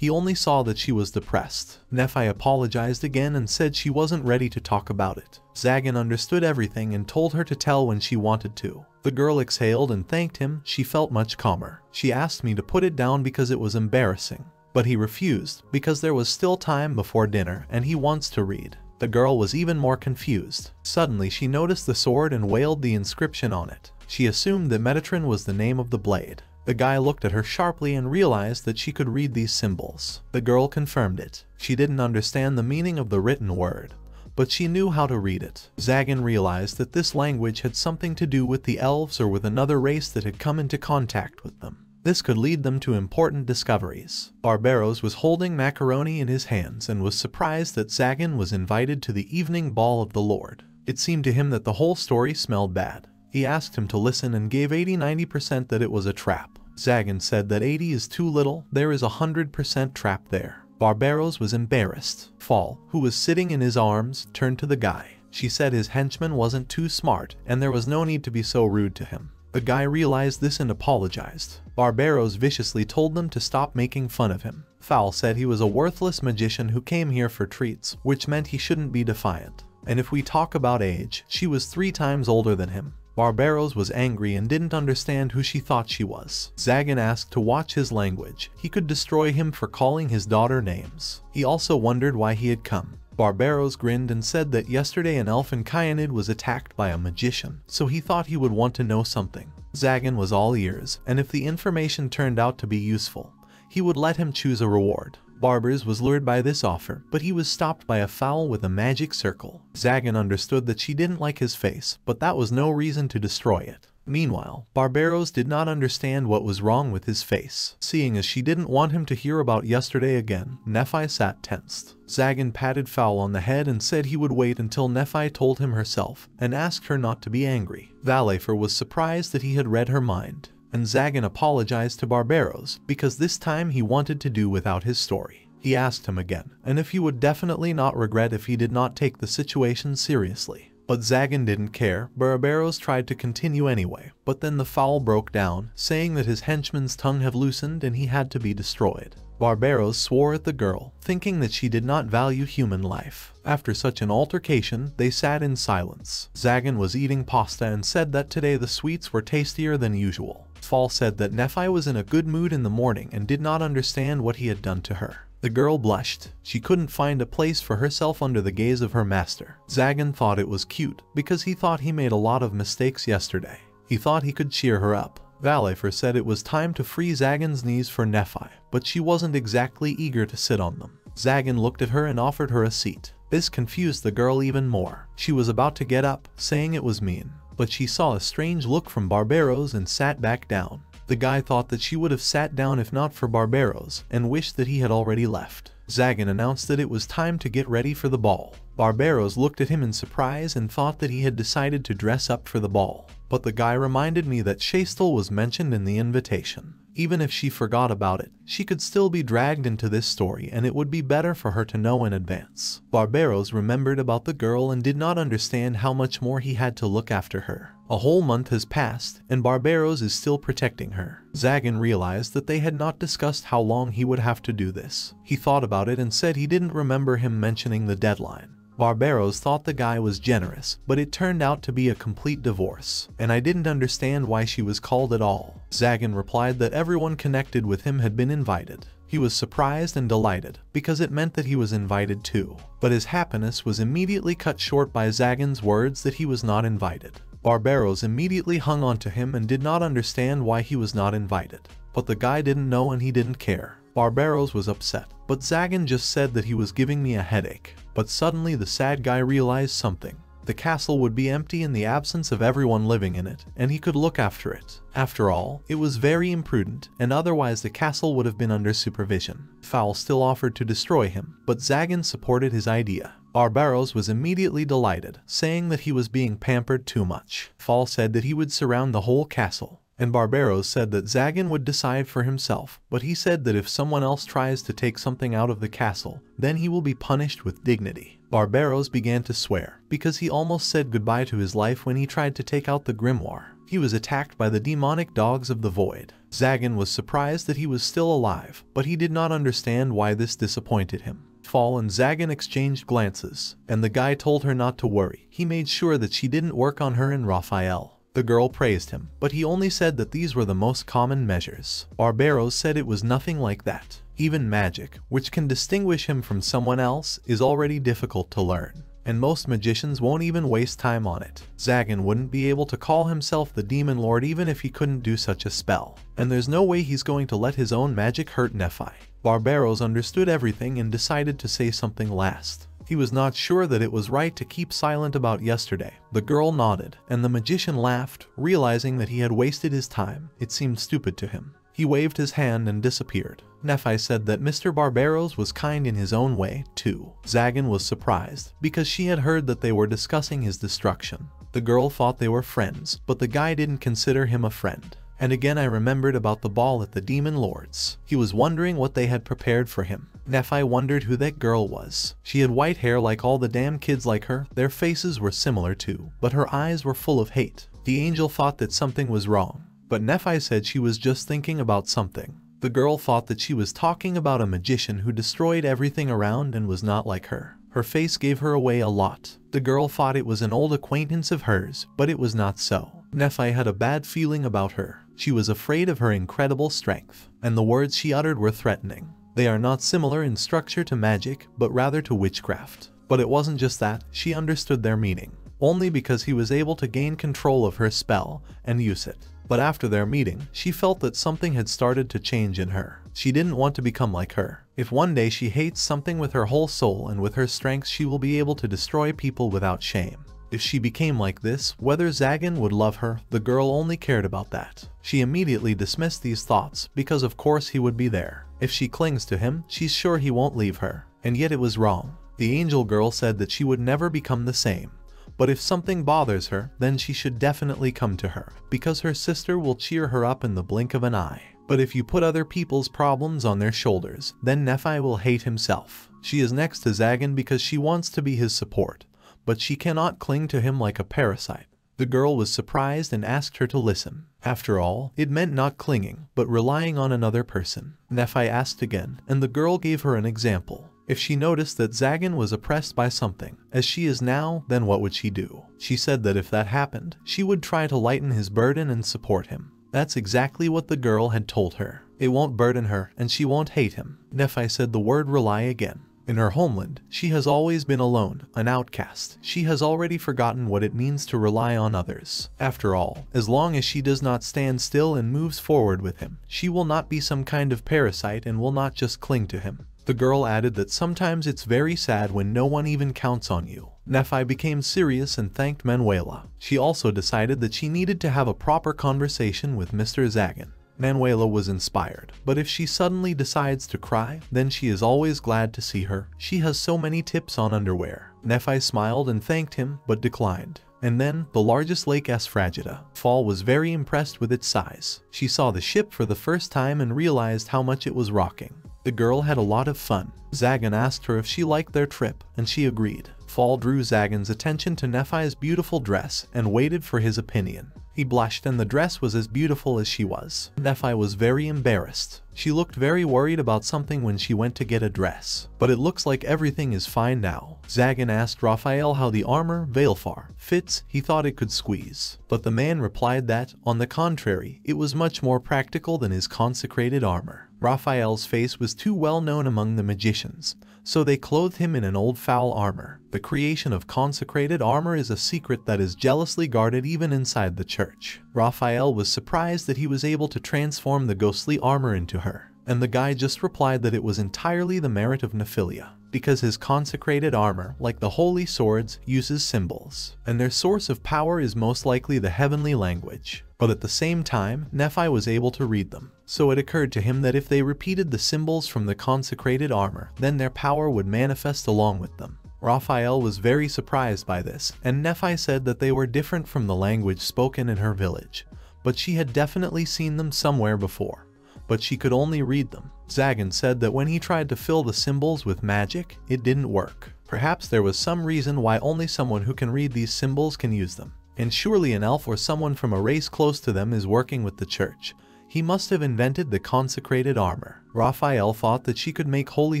S1: He only saw that she was depressed. Nephi apologized again and said she wasn't ready to talk about it. Zagan understood everything and told her to tell when she wanted to. The girl exhaled and thanked him, she felt much calmer. She asked me to put it down because it was embarrassing. But he refused, because there was still time before dinner and he wants to read. The girl was even more confused. Suddenly she noticed the sword and wailed the inscription on it. She assumed that Metatron was the name of the blade. The guy looked at her sharply and realized that she could read these symbols. The girl confirmed it. She didn't understand the meaning of the written word, but she knew how to read it. Zagan realized that this language had something to do with the elves or with another race that had come into contact with them. This could lead them to important discoveries. Barbaros was holding macaroni in his hands and was surprised that Zagan was invited to the evening ball of the Lord. It seemed to him that the whole story smelled bad. He asked him to listen and gave 80-90% that it was a trap. Zagan said that 80 is too little, there is a 100% trap there. Barbaros was embarrassed. Fall, who was sitting in his arms, turned to the guy. She said his henchman wasn't too smart, and there was no need to be so rude to him. The guy realized this and apologized. Barbaros viciously told them to stop making fun of him. Fowl said he was a worthless magician who came here for treats, which meant he shouldn't be defiant. And if we talk about age, she was three times older than him. Barbaros was angry and didn't understand who she thought she was. Zagan asked to watch his language. He could destroy him for calling his daughter names. He also wondered why he had come. Barbaros grinned and said that yesterday an elf elfin Kyanid was attacked by a magician, so he thought he would want to know something. Zagan was all ears, and if the information turned out to be useful, he would let him choose a reward. Barbaros was lured by this offer, but he was stopped by a fowl with a magic circle. Zagan understood that she didn't like his face, but that was no reason to destroy it. Meanwhile, Barbaros did not understand what was wrong with his face. Seeing as she didn't want him to hear about yesterday again, Nephi sat tensed. Zagan patted Fowl on the head and said he would wait until Nephi told him herself, and asked her not to be angry. Valefor was surprised that he had read her mind and Zagan apologized to Barbaros because this time he wanted to do without his story. He asked him again, and if he would definitely not regret if he did not take the situation seriously. But Zagan didn't care, Barbaros tried to continue anyway, but then the fowl broke down, saying that his henchman's tongue had loosened and he had to be destroyed. Barbaros swore at the girl, thinking that she did not value human life. After such an altercation, they sat in silence. Zagan was eating pasta and said that today the sweets were tastier than usual. Fall said that Nephi was in a good mood in the morning and did not understand what he had done to her. The girl blushed. She couldn't find a place for herself under the gaze of her master. Zagan thought it was cute because he thought he made a lot of mistakes yesterday. He thought he could cheer her up. Valefor said it was time to free Zagan's knees for Nephi, but she wasn't exactly eager to sit on them. Zagan looked at her and offered her a seat. This confused the girl even more. She was about to get up, saying it was mean but she saw a strange look from Barbaros and sat back down. The guy thought that she would have sat down if not for Barbaros, and wished that he had already left. Zagan announced that it was time to get ready for the ball. Barbaros looked at him in surprise and thought that he had decided to dress up for the ball. But the guy reminded me that Chastel was mentioned in the invitation. Even if she forgot about it, she could still be dragged into this story and it would be better for her to know in advance. Barbaros remembered about the girl and did not understand how much more he had to look after her. A whole month has passed, and Barbaros is still protecting her. Zagan realized that they had not discussed how long he would have to do this. He thought about it and said he didn't remember him mentioning the deadline. Barbaros thought the guy was generous, but it turned out to be a complete divorce, and I didn't understand why she was called at all. Zagan replied that everyone connected with him had been invited. He was surprised and delighted, because it meant that he was invited too. But his happiness was immediately cut short by Zagan's words that he was not invited. Barbaros immediately hung on to him and did not understand why he was not invited. But the guy didn't know and he didn't care. Barbaros was upset, but Zagan just said that he was giving me a headache. But suddenly the sad guy realized something. the castle would be empty in the absence of everyone living in it, and he could look after it. After all, it was very imprudent, and otherwise the castle would have been under supervision. Fowl still offered to destroy him, but Zagan supported his idea. Barbaros was immediately delighted, saying that he was being pampered too much. Fall said that he would surround the whole castle, and Barbaros said that Zagan would decide for himself, but he said that if someone else tries to take something out of the castle, then he will be punished with dignity. Barbaros began to swear, because he almost said goodbye to his life when he tried to take out the grimoire. He was attacked by the demonic dogs of the void. Zagan was surprised that he was still alive, but he did not understand why this disappointed him. Fall and Zagan exchanged glances, and the guy told her not to worry. He made sure that she didn't work on her and Raphael. The girl praised him, but he only said that these were the most common measures. Barbaros said it was nothing like that. Even magic, which can distinguish him from someone else, is already difficult to learn and most magicians won't even waste time on it. Zagan wouldn't be able to call himself the Demon Lord even if he couldn't do such a spell, and there's no way he's going to let his own magic hurt Nephi. Barbaros understood everything and decided to say something last. He was not sure that it was right to keep silent about yesterday. The girl nodded, and the magician laughed, realizing that he had wasted his time. It seemed stupid to him. He waved his hand and disappeared. Nephi said that Mr. Barbaros was kind in his own way, too. Zagan was surprised, because she had heard that they were discussing his destruction. The girl thought they were friends, but the guy didn't consider him a friend. And again I remembered about the ball at the Demon Lord's. He was wondering what they had prepared for him. Nephi wondered who that girl was. She had white hair like all the damn kids like her. Their faces were similar too, but her eyes were full of hate. The angel thought that something was wrong, but Nephi said she was just thinking about something. The girl thought that she was talking about a magician who destroyed everything around and was not like her. Her face gave her away a lot. The girl thought it was an old acquaintance of hers, but it was not so. Nephi had a bad feeling about her. She was afraid of her incredible strength, and the words she uttered were threatening. They are not similar in structure to magic, but rather to witchcraft. But it wasn't just that, she understood their meaning, only because he was able to gain control of her spell and use it. But after their meeting, she felt that something had started to change in her. She didn't want to become like her. If one day she hates something with her whole soul and with her strength she will be able to destroy people without shame. If she became like this, whether Zagan would love her, the girl only cared about that. She immediately dismissed these thoughts, because of course he would be there. If she clings to him, she's sure he won't leave her. And yet it was wrong. The angel girl said that she would never become the same. But if something bothers her, then she should definitely come to her, because her sister will cheer her up in the blink of an eye. But if you put other people's problems on their shoulders, then Nephi will hate himself. She is next to Zagan because she wants to be his support but she cannot cling to him like a parasite. The girl was surprised and asked her to listen. After all, it meant not clinging, but relying on another person. Nephi asked again, and the girl gave her an example. If she noticed that Zagan was oppressed by something, as she is now, then what would she do? She said that if that happened, she would try to lighten his burden and support him. That's exactly what the girl had told her. It won't burden her, and she won't hate him. Nephi said the word rely again. In her homeland, she has always been alone, an outcast. She has already forgotten what it means to rely on others. After all, as long as she does not stand still and moves forward with him, she will not be some kind of parasite and will not just cling to him. The girl added that sometimes it's very sad when no one even counts on you. Nephi became serious and thanked Manuela. She also decided that she needed to have a proper conversation with Mr. Zagan. Manuela was inspired, but if she suddenly decides to cry, then she is always glad to see her. She has so many tips on underwear. Nephi smiled and thanked him, but declined. And then, the largest lake Asphragita. Fall was very impressed with its size. She saw the ship for the first time and realized how much it was rocking. The girl had a lot of fun. Zagan asked her if she liked their trip, and she agreed. Fall drew Zagan's attention to Nephi's beautiful dress and waited for his opinion. He blushed and the dress was as beautiful as she was. Nephi was very embarrassed. She looked very worried about something when she went to get a dress. But it looks like everything is fine now. Zagan asked Raphael how the armor, Valefor, fits, he thought it could squeeze. But the man replied that, on the contrary, it was much more practical than his consecrated armor. Raphael's face was too well known among the magicians, so they clothed him in an old foul armor. The creation of consecrated armor is a secret that is jealously guarded even inside the church. Raphael was surprised that he was able to transform the ghostly armor into her. and the guy just replied that it was entirely the merit of Nephilia, because his consecrated armor, like the holy swords, uses symbols, and their source of power is most likely the heavenly language. But at the same time, Nephi was able to read them, so it occurred to him that if they repeated the symbols from the consecrated armor, then their power would manifest along with them. Raphael was very surprised by this, and Nephi said that they were different from the language spoken in her village, but she had definitely seen them somewhere before but she could only read them. Zagan said that when he tried to fill the symbols with magic, it didn't work. Perhaps there was some reason why only someone who can read these symbols can use them. And surely an elf or someone from a race close to them is working with the church. He must have invented the consecrated armor. Raphael thought that she could make holy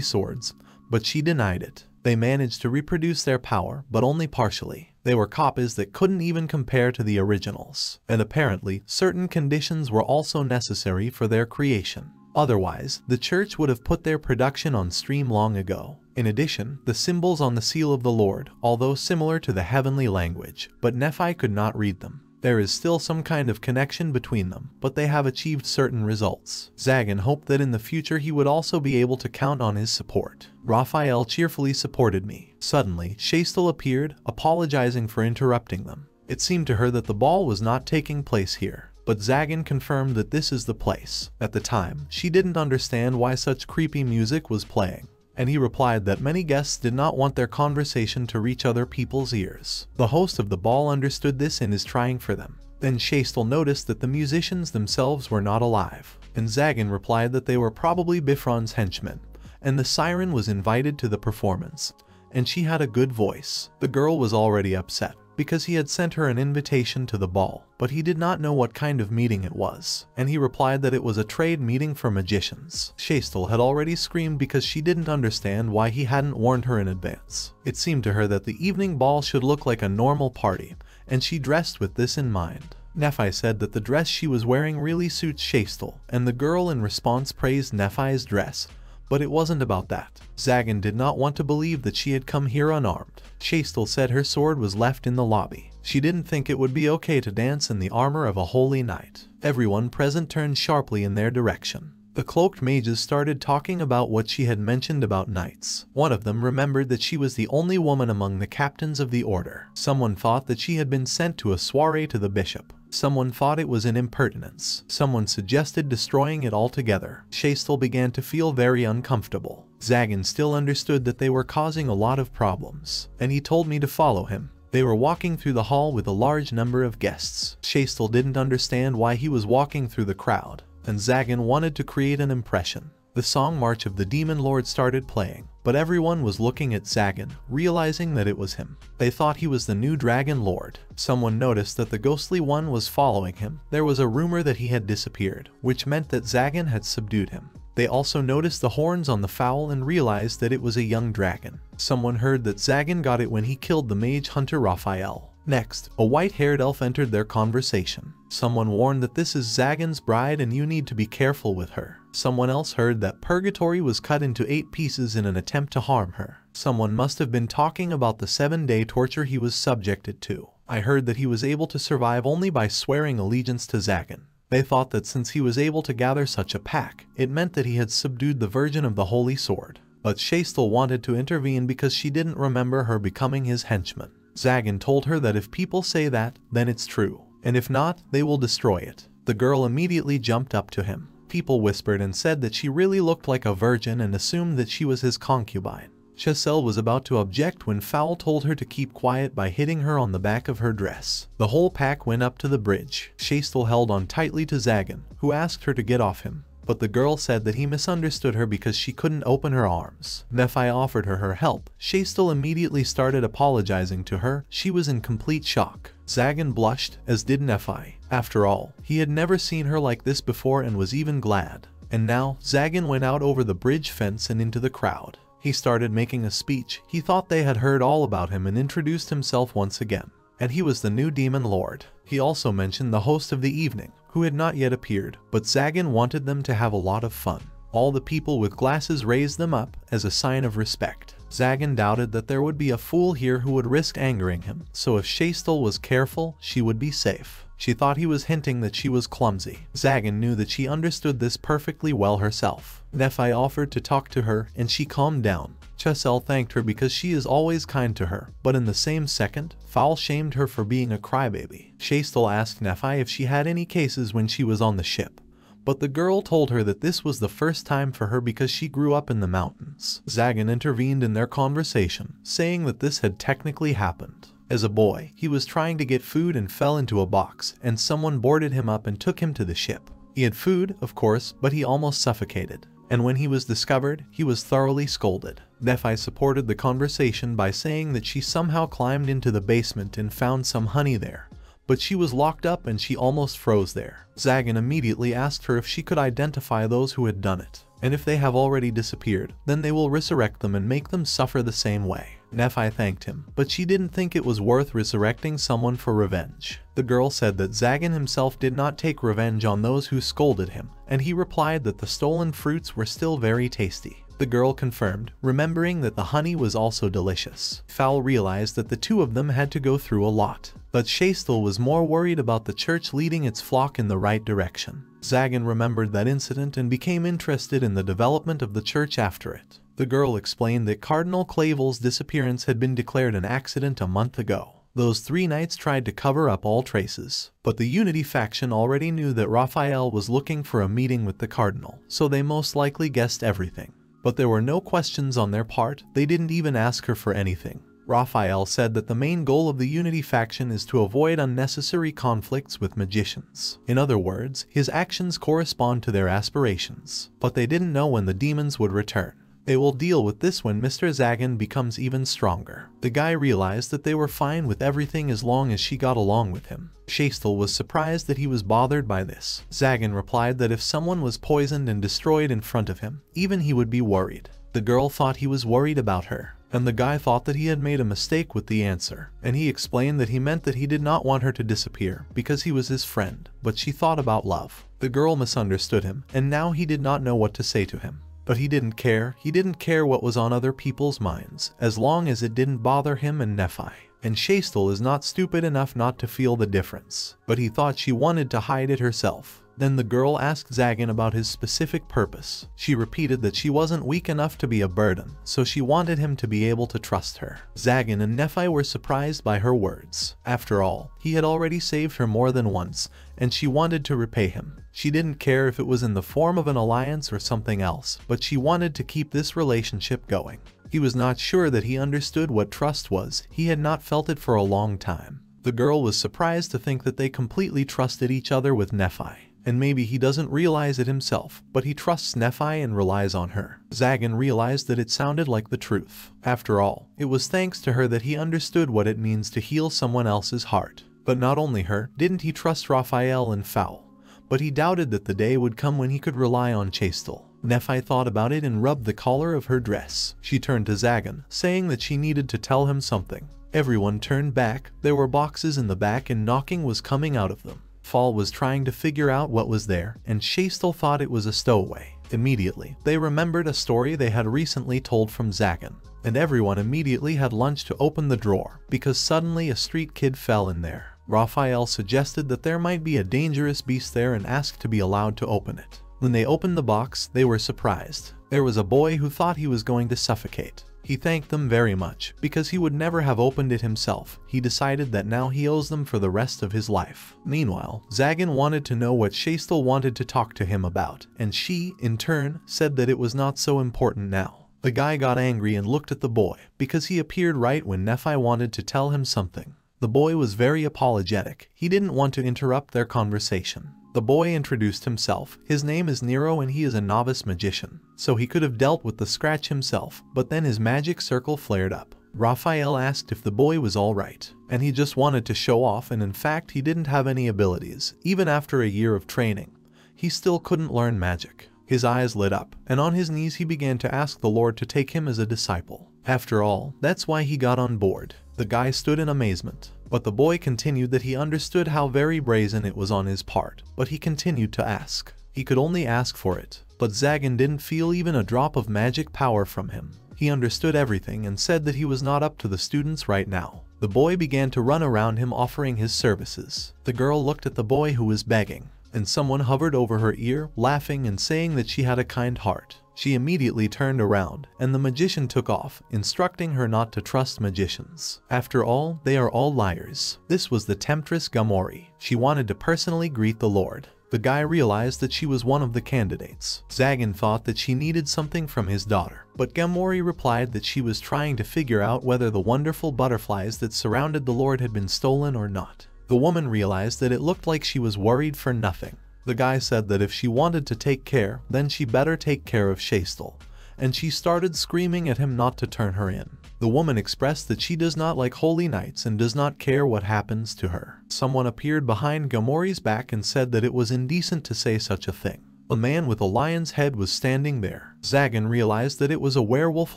S1: swords, but she denied it. They managed to reproduce their power, but only partially. They were copies that couldn't even compare to the originals, and apparently certain conditions were also necessary for their creation. Otherwise, the church would have put their production on stream long ago. In addition, the symbols on the seal of the Lord, although similar to the heavenly language, but Nephi could not read them. There is still some kind of connection between them, but they have achieved certain results. Zagan hoped that in the future he would also be able to count on his support. Raphael cheerfully supported me. Suddenly, Chastel appeared, apologizing for interrupting them. It seemed to her that the ball was not taking place here, but Zagan confirmed that this is the place. At the time, she didn't understand why such creepy music was playing and he replied that many guests did not want their conversation to reach other people's ears. The host of the ball understood this and is trying for them. Then Chastel noticed that the musicians themselves were not alive, and Zagan replied that they were probably Bifron's henchmen, and the siren was invited to the performance, and she had a good voice. The girl was already upset because he had sent her an invitation to the ball, but he did not know what kind of meeting it was, and he replied that it was a trade meeting for magicians. Chastel had already screamed because she didn't understand why he hadn't warned her in advance. It seemed to her that the evening ball should look like a normal party, and she dressed with this in mind. Nephi said that the dress she was wearing really suits Chastel, and the girl in response praised Nephi's dress, but it wasn't about that. Zagan did not want to believe that she had come here unarmed. Chastel said her sword was left in the lobby. She didn't think it would be okay to dance in the armor of a holy knight. Everyone present turned sharply in their direction. The cloaked mages started talking about what she had mentioned about knights. One of them remembered that she was the only woman among the captains of the order. Someone thought that she had been sent to a soiree to the bishop. Someone thought it was an impertinence. Someone suggested destroying it altogether. Chastel began to feel very uncomfortable. Zagan still understood that they were causing a lot of problems, and he told me to follow him. They were walking through the hall with a large number of guests. Chastel didn't understand why he was walking through the crowd, and Zagan wanted to create an impression. The song March of the Demon Lord started playing, but everyone was looking at Zagan, realizing that it was him. They thought he was the new Dragon Lord. Someone noticed that the ghostly one was following him. There was a rumor that he had disappeared, which meant that Zagan had subdued him. They also noticed the horns on the fowl and realized that it was a young dragon. Someone heard that Zagan got it when he killed the mage hunter Raphael. Next, a white-haired elf entered their conversation. Someone warned that this is Zagan's bride and you need to be careful with her. Someone else heard that Purgatory was cut into eight pieces in an attempt to harm her. Someone must have been talking about the seven-day torture he was subjected to. I heard that he was able to survive only by swearing allegiance to Zagan. They thought that since he was able to gather such a pack, it meant that he had subdued the Virgin of the Holy Sword. But Chastel wanted to intervene because she didn't remember her becoming his henchman. Zagan told her that if people say that, then it's true, and if not, they will destroy it. The girl immediately jumped up to him. People whispered and said that she really looked like a virgin and assumed that she was his concubine. Chastel was about to object when Fowl told her to keep quiet by hitting her on the back of her dress. The whole pack went up to the bridge. Chastel held on tightly to Zagan, who asked her to get off him but the girl said that he misunderstood her because she couldn't open her arms. Nephi offered her her help. Chastel immediately started apologizing to her. She was in complete shock. Zagan blushed, as did Nephi. After all, he had never seen her like this before and was even glad. And now, Zagan went out over the bridge fence and into the crowd. He started making a speech. He thought they had heard all about him and introduced himself once again. And he was the new demon lord. He also mentioned the host of the evening, who had not yet appeared, but Zagan wanted them to have a lot of fun. All the people with glasses raised them up as a sign of respect. Zagan doubted that there would be a fool here who would risk angering him, so if Chastel was careful, she would be safe. She thought he was hinting that she was clumsy. Zagan knew that she understood this perfectly well herself. Nephi offered to talk to her, and she calmed down. Chastel thanked her because she is always kind to her, but in the same second, Fowl shamed her for being a crybaby. Chastel asked Nephi if she had any cases when she was on the ship but the girl told her that this was the first time for her because she grew up in the mountains. Zagan intervened in their conversation, saying that this had technically happened. As a boy, he was trying to get food and fell into a box, and someone boarded him up and took him to the ship. He had food, of course, but he almost suffocated. And when he was discovered, he was thoroughly scolded. Nephi supported the conversation by saying that she somehow climbed into the basement and found some honey there, but she was locked up and she almost froze there. Zagan immediately asked her if she could identify those who had done it, and if they have already disappeared, then they will resurrect them and make them suffer the same way. Nephi thanked him, but she didn't think it was worth resurrecting someone for revenge. The girl said that Zagan himself did not take revenge on those who scolded him, and he replied that the stolen fruits were still very tasty. The girl confirmed, remembering that the honey was also delicious. Fowl realized that the two of them had to go through a lot, but Chastel was more worried about the church leading its flock in the right direction. Zagan remembered that incident and became interested in the development of the church after it. The girl explained that Cardinal Clavel's disappearance had been declared an accident a month ago. Those three knights tried to cover up all traces, but the Unity faction already knew that Raphael was looking for a meeting with the Cardinal, so they most likely guessed everything. But there were no questions on their part, they didn't even ask her for anything. Raphael said that the main goal of the Unity faction is to avoid unnecessary conflicts with magicians. In other words, his actions correspond to their aspirations, but they didn't know when the demons would return. They will deal with this when Mr. Zagan becomes even stronger. The guy realized that they were fine with everything as long as she got along with him. Chastel was surprised that he was bothered by this. Zagan replied that if someone was poisoned and destroyed in front of him, even he would be worried. The girl thought he was worried about her, and the guy thought that he had made a mistake with the answer, and he explained that he meant that he did not want her to disappear because he was his friend, but she thought about love. The girl misunderstood him, and now he did not know what to say to him. But he didn't care. He didn't care what was on other people's minds, as long as it didn't bother him and Nephi. And Chastel is not stupid enough not to feel the difference. But he thought she wanted to hide it herself. Then the girl asked Zagan about his specific purpose. She repeated that she wasn't weak enough to be a burden, so she wanted him to be able to trust her. Zagan and Nephi were surprised by her words. After all, he had already saved her more than once, and she wanted to repay him. She didn't care if it was in the form of an alliance or something else, but she wanted to keep this relationship going. He was not sure that he understood what trust was, he had not felt it for a long time. The girl was surprised to think that they completely trusted each other with Nephi and maybe he doesn't realize it himself, but he trusts Nephi and relies on her. Zagan realized that it sounded like the truth. After all, it was thanks to her that he understood what it means to heal someone else's heart. But not only her, didn't he trust Raphael and Fowl, but he doubted that the day would come when he could rely on Chastel. Nephi thought about it and rubbed the collar of her dress. She turned to Zagan, saying that she needed to tell him something. Everyone turned back, there were boxes in the back and knocking was coming out of them. Fall was trying to figure out what was there, and Chastel thought it was a stowaway. Immediately, they remembered a story they had recently told from Zagan, and everyone immediately had lunch to open the drawer, because suddenly a street kid fell in there. Raphael suggested that there might be a dangerous beast there and asked to be allowed to open it. When they opened the box, they were surprised. There was a boy who thought he was going to suffocate. He thanked them very much, because he would never have opened it himself. He decided that now he owes them for the rest of his life. Meanwhile, Zagan wanted to know what Chastel wanted to talk to him about, and she, in turn, said that it was not so important now. The guy got angry and looked at the boy, because he appeared right when Nephi wanted to tell him something. The boy was very apologetic. He didn't want to interrupt their conversation. The boy introduced himself. His name is Nero and he is a novice magician. So he could have dealt with the scratch himself, but then his magic circle flared up. Raphael asked if the boy was alright, and he just wanted to show off and in fact he didn't have any abilities, even after a year of training. He still couldn't learn magic. His eyes lit up, and on his knees he began to ask the Lord to take him as a disciple. After all, that's why he got on board. The guy stood in amazement. But the boy continued that he understood how very brazen it was on his part, but he continued to ask. He could only ask for it, but Zagan didn't feel even a drop of magic power from him. He understood everything and said that he was not up to the students right now. The boy began to run around him offering his services. The girl looked at the boy who was begging, and someone hovered over her ear, laughing and saying that she had a kind heart. She immediately turned around, and the magician took off, instructing her not to trust magicians. After all, they are all liars. This was the temptress Gamori. She wanted to personally greet the Lord. The guy realized that she was one of the candidates. Zagan thought that she needed something from his daughter, but Gamori replied that she was trying to figure out whether the wonderful butterflies that surrounded the Lord had been stolen or not. The woman realized that it looked like she was worried for nothing. The guy said that if she wanted to take care, then she better take care of Chastel, and she started screaming at him not to turn her in. The woman expressed that she does not like holy knights and does not care what happens to her. Someone appeared behind Gamori's back and said that it was indecent to say such a thing. A man with a lion's head was standing there. Zagan realized that it was a werewolf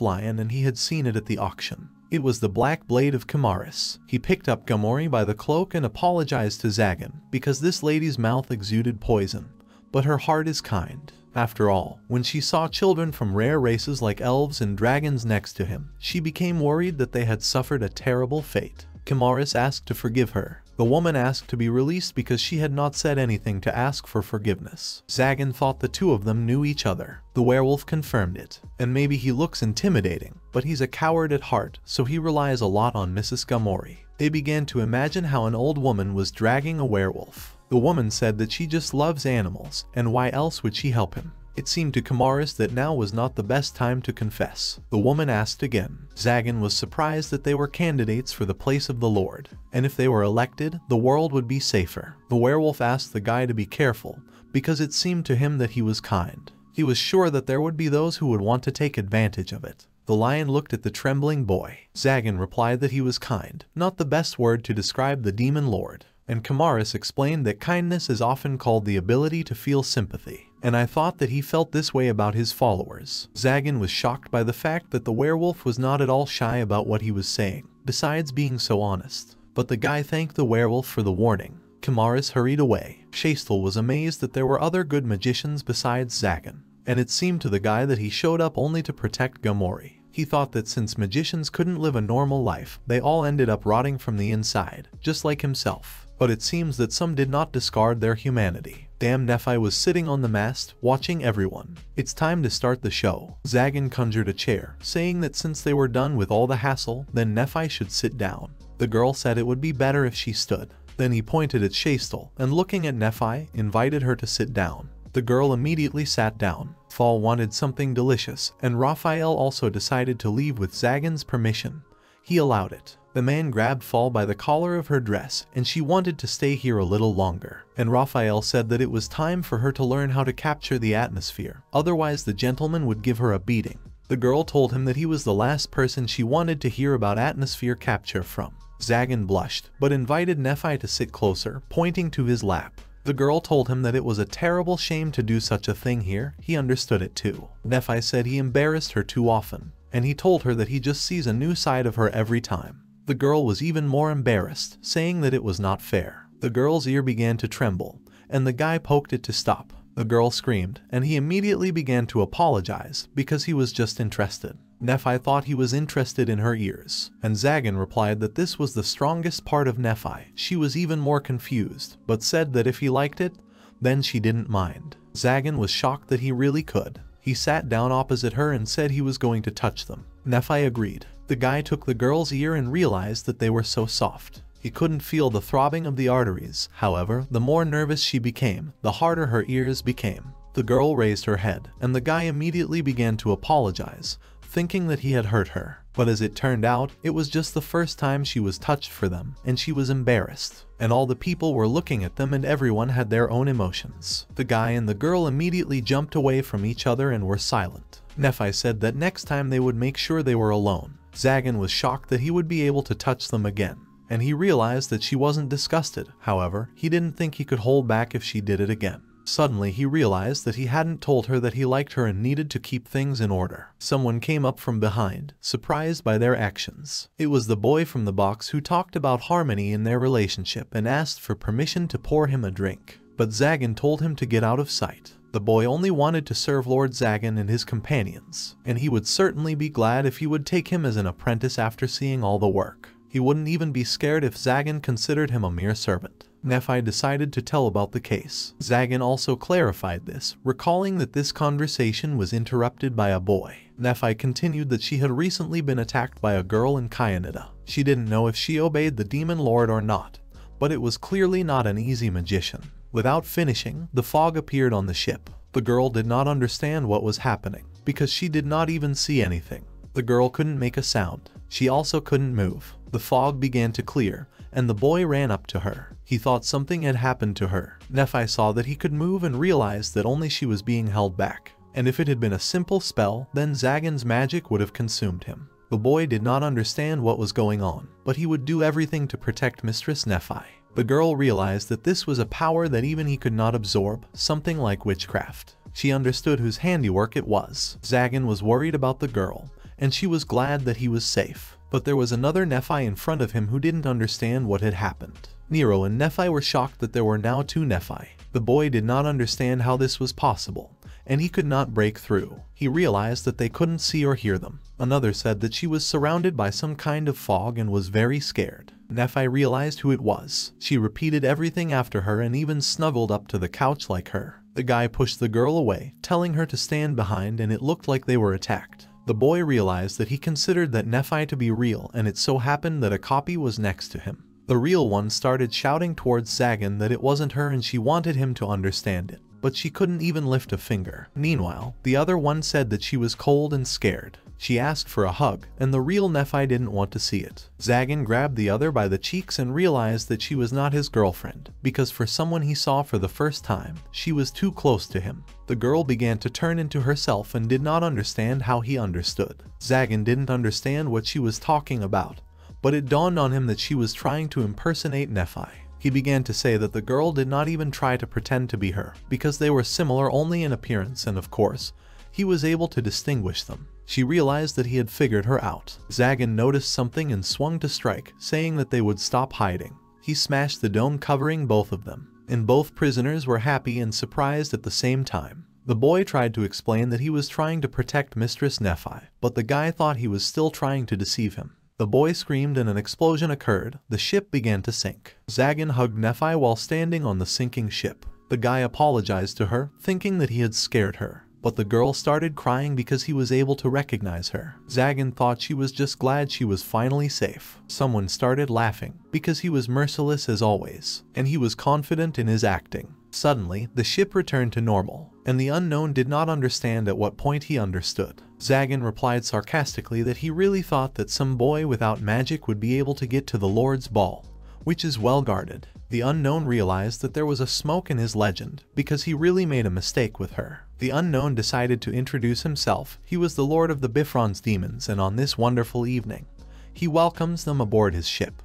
S1: lion and he had seen it at the auction. It was the black blade of Kamaris. He picked up Gamori by the cloak and apologized to Zagan because this lady's mouth exuded poison, but her heart is kind. After all, when she saw children from rare races like elves and dragons next to him, she became worried that they had suffered a terrible fate. Kamaris asked to forgive her. The woman asked to be released because she had not said anything to ask for forgiveness. Zagan thought the two of them knew each other. The werewolf confirmed it. And maybe he looks intimidating, but he's a coward at heart, so he relies a lot on Mrs. Gamori. They began to imagine how an old woman was dragging a werewolf. The woman said that she just loves animals, and why else would she help him? It seemed to Kamaris that now was not the best time to confess. The woman asked again. Zagan was surprised that they were candidates for the place of the Lord, and if they were elected, the world would be safer. The werewolf asked the guy to be careful, because it seemed to him that he was kind. He was sure that there would be those who would want to take advantage of it. The lion looked at the trembling boy. Zagan replied that he was kind, not the best word to describe the demon lord and Kamaris explained that kindness is often called the ability to feel sympathy, and I thought that he felt this way about his followers. Zagan was shocked by the fact that the werewolf was not at all shy about what he was saying, besides being so honest. But the guy thanked the werewolf for the warning. Kamaris hurried away. Chastel was amazed that there were other good magicians besides Zagan, and it seemed to the guy that he showed up only to protect Gamori. He thought that since magicians couldn't live a normal life, they all ended up rotting from the inside, just like himself. But it seems that some did not discard their humanity. Damn Nephi was sitting on the mast, watching everyone. It's time to start the show. Zagan conjured a chair, saying that since they were done with all the hassle, then Nephi should sit down. The girl said it would be better if she stood. Then he pointed at Chastel, and looking at Nephi, invited her to sit down. The girl immediately sat down. Fall wanted something delicious, and Raphael also decided to leave with Zagan's permission. He allowed it. The man grabbed Fall by the collar of her dress, and she wanted to stay here a little longer. And Raphael said that it was time for her to learn how to capture the atmosphere, otherwise the gentleman would give her a beating. The girl told him that he was the last person she wanted to hear about atmosphere capture from. Zagan blushed, but invited Nephi to sit closer, pointing to his lap. The girl told him that it was a terrible shame to do such a thing here, he understood it too. Nephi said he embarrassed her too often, and he told her that he just sees a new side of her every time. The girl was even more embarrassed, saying that it was not fair. The girl's ear began to tremble, and the guy poked it to stop. The girl screamed, and he immediately began to apologize because he was just interested. Nephi thought he was interested in her ears, and Zagan replied that this was the strongest part of Nephi. She was even more confused, but said that if he liked it, then she didn't mind. Zagan was shocked that he really could. He sat down opposite her and said he was going to touch them. Nephi agreed. The guy took the girl's ear and realized that they were so soft. He couldn't feel the throbbing of the arteries. However, the more nervous she became, the harder her ears became. The girl raised her head, and the guy immediately began to apologize, thinking that he had hurt her. But as it turned out, it was just the first time she was touched for them, and she was embarrassed. And all the people were looking at them and everyone had their own emotions. The guy and the girl immediately jumped away from each other and were silent. Nephi said that next time they would make sure they were alone. Zagan was shocked that he would be able to touch them again, and he realized that she wasn't disgusted. However, he didn't think he could hold back if she did it again. Suddenly, he realized that he hadn't told her that he liked her and needed to keep things in order. Someone came up from behind, surprised by their actions. It was the boy from the box who talked about harmony in their relationship and asked for permission to pour him a drink. But Zagan told him to get out of sight. The boy only wanted to serve Lord Zagan and his companions, and he would certainly be glad if he would take him as an apprentice after seeing all the work. He wouldn't even be scared if Zagan considered him a mere servant. Nephi decided to tell about the case. Zagan also clarified this, recalling that this conversation was interrupted by a boy. Nephi continued that she had recently been attacked by a girl in Kyanida. She didn't know if she obeyed the demon lord or not, but it was clearly not an easy magician. Without finishing, the fog appeared on the ship. The girl did not understand what was happening, because she did not even see anything. The girl couldn't make a sound. She also couldn't move. The fog began to clear, and the boy ran up to her. He thought something had happened to her. Nephi saw that he could move and realized that only she was being held back. And if it had been a simple spell, then Zagan's magic would have consumed him. The boy did not understand what was going on, but he would do everything to protect Mistress Nephi. The girl realized that this was a power that even he could not absorb, something like witchcraft. She understood whose handiwork it was. Zagan was worried about the girl, and she was glad that he was safe. But there was another Nephi in front of him who didn't understand what had happened. Nero and Nephi were shocked that there were now two Nephi. The boy did not understand how this was possible, and he could not break through. He realized that they couldn't see or hear them. Another said that she was surrounded by some kind of fog and was very scared. Nephi realized who it was. She repeated everything after her and even snuggled up to the couch like her. The guy pushed the girl away, telling her to stand behind and it looked like they were attacked. The boy realized that he considered that Nephi to be real and it so happened that a copy was next to him. The real one started shouting towards Zagan that it wasn't her and she wanted him to understand it, but she couldn't even lift a finger. Meanwhile, the other one said that she was cold and scared. She asked for a hug, and the real Nephi didn't want to see it. Zagan grabbed the other by the cheeks and realized that she was not his girlfriend, because for someone he saw for the first time, she was too close to him. The girl began to turn into herself and did not understand how he understood. Zagan didn't understand what she was talking about, but it dawned on him that she was trying to impersonate Nephi. He began to say that the girl did not even try to pretend to be her, because they were similar only in appearance and of course, he was able to distinguish them. She realized that he had figured her out. Zagan noticed something and swung to strike, saying that they would stop hiding. He smashed the dome covering both of them, and both prisoners were happy and surprised at the same time. The boy tried to explain that he was trying to protect Mistress Nephi, but the guy thought he was still trying to deceive him. The boy screamed and an explosion occurred. The ship began to sink. Zagan hugged Nephi while standing on the sinking ship. The guy apologized to her, thinking that he had scared her. But the girl started crying because he was able to recognize her. Zagan thought she was just glad she was finally safe. Someone started laughing, because he was merciless as always, and he was confident in his acting. Suddenly, the ship returned to normal, and the unknown did not understand at what point he understood. Zagan replied sarcastically that he really thought that some boy without magic would be able to get to the Lord's ball, which is well guarded. The unknown realized that there was a smoke in his legend, because he really made a mistake with her. The unknown decided to introduce himself. He was the lord of the Bifron's demons, and on this wonderful evening, he welcomes them aboard his ship.